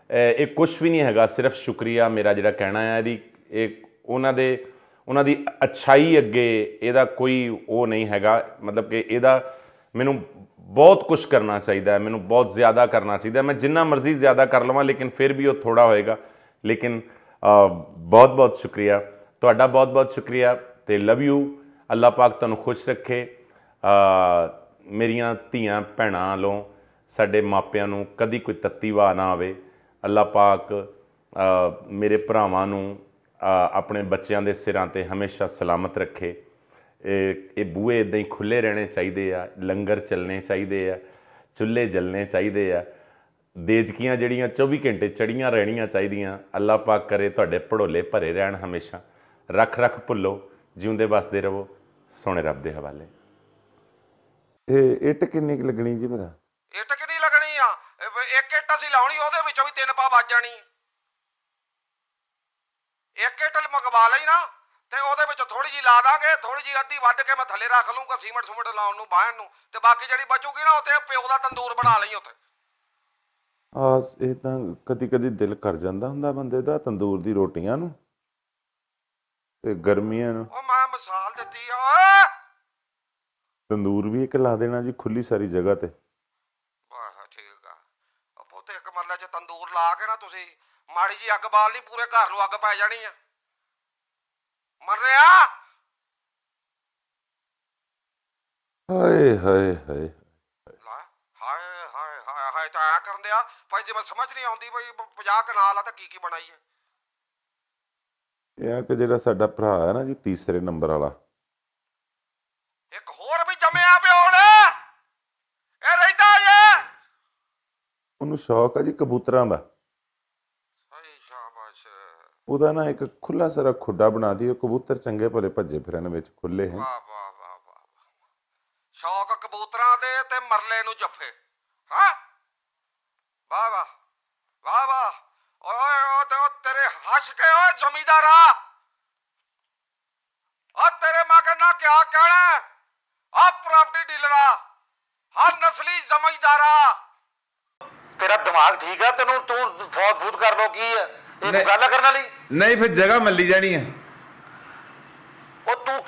ਇਹ ਕੁਝ ਵੀ ਨਹੀਂ ਹੈਗਾ। ਸਿਰਫ ਸ਼ੁਕਰੀਆ ਮੇਰਾ ਜਿਹੜਾ ਕਹਿਣਾ ਹੈ, ਇਹਦੀ, ਇਹ, ਉਹਨਾਂ ਦੇ ਉਹਨਾਂ ਦੀ ਅਛਾਈ ਅੱਗੇ ਇਹਦਾ ਕੋਈ ਉਹ ਨਹੀਂ ਹੈਗਾ। ਮਤਲਬ ਕਿ ਇਹਦਾ ਮੈਨੂੰ ਬਹੁਤ ਕੁਝ ਕਰਨਾ ਚਾਹੀਦਾ ਹੈ, ਮੈਨੂੰ ਬਹੁਤ ਜ਼ਿਆਦਾ ਕਰਨਾ ਚਾਹੀਦਾ ਮੈਂ ਜਿੰਨਾ ਮਰਜ਼ੀ ਜ਼ਿਆਦਾ ਕਰ ਲਵਾਂ, ਲੇਕਿਨ ਫਿਰ ਵੀ ਉਹ ਥੋੜਾ ਹੋਏਗਾ। ਲੇਕਿਨ ਬਹੁਤ ਬਹੁਤ ਸ਼ੁਕਰੀਆ। ਤੁਹਾਡਾ ਬਹੁਤ ਬਹੁਤ ਸ਼ੁਕਰੀਆ ਤੇ ਲਵ ਯੂ ਅੱਲਾਹ ਪਾਕ ਤੁਹਾਨੂੰ ਖੁਸ਼ ਰੱਖੇ। ਮੇਰੀਆਂ ਧੀਆਂ ਭੈਣਾਂ ਵੱਲੋਂ ਸਾਡੇ ਮਾਪਿਆਂ ਨੂੰ ਕਦੀ ਕੋਈ ਤੱਤੀ ਵਾਹ ਨਾ ਆਵੇ। ਅੱਲਾਹ ਪਾਕ ਮੇਰੇ ਭਰਾਵਾਂ ਨੂੰ ਆਪਣੇ ਬੱਚਿਆਂ ਦੇ ਸਿਰਾਂ ਤੇ ਹਮੇਸ਼ਾ ਸਲਾਮਤ ਰੱਖੇ। ਇਹ ਇਹ ਬੂਹੇ ਇਦਾਂ ਹੀ ਖੁੱਲੇ ਰਹਿਣੇ ਚਾਹੀਦੇ ਆ ਲੰਗਰ ਚੱਲਣੇ ਚਾਹੀਦੇ ਆ ਚੁੱਲ੍ਹੇ ਜਲਨੇ ਚਾਹੀਦੇ ਆ। ਦੇਜਕੀਆਂ ਜਿਹੜੀਆਂ 24 ਘੰਟੇ ਚੜੀਆਂ ਰਹਿਣੀਆਂ ਚਾਹੀਦੀਆਂ ਅੱਲਾਹ ਪਾਕ ਕਰੇ ਤੁਹਾਡੇ ਪੜੋਲੇ ਭਰੇ ਰਹਿਣ ਹਮੇਸ਼ਾ। ਰੱਖ ਰੱਖ ਭੁੱਲੋ ਜਿਉਂਦੇ ਵਸਦੇ ਰਹੋ ਸੋਹਣੇ ਰੱਬ ਦੇ ਹਵਾਲੇ। ਇਹ ਇੱਟ ਕਿੰਨੀ ਕੁ ਲੱਗਣੀ ਜੀ ਮੇਰਾ? ਇੱਟ ਕਿੰਨੀ ਲੱਗਣੀ ਆ? ਇੱਕ ਇੱਟ ਅਸੀਂ ਲਾਉਣੀ ਉਹਦੇ ਵਿੱਚੋਂ ਵੀ ਤਿੰਨ ਪਾ ਵੱਜ ਜਾਣੀ। ਇੱਕ ਇੱਟ ਮੰਗਵਾ ਲਈ ਨਾ ਤੇ ਉਹਦੇ ਵਿੱਚੋਂ ਥੋੜੀ ਜੀ ਲਾ ਦਾਂਗੇ ਥੋੜੀ ਜੀ ਅੱਧੀ ਵੱਢ ਕੇ ਮੈਂ ਥੱਲੇ ਰੱਖ ਲੂੰਗਾ ਸੀਮਟ ਸੁਮਟ ਲਾਉਣ ਨੂੰ ਬਾਹਣ ਨੂੰ ਤੇ ਬਾਕੀ ਜਿਹੜੀ ਬਚੂਗੀ ਨਾ ਉੱਤੇ ਪਿਓ ਦਾ ਤੰਦੂਰ ਬਣਾ ਲਈ ਉੱਥੇ। ਆ ਇਹ ਤਾਂ ਕਦੀ ਕਦੀ ਦਿਲ ਕਰ ਜਾਂਦਾ ਹੁੰਦਾ ਬੰਦੇ ਦਾ ਤੰਦੂਰ ਦੀ ਰੋਟੀਆਂ ਨੂੰ। ਤੇ ਗਰਮੀਆਂ ਨੂੰ। ਉਹ ਮੈਂ ਮਿਸਾਲ ਦਿੱਤੀ ਆ ਓਏ! ਤੰਦੂਰ ਵੀ ਇੱਕ ਲਾ ਦੇਣਾ ਜੀ ਖੁੱਲੀ ਸਾਰੀ ਜਗ੍ਹਾ ਤੇ। ਵਾਹ ਠੀਕ ਆ। ਉਹ ਪੁੱਤ ਇੱਕ ਮਰਲੇ 'ਚ ਤੰਦੂਰ ਲਾ ਕੇ ਨਾ ਤੁਸੀਂ ਮਾੜੀ ਜੀ ਅੱਗ ਬਾਲ ਨਹੀਂ ਪੂਰੇ ਘਰ ਨੂੰ ਅੱਗ ਪੈ ਜਾਣੀ ਆ। ਮਰ ਰਿਹਾ ਹਾਏ ਹਾਏ ਹਾਏ। ਲੈ ਹਾਏ ਹਾਏ ਹਾਏ ਹਾਏ ਤਾਂ ਐ ਕਰਨ ਦਿਆ ਭਾਈ ਜੇ ਮੈਂ ਸਮਝ ਨਹੀਂ ਆਉਂਦੀ ਬਈ 50 ਕਨਾਲ ਆ ਤਾਂ ਕੀ ਕੀ ਬਣਾਈ ਹੈ ਇਹ ਆ ਕਿ ਜਿਹੜਾ ਸਾਡਾ ਭਰਾ ਹੈ ਨਾ ਜੀ ਤੀਸਰੇ ਨੰਬਰ ਵਾਲਾ। ਇੱਕ ਹੋਰ ਵੀ ਜੰਮਿਆ ਪਿਓ ਨੇ ਇਹ ਰਹਿੰਦਾ ਜੇ ਉਹਨੂੰ ਸ਼ੌਕ ਆ ਜੀ ਕਬੂਤਰਾਂ ਦਾ। ਉਹਦਾ ਨਾ ਇੱਕ ਖੁੱਲਾ ਸਾਰਾ ਖੁੱਡਾ ਬਣਾ ਦਿਓ ਕਬੂਤਰ ਚੰਗੇ ਭਲੇ ਭੱਜੇ ਫਿਰਨ ਵਿੱਚ ਖੁੱਲੇ ਹੈ। ਵਾਹ ਵਾਹ ਵਾਹ ਵਾਹ ਵਾਹ। ਸ਼ੌਕ ਕਬੂਤਰਾਂ ਦੇ ਤੇ ਮਰਲੇ ਨੂੰ ਜੱਫੇ। ਹਾਂ? ਵਾਹ ਵਾਹ ਵਾਹ ਵਾਹ। ਓਏ ਓ ਤੇ ਉਹ ਤੇਰੇ ਹੱਸ ਕੇ ਓਏ ਜ਼ਮੀਂਦਾਰਾ ਆ। ਤੇਰੇ ਮਾਂ ਕਹਿੰਦਾ ਕਿਆ ਕਹਿਣਾ ਆ ਪ੍ਰਾਪਰਟੀ ਡੀਲਰਾ ਹਰ ਨਸਲੀ ਜ਼ਮੀਂਦਾਰਾ ਤੇਰਾ ਦਿਮਾਗ ਠੀਕ ਆ? ਤੈਨੂੰ ਤੂੰ ਫੌਤ ਫੂਤ ਕਰ ਲੋ ਕੀ ਹੈ? ਇਹ ਨਹੀਂ। ਗੱਲ ਕਰਨ ਵਾਲੀ। ਨਹੀਂ ਫਿਰ ਜਗ੍ਹਾ ਮੱਲੀ ਜਾਣੀ ਹੈ ਉਹ ਤੂੰ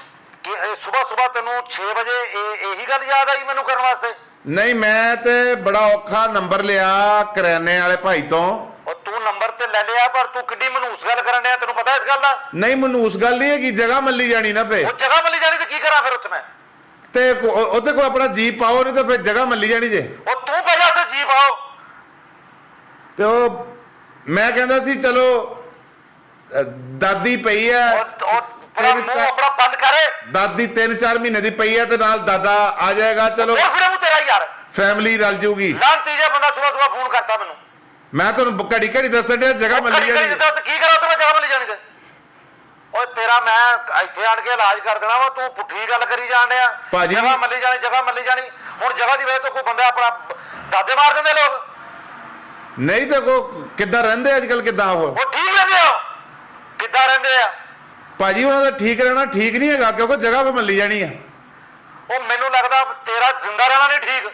ਸਵੇਰ ਸਵੇਰ ਤੈਨੂੰ 6 ਵਜੇ ਇਹ ਇਹੀ ਗੱਲ ਯਾਦ ਆਈ ਮੈਨੂੰ ਕਰਨ ਵਾਸਤੇ? ਨਹੀਂ ਮੈਂ ਤੇ ਬੜਾ ਔਖਾ ਨੰਬਰ ਲਿਆ ਕਰਿਆਨੇ ਵਾਲੇ ਭਾਈ ਤੋਂ। ਉਹ ਤੂੰ ਨੰਬਰ ਤੇ ਲੈ ਲਿਆ ਪਰ ਤੂੰ ਕਿੱਡੀ ਮਨੂਸ ਗੱਲ ਕਰਨ ਡਿਆ ਤੈਨੂੰ ਪਤਾ ਇਸ ਗੱਲ ਦਾ? ਨਹੀਂ ਮਨੂਸ ਗੱਲ ਨਹੀਂ ਹੈਗੀ ਜਗ੍ਹਾ ਮੱਲੀ ਜਾਣੀ ਨਾ ਫੇ ਉਹ ਜਗ੍ਹਾ ਮਿਲੀ ਜਾਣੀ ਤੇ ਕੀ ਕਰਾਂ ਫਿਰ ਉੱਥੇ ਮੈਂ? ਤੇ ਕੋ- ਉਹ- ਉਹਦੇ ਕੋਲ ਆਪਣਾ ਜੀ ਪਾਓ ਨਹੀਂ ਤਾਂ ਫਿਰ ਜਗ੍ਹਾ ਮੱਲੀ ਜਾਣੀ ਜੇ। ਉਹ ਤੂੰ ਪਹਿਲਾਂ ਉੱਥੇ ਜੀ ਪਾਓ ਤੇ ਉਹ ਮੈਂ ਕਹਿੰਦਾ ਸੀ ਚਲੋ ਦਾਦੀ ਪਈ ਹੈ। ਉਹ ਉਹ ਆਪਣਾ ਮੂੰਹ ਆਪਣਾ ਬੰਦ ਕਰ ਦਾਦੀ 3-4 ਮਹੀਨੇ ਦੀ ਪਈ ਹੈ ਤੇ ਨਾਲ ਦਾਦਾ ਆ ਜਾਏਗਾ ਚਲੋ। ਤੇਰਾ ਯਾਰ। ਫੈਮਿਲੀ ਰਲ ਜਾਊਗੀ ਲਾਂ ਤੀਜੇ ਬੰਦਾ ਸਵੇਰ ਸਵੇਰ ਫੋਨ ਕਰਤਾ ਮੈਨੂੰ। ਮੈਂ ਤੁਹਾਨੂੰ ਘੜੀ ਘੜੀ ਦੱਸਣ ਡਿਆ ਜਗ੍ਹਾ ਮੱਲੀ ਜਾਣੀ ਤੇ ਕੀ ਕਰਾਂ ਉੱਥੇ ਮੈਂ ਜਗ੍ਹਾ ਮਿਲੀ ਜਾਣੀ ਤੇ ਓਏ ਤੇਰਾ ਮੈਂ ਇੱਥੇ ਆਣ ਕੇ ਇਲਾਜ ਕਰ ਦੇਣਾ ਵਾ ਤੂੰ ਪੁੱਠੀ ਗੱਲ ਕਰੀ ਜਾਣ ਡਿਆ। ਜਗ੍ਹਾ ਮੱਲੀ ਜਾਣੀ ਜਗ੍ਹਾ ਮੱਲੀ ਜਾਣੀ। ਹੁਣ ਜਗ੍ਹਾ ਦੀ ਵਜ੍ਹਾ ਤੋਂ ਕੋਈ ਬੰਦਾ ਆਪਣਾ ਦਾਦੇ ਮਾਰ ਦਿੰਦੇ ਲੋਕ। ਨਹੀਂ ਤਾਂ ਕੋ ਕਿੱਦਾਂ ਰਹਿੰਦੇ ਅੱਜ ਕੱਲ ਕਿੱਦਾਂ ਉਹ? ਉਹ ਠੀਕ ਰਹਿੰਦੇ ਹੋ ਕਿੱਦਾਂ ਰਹਿੰਦੇ ਆ? ਭਾਜੀ ਉਹਨਾਂ ਦਾ ਠੀਕ ਰਹਿਣਾ ਠੀਕ ਨਹੀਂ ਹੈਗਾ ਕਿਉਂਕਿ ਜਗ੍ਹਾ ਮੱਲੀ ਜਾਣੀ ਹੈ ਉਹ ਮੈਨੂੰ ਲੱਗਦਾ ਤੇਰਾ ਜ਼ਿੰਦਾ ਰਹਿਣਾ ਨਹੀਂ ਠੀਕ।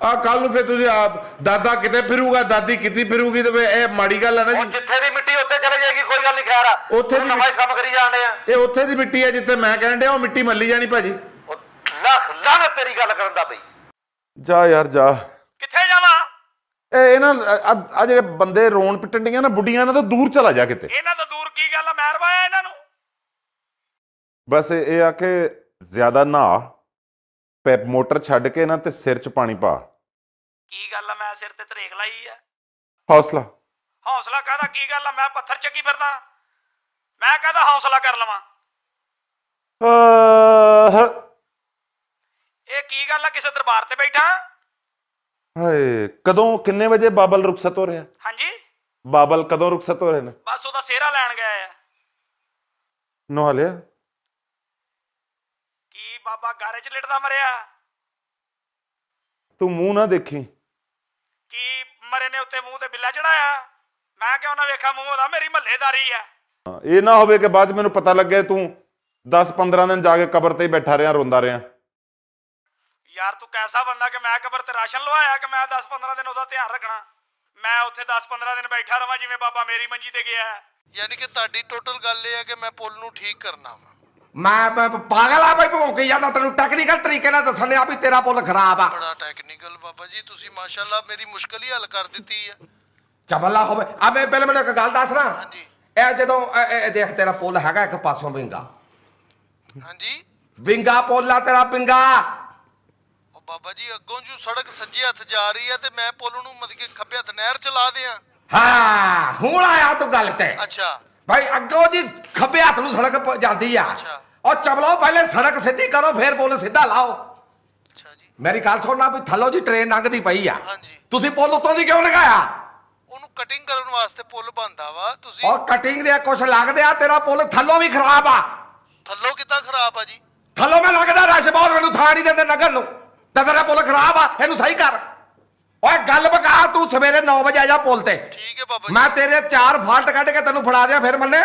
ਆ ਕੱਲ ਨੂੰ ਫਿਰ ਤੁਸੀਂ ਆਪ ਦਾਦਾ ਕਿਤੇ ਫਿਰੂਗਾ ਦਾਦੀ ਕਿਤੇ ਫਿਰੂਗੀ ਤੇ ਇਹ ਮਾੜੀ ਗੱਲ ਹੈ ਨਾ ਉਹ ਜੀ ਜਿੱਥੇ ਦੀ ਮਿੱਟੀ ਉੱਥੇ ਚਲੇ ਜਾਏਗੀ ਕੋਈ ਗੱਲ ਨਹੀਂ ਖੈਰ ਆ। ਉੱਥੇ ਦੀ ਨਵਾਂ ਕੰਮ ਕਰੀ ਜਾਣ ਆ। ਇਹ ਉੱਥੇ ਦੀ ਮਿੱਟੀ ਹੈ ਜਿੱਥੇ ਮੈਂ ਕਹਿਣ ਡਿਆ ਉਹ ਮਿੱਟੀ ਮੱਲੀ ਜਾਣੀ ਭਾਜੀ। ਲੱਖ ਲਾਨਤ ਤੇਰੀ ਗੱਲ ਕਰਨ ਦਾ ਬਈ। ਜਾ ਯਾਰ ਜਾ। ਕਿੱਥੇ ਜਾਵਾਂ? ਇਹ ਇਹਨਾਂ ਆ ਜਿਹੜੇ ਬੰਦੇ ਰੋਣ ਪਿੱਟਣ ਡੀਆਂ ਨਾ ਬੁੱਢੀਆਂ ਇਹਨਾਂ ਤੋਂ ਦੂਰ ਚਲਾ ਜਾ ਕਿਤੇ। ਇਹਨਾਂ ਤੋਂ ਦੂਰ ਕੀ ਗੱਲ ਆ? ਮੈਂ ਰਵਾਇਆ ਇਹਨਾਂ ਨੂੰ। ਬਸ ਇਹ ਆ ਕਿ ਜ਼ਿਆਦਾ ਨਹਾ ਪੈ ਮੋਟਰ ਛੱਡ ਕੇ ਨਾ ਤੇ ਸਿਰ 'ਚ ਪਾਣੀ ਪਾ। ਕੀ ਗੱਲ ਆ? ਮੈਂ ਸਿਰ ਤੇ ਤਰੇਕ ਲਾਈ ਆ। ਹੌਸਲਾ। ਹੌਸਲਾ ਕਾਹਦਾ? ਕੀ ਗੱਲ ਆ? ਮੈਂ ਪੱਥਰ ਚੱਕੀ ਫਿਰਦਾ। ਮੈਂ ਕਾਹਦਾ ਹੌਸਲਾ ਕਰ ਲਵਾਂ? ਇਹ ਕੀ ਗੱਲ ਆ? ਕਿਸੇ ਦਰਬਾਰ ਤੇ ਬੈਠਾ? ਹਾਏ ਕਦੋਂ ਕਿੰਨੇ ਵਜੇ ਬਾਬਲ ਰੁਖਸਤ ਹੋ ਰਿਹਾ? ਹਾਂਜੀ। ਬਾਬਲ ਕਦੋਂ ਰੁਖਸਤ ਹੋ ਰਹੇ ਨੇ? ਬਸ ਉਹਦਾ ਸਿਹਰਾ ਲੈਣ ਗਏ ਆ। ਨਹਾ ਲਿਆ ਕੀ ਬਾਬਾ ਗਾਰੇ 'ਚ ਲਿਟਦਾ ਮਰਿਆ? ਤੂੰ ਮੂੰਹ ਨਾ ਦੇਖੀ। ਕੀ ਮਰੇ ਨੇ ਉੱਤੇ ਮੂੰਹ ਤੇ ਬਿੱਲਾ ਚੜਾਇਆ? ਮੈਂ ਕਿਉਂ ਨਾ ਵੇਖਾਂ ਮੂੰਹ ਉਹਦਾ? ਮੇਰੀ ਮਹੱਲੇਦਾਰੀ ਆ। ਹਾਂ, ਇਹ ਨਾ ਹੋਵੇ ਕਿ ਬਾਅਦ 'ਚ ਮੈਨੂੰ ਪਤਾ ਲੱਗੇ ਤੂੰ 10-15 ਦਿਨ ਜਾ ਕੇ ਕਬਰ ਤੇ ਹੀ ਬੈਠਾ ਰਿਹਾ ਰੋਂਦਾ ਰਿਹਾ। ਯਾਰ ਤੂੰ ਕੈਸਾ ਬੰਦਾ ਕਿ ਮੈਂ ਕਬਰ ਤੇ ਰਾਸ਼ਨ ਲਵਾਇਆ ਕਿ ਮੈਂ 10-15 ਦਿਨ ਉਹਦਾ ਧਿਆਨ ਰੱਖਣਾ? ਮੈਂ ਉੱਥੇ 10-15 ਦਿਨ ਬੈਠਾ ਰਵਾਂ ਜਿਵੇਂ ਬਾਬਾ ਮੇਰੀ ਮੰਜੀ ਤੇ ਗਿਆ ਹੈ। ਯਾਨੀ ਕਿ ਤੁਹਾਡੀ ਟੋਟਲ ਗੱਲ ਇਹ ਹੈ ਕਿ ਮੈਂ ਪੁੱਲ ਨੂੰ ਠੀਕ ਕਰਨਾ ਵਾ। ਮੈਂ ਮੈਂ ਪਾਗਲ ਆ ਬਈ ਭੌਂਕੀ ਜਾਂਦਾ ਤੈਨੂੰ ਟੈਕਨੀਕਲ ਤਰੀਕੇ ਨਾਲ ਦੱਸਣ ਆ ਵੀ ਤੇਰਾ ਪੁੱਲ ਖਰਾਬ ਆ। ਬੜਾ ਟੈਕਨੀਕਲ ਬਾਬਾ ਜੀ ਤੁਸੀਂ ਮਾਸ਼ਾਅੱਲਾ ਮੇਰੀ ਮੁਸ਼ਕਲ ਹੀ ਹੱਲ ਕਰ ਦਿੱਤੀ ਹੈ ਚਬਲਾ ਹੋਵੇ। ਅਬੇ ਪਹਿਲੇ ਮੈਨੂੰ ਇੱਕ ਗੱਲ ਦੱਸ ਨਾ। ਹਾਂਜੀ। ਇਹ ਜਦੋਂ ਇਹ- ਦੇਖ ਤੇਰਾ ਪੁੱਲ ਹੈਗਾ ਇੱਕ ਪਾਸੋਂ ਵਿੰਗਾ। ਹਾਂਜੀ। ਵਿੰਗਾ ਪੁੱਲ ਆ ਤੇਰਾ ਪਿੰਗਾ। ਉਹ ਬਾਬਾ ਜੀ ਅੱਗੋਂ ਜੂ ਸੜਕ ਸੱਜੇ ਹੱਥ ਜਾ ਰਹੀ ਹੈ ਤੇ ਮੈਂ ਪੁੱਲ ਨੂੰ ਮਤਲਬ ਕਿ ਖੱਬੇ ਹੱਥ ਨਹਿਰ ਚਲਾ ਦਿਆਂ। ਹਾਂ ਹੁਣ ਆਇਆ ਤੂੰ ਗੱਲ ਤੇ। ਅੱਛਾ। ਭਾਈ ਅੱਗੋਂ ਜੀ ਖੱਬੇ ਹੱਥ ਨੂੰ ਸੜਕ ਪ- ਜਾਂਦੀ ਆ। ਅੱਛਾ। ਉਹ ਚਬਲੋ ਪਹਿਲੇ ਸੜਕ ਸਿੱਧੀ ਕਰੋ ਫਿਰ ਪੁੱਲ ਸਿੱਧਾ ਲਾਓ। ਅੱਛਾ ਜੀ। ਮੇਰੀ ਗੱਲ ਸੁਣਨਾ ਵੀ ਥੱਲੋਂ ਜੀ ਟ੍ਰੇਨ ਲੰਘਦੀ ਪਈ ਆ। ਹਾਂਜੀ। ਤੁਸੀਂ ਪੁੱਲ ਉੱਤੋਂ ਦੀ ਕਿਉਂ ਲਗਾਇਆ ਉਹਨੂੰ ਕਟਿੰਗ ਕਰਨ ਵਾਸਤੇ ਪੁੱਲ ਬੰਦਾ ਵਾ। ਤੁਸੀਂ ਉਹ ਕਟਿੰਗ ਦੇ ਕੁਛ ਲੱਗਦੇ ਆ ਤੇਰਾ ਪੁੱਲ ਥੱਲੋਂ ਵੀ ਖਰਾਬ ਆ। ਥੱਲੋਂ ਕਿੱਦਾਂ ਖਰਾਬ ਆ ਜੀ? ਥੱਲੋਂ ਮੈਂ ਲੱਗਦਾ ਰਸ਼ ਬਹੁਤ ਮੈਨੂੰ ਥਾਂ ਨਹੀਂ ਦਿੰਦੇ ਨਗਰ ਨੂੰ। ਤੇ ਤੇਰਾ ਪੁੱਲ ਖਰਾਬ ਆ ਇਹਨੂੰ ਸਹੀ ਕਰ। ਓਏ ਗੱਲ ਬਕਾ ਤੂੰ ਸਵੇਰੇ 9 ਵਜੇ ਆ ਜਾ ਪੁੱਲ ਤੇ। ਠੀਕ ਹੈ ਬਾਬਾ ਮੈਂ ਤੇਰੇ ਚਾਰ ਫਾਲਟ ਕੱਢ ਕੇ ਤੈਨੂੰ ਫੜਾ ਦਿਆਂ ਫਿਰ ਮੰਨੇ?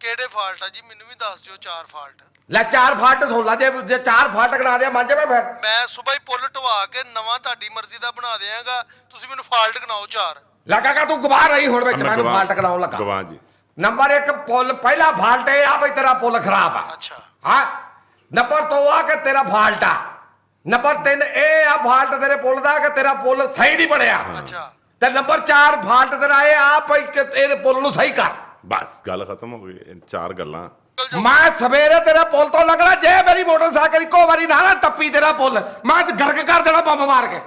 ਕਿਹੜੇ ਫਾਲਟ ਆ ਜੀ? ਮੈਨੂੰ ਵੀ ਦੱਸ ਦਿਓ ਚਾਰ ਫਾਲਟ। ਲੈ ਚਾਰ ਫਾਲਟ ਸੁਣ ਲਾ ਜੇ ਜੇ ਚਾਰ ਫਾਲਟ ਗਣਾ ਦਿਆਂ ਮੰਨ ਜਾਵੇਂ ਫਿਰ? ਮੈਂ ਸਵੇਰ ਹੀ ਪੁੱਲ ਢਵਾ ਕੇ ਨਵਾਂ ਤੁਹਾਡੀ ਮਰਜ਼ੀ ਦਾ ਬਣਾ ਦਿਆਂਗਾ। ਤੁਸੀਂ ਮੈਨੂੰ ਫਾਲਟ ਗਣਾਓ ਚਾਰ। ਲੱਗਾ ਤੂੰ ਗਵਾ ਰਹੀ ਹੁਣ ਵਿੱਚ ਮੈਨੂੰ ਗਵਾਹ- ਫਾਲਟ ਕਰਾਉਣ ਲੱਗਾ। ਗਵਾਹ ਜੀ। ਨੰਬਰ 1 ਪੁੱਲ ਪਹਿਲਾ ਫਾਲਟ ਇਹ ਆ ਬਈ ਤੇਰਾ ਪੁੱਲ ਖਰਾਬ ਆ। ਅੱਛਾ। ਹਾਂ? ਨੰਬਰ 2 ਆ ਕਿ ਤੇਰਾ ਫਾਲਟ ਆ। ਨੰਬਰ 3 ਇਹ ਆ ਫਾਲਟ ਤੇਰੇ ਪੁੱਲ ਦਾ ਕਿ ਤੇਰਾ ਪੁੱਲ ਸਹੀ ਨਹੀਂ ਬਣਿਆ। ਅੱਛਾ। ਤੇ ਨੰਬਰ 4 ਫਾਲਟ ਤੇਰਾ ਇਹ ਆ ਭਈ ਕਿ ਇਹਦੇ ਪੁੱਲ ਨੂੰ ਸਹੀ ਕਰ। ਬਸ ਗੱਲ ਖਤਮ ਹੋ ਗਈ ਇਹ ਚਾਰ ਗੱਲਾਂ। ਮੈਂ ਸਵੇਰੇ ਤੇਰੇ ਪੁੱਲ ਤੋਂ ਲੱਗਣਾ ਜੇ ਮੇਰੀ ਮੋਟਰਸਾਈਕਲ ਇੱਕੋ ਵਾਰੀ ਨਾ ਨਾ ਟੱਪੀ ਤੇਰਾ ਪੁੱਲ ਮੈਂ ਤੇ ਗਰਕ ਕਰ ਦੇਣਾ ਬੰਬ ਮਾਰ ਕੇ।